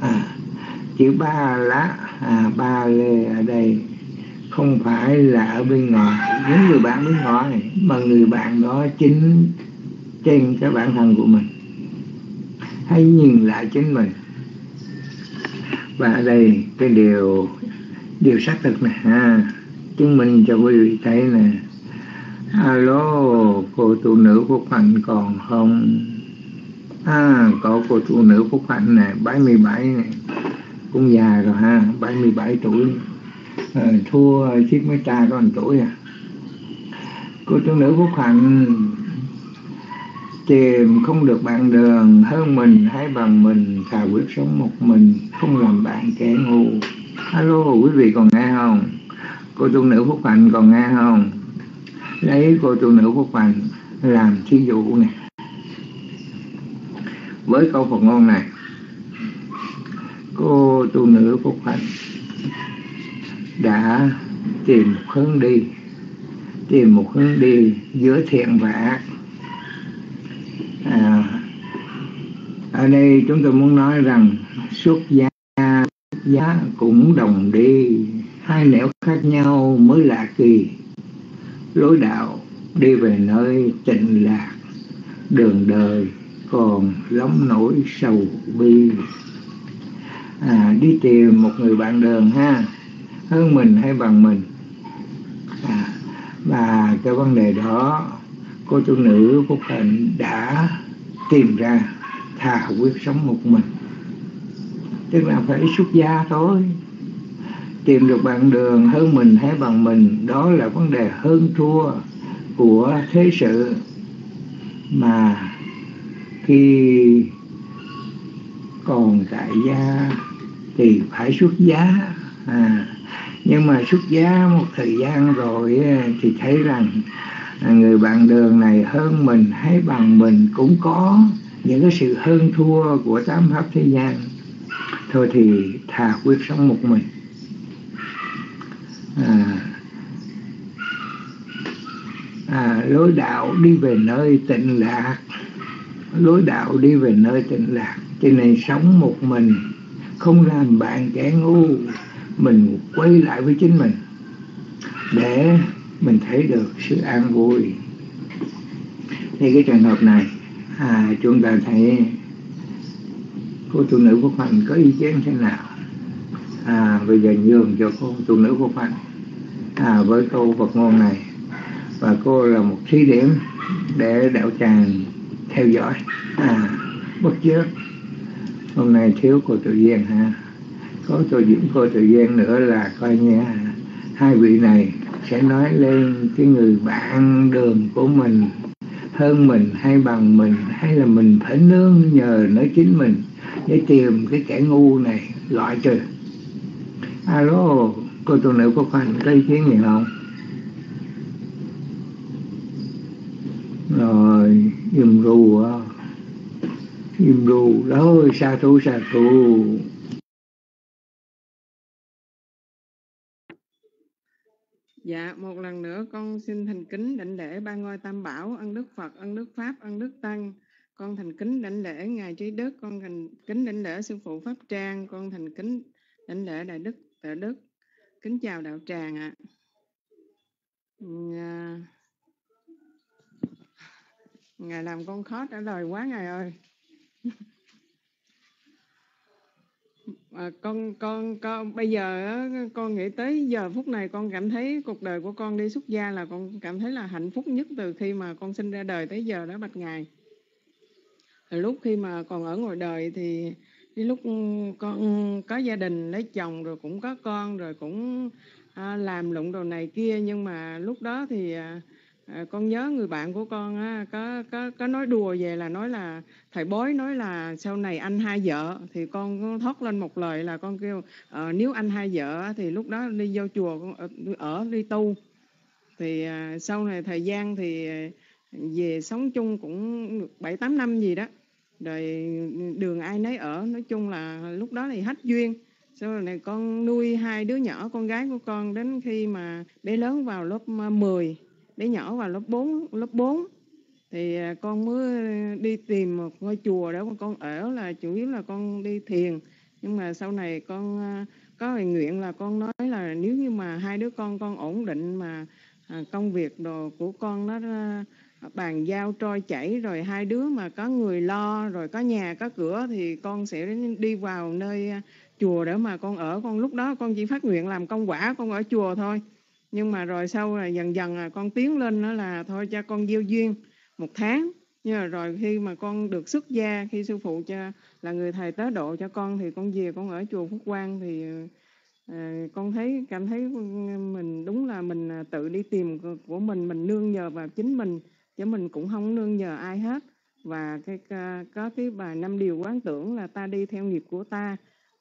À, chữ ba lá à, ba lê ở đây không phải là ở bên ngoài. Những người bạn bên ngoài mà người bạn đó chính trên cái bản thân của mình hãy nhìn lại chính mình. Và ở đây cái điều điều xác thực này ha chứng minh cho quý vị thấy nè. Alo cô tu nữ phúc hạnh còn không? À có cô tu nữ phúc hạnh nè 77 này cũng già rồi ha 77 tuổi. À, thua chiếc máy cha có một tuổi à. Cô tu nữ phúc hạnh tìm không được bạn đường hơn mình hay bằng mình, thà quyết sống một mình, không làm bạn kẻ ngu. Alo, quý vị còn nghe không? Cô tu nữ phúc hạnh còn nghe không? Lấy cô tu nữ phúc hạnh làm thí dụ nè. Với câu Phật ngôn này, cô tu nữ phúc hạnh đã tìm một hướng đi, tìm một hướng đi giữa thiện và ác à, ở đây chúng tôi muốn nói rằng xuất gia xuất giá cũng đồng đi. Hai nẻo khác nhau mới lạ kỳ. Lối đạo đi về nơi tịnh lạc đường đời còn lắm nỗi sầu bi. À, đi tìm một người bạn đường ha hơn mình hay bằng mình? À, và cái vấn đề đó cô tu nữ phúc hạnh đã tìm ra thà quyết sống một mình. Tức là phải xuất gia thôi. Tìm được bạn đường hơn mình hay bằng mình đó là vấn đề hơn thua của thế sự. Mà khi còn tại gia thì phải xuất giá à, nhưng mà xuất giá một thời gian rồi thì thấy rằng người bạn đường này hơn mình hay bằng mình cũng có những cái sự hơn thua của tám pháp thế gian. Thôi thì thà quyết sống một mình. À, à, lối đạo đi về nơi tịnh lạc. Lối đạo đi về nơi tịnh lạc. Cho nên sống một mình không làm bạn kẻ ngu mình quay lại với chính mình. Để mình thấy được sự an vui. Như cái trường hợp này à, chúng ta thấy cô tu nữ phúc hạnh có ý kiến thế nào? À, bây giờ nhường cho cô tu nữ phúc hạnh à, với câu Phật ngôn này. Và cô là một thí điểm để đạo tràng theo dõi. À, bất chước. Hôm nay thiếu cô tự duyên ha. Có tôi diễn cô tự duyên nữa là coi như hai vị này sẽ nói lên cái người bạn đường của mình, hơn mình hay bằng mình, hay là mình phải nương nhờ nói chính mình để tìm cái kẻ ngu này loại trừ. Alo, cô tu nữ có khoan, có ý kiến gì không? Rồi, im ru á im ru đó sa thú sa thú. Dạ, một lần nữa con xin thành kính đảnh lễ ba ngôi tam bảo, ân đức Phật, ân đức Pháp, ân đức Tăng. Con thành kính đảnh lễ Ngài Trí Đức, con thành kính đảnh lễ Sư Phụ Pháp Trang, con thành kính đảnh lễ Đại Đức Tự Đức. Kính chào đạo tràng ạ. À. Ngài làm con khó trả lời quá Ngài ơi à, con con con bây giờ con nghĩ tới giờ phút này con cảm thấy cuộc đời của con đi xuất gia là con cảm thấy là hạnh phúc nhất từ khi mà con sinh ra đời tới giờ đó bạch ngài. Lúc khi mà còn ở ngoài đời thì lúc con có gia đình lấy chồng rồi cũng có con rồi cũng à, làm lụng đồ này kia nhưng mà lúc đó thì à, À, con nhớ người bạn của con á, có có có nói đùa về là nói là thầy bói nói là sau này anh hai vợ. Thì con thoát lên một lời là con kêu à, nếu anh hai vợ thì lúc đó đi vô chùa con ờ, ở, ở đi tu. Thì à, sau này thời gian thì về sống chung cũng bảy tám năm gì đó. Rồi đường ai nấy ở nói chung là lúc đó thì hết duyên. Sau rồi này con nuôi hai đứa nhỏ con gái của con đến khi mà bé lớn vào lớp 10 Đứa nhỏ vào lớp 4 lớp 4 thì à, con mới đi tìm một ngôi chùa đó. Con ở là chủ yếu là con đi thiền. Nhưng mà sau này con à, có lời nguyện là con nói là nếu như mà hai đứa con con ổn định mà à, công việc đồ của con nó bàn giao trôi chảy, rồi hai đứa mà có người lo, rồi có nhà, có cửa, thì con sẽ đi vào nơi chùa để mà con ở. Con lúc đó con chỉ phát nguyện làm công quả, con ở chùa thôi nhưng mà rồi sau là dần dần là con tiến lên đó là thôi cho con gieo duyên một tháng. Nhưng mà rồi khi mà con được xuất gia khi sư phụ cho là người thầy tế độ cho con thì con về con ở chùa Phúc Quang thì à, con thấy cảm thấy mình đúng là mình à, tự đi tìm của mình mình nương nhờ vào chính mình chứ mình cũng không nương nhờ ai hết. Và cái à, có cái bài năm điều quán tưởng là ta đi theo nghiệp của ta.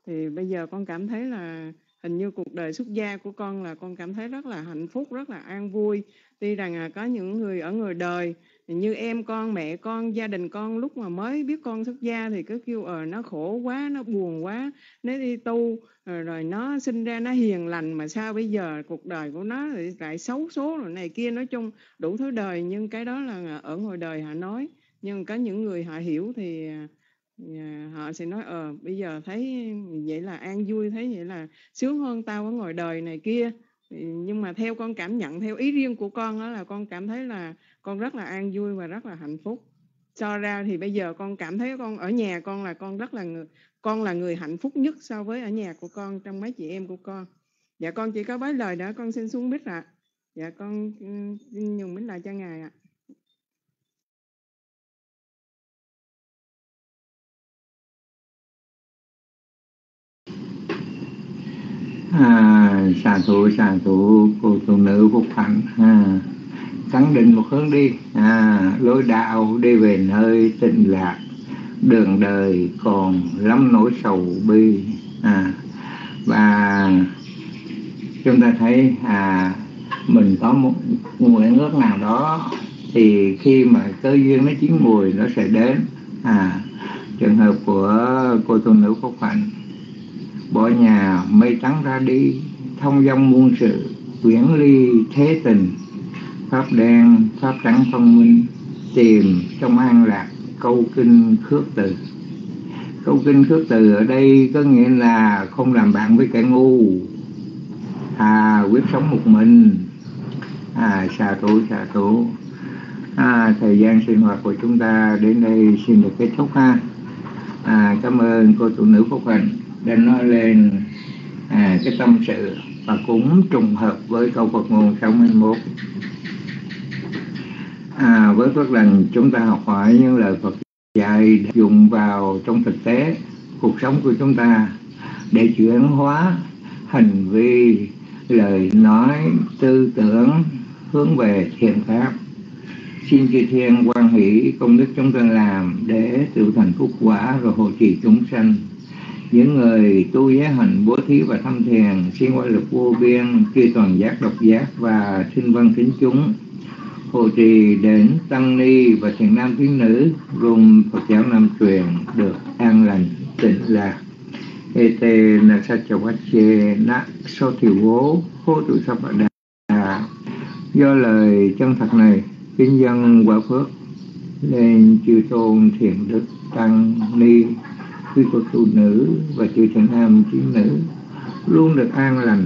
Thì bây giờ con cảm thấy là hình như cuộc đời xuất gia của con là con cảm thấy rất là hạnh phúc rất là an vui. Tuy rằng à, có những người ở người đời như em con mẹ con gia đình con lúc mà mới biết con xuất gia thì cứ kêu ờ nó khổ quá nó buồn quá nó đi tu rồi, rồi nó sinh ra nó hiền lành. Mà sao bây giờ cuộc đời của nó lại, lại xấu số rồi này kia nói chung đủ thứ đời. Nhưng cái đó là à, ở ngoài đời họ nói. Nhưng có những người họ hiểu thì à, Dạ, họ sẽ nói ờ bây giờ thấy vậy là an vui thấy vậy là sướng hơn tao ở ngoài đời này kia. Nhưng mà theo con cảm nhận theo ý riêng của con đó là con cảm thấy là con rất là an vui và rất là hạnh phúc. So ra thì bây giờ con cảm thấy con ở nhà con là con rất là người con là người hạnh phúc nhất so với ở nhà của con trong mấy chị em của con. Dạ con chỉ có bái lời đó con xin xuống biết ạ dạ con ừ, xin nhường mến lại cho ngài ạ. à, à xà thủ xà thủ cô phụ nữ phúc hạnh à, khẳng định một hướng đi à, lối đạo đi về nơi tịnh lạc đường đời còn lắm nỗi sầu bi à, và chúng ta thấy à, mình có một nguyện ước nào đó thì khi mà cơ duyên nó chín mùi nó sẽ đến à, trường hợp của cô tu nữ phúc hạnh bỏ nhà mây trắng ra đi thông dong muôn sự quyển ly thế tình. Pháp đen pháp trắng thông minh tìm trong an lạc câu kinh khước từ. Câu kinh khước từ ở đây có nghĩa là không làm bạn với kẻ ngu. À quyết sống một mình. À xà thủ xà thủ. À, thời gian sinh hoạt của chúng ta đến đây xin được kết thúc ha. À, cảm ơn cô phụ nữ phúc hạnh để nói lên à, cái tâm sự và cũng trùng hợp với câu Phật ngôn 61 à, với các lần chúng ta học hỏi những lời Phật dạy dùng vào trong thực tế cuộc sống của chúng ta để chuyển hóa hành vi lời nói tư tưởng hướng về thiện pháp. Xin chư thiên quan hỷ công đức chúng ta làm để tự thành phúc quả rồi hộ trì chúng sanh những người tu giới hạnh bố thí và thâm thiền, xin qua lực vô biên khi toàn giác, độc giác và sinh văn kính chúng. Hộ trì đến tăng ni và thiền nam tín nữ, gồm phật giáo nam truyền, được an lành, tịnh lạc. Ete na sa cha chê na so thiểu bố hô tụ sa đà. Do lời chân thật này, kính dân quả phước, nên chư tôn thiền đức tăng ni khi cô phụ nữ và chư thiện nam chư nữ, luôn được an lành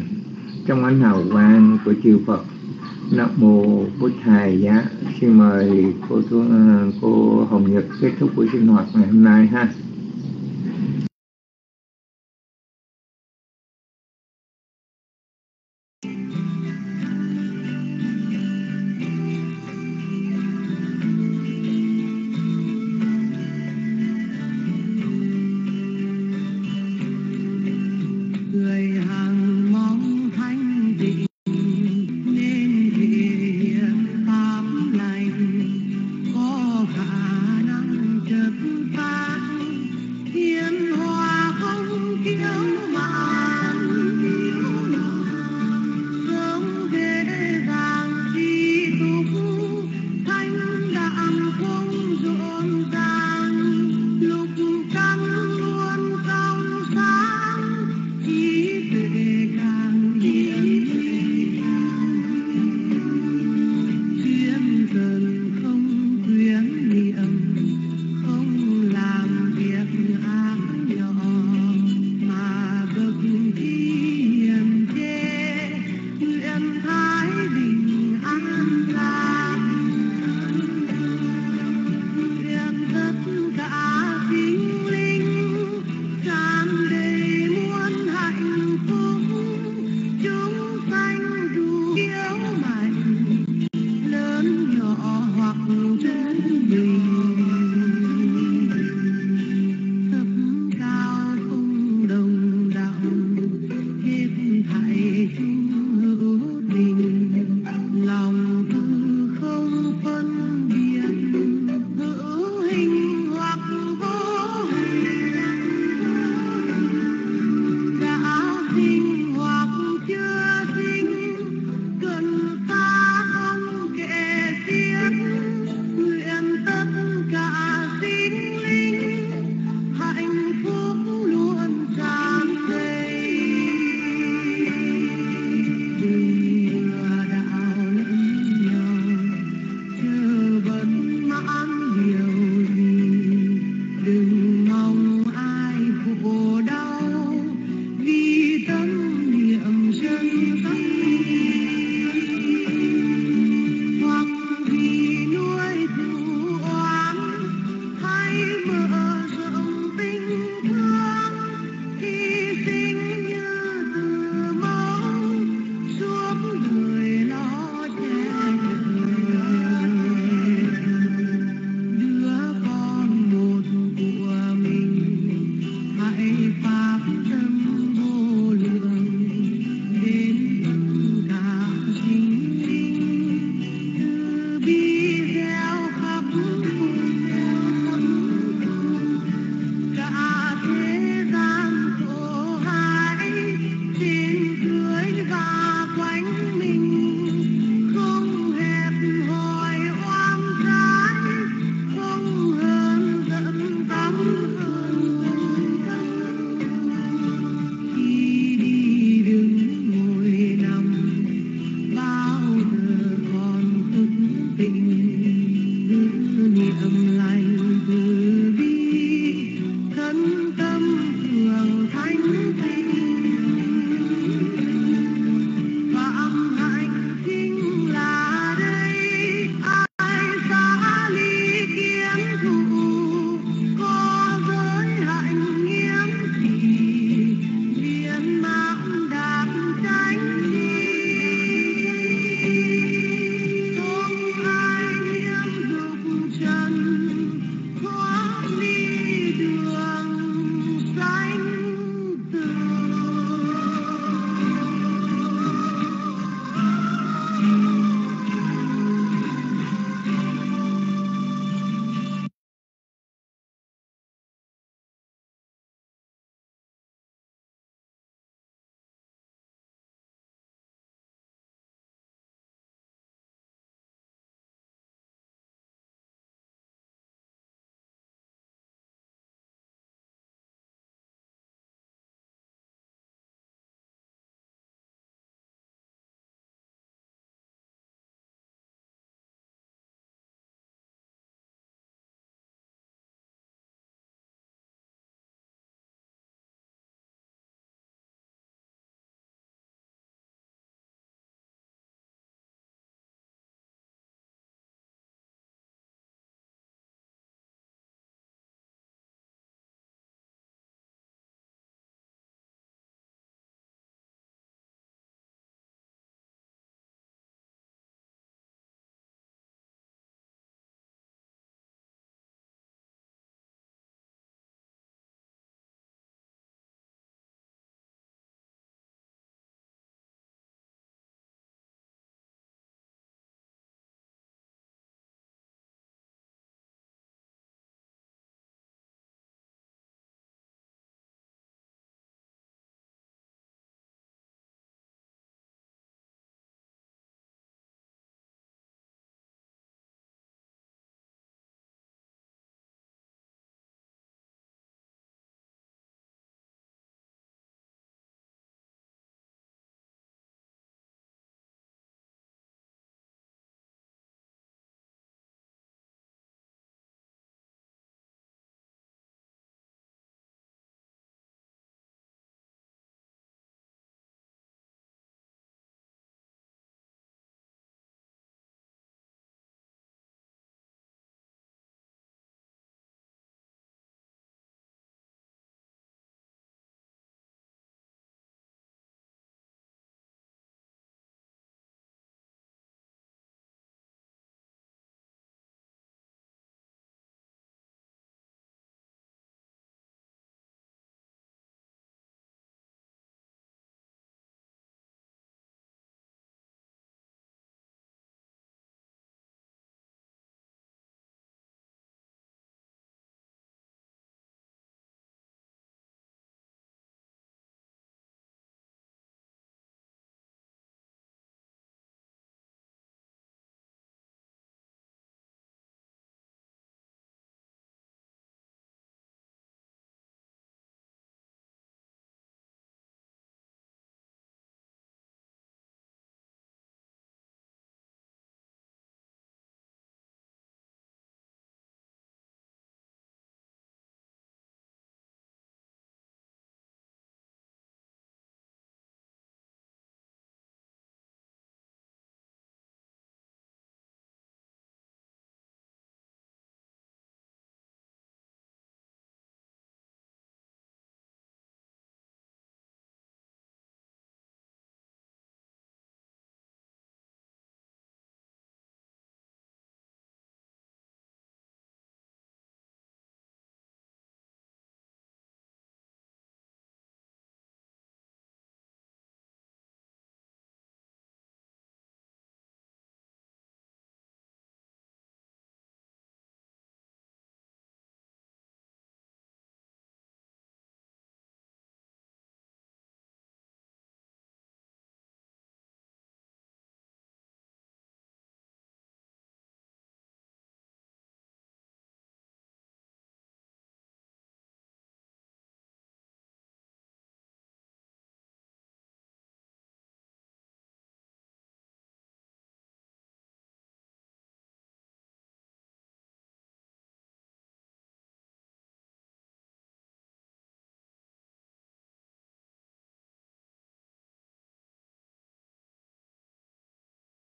trong ánh hào quang của chư Phật. Nam mô bút Thầy giá. Xin mời cô cô Hồng Nhật kết thúc buổi sinh hoạt ngày hôm nay ha.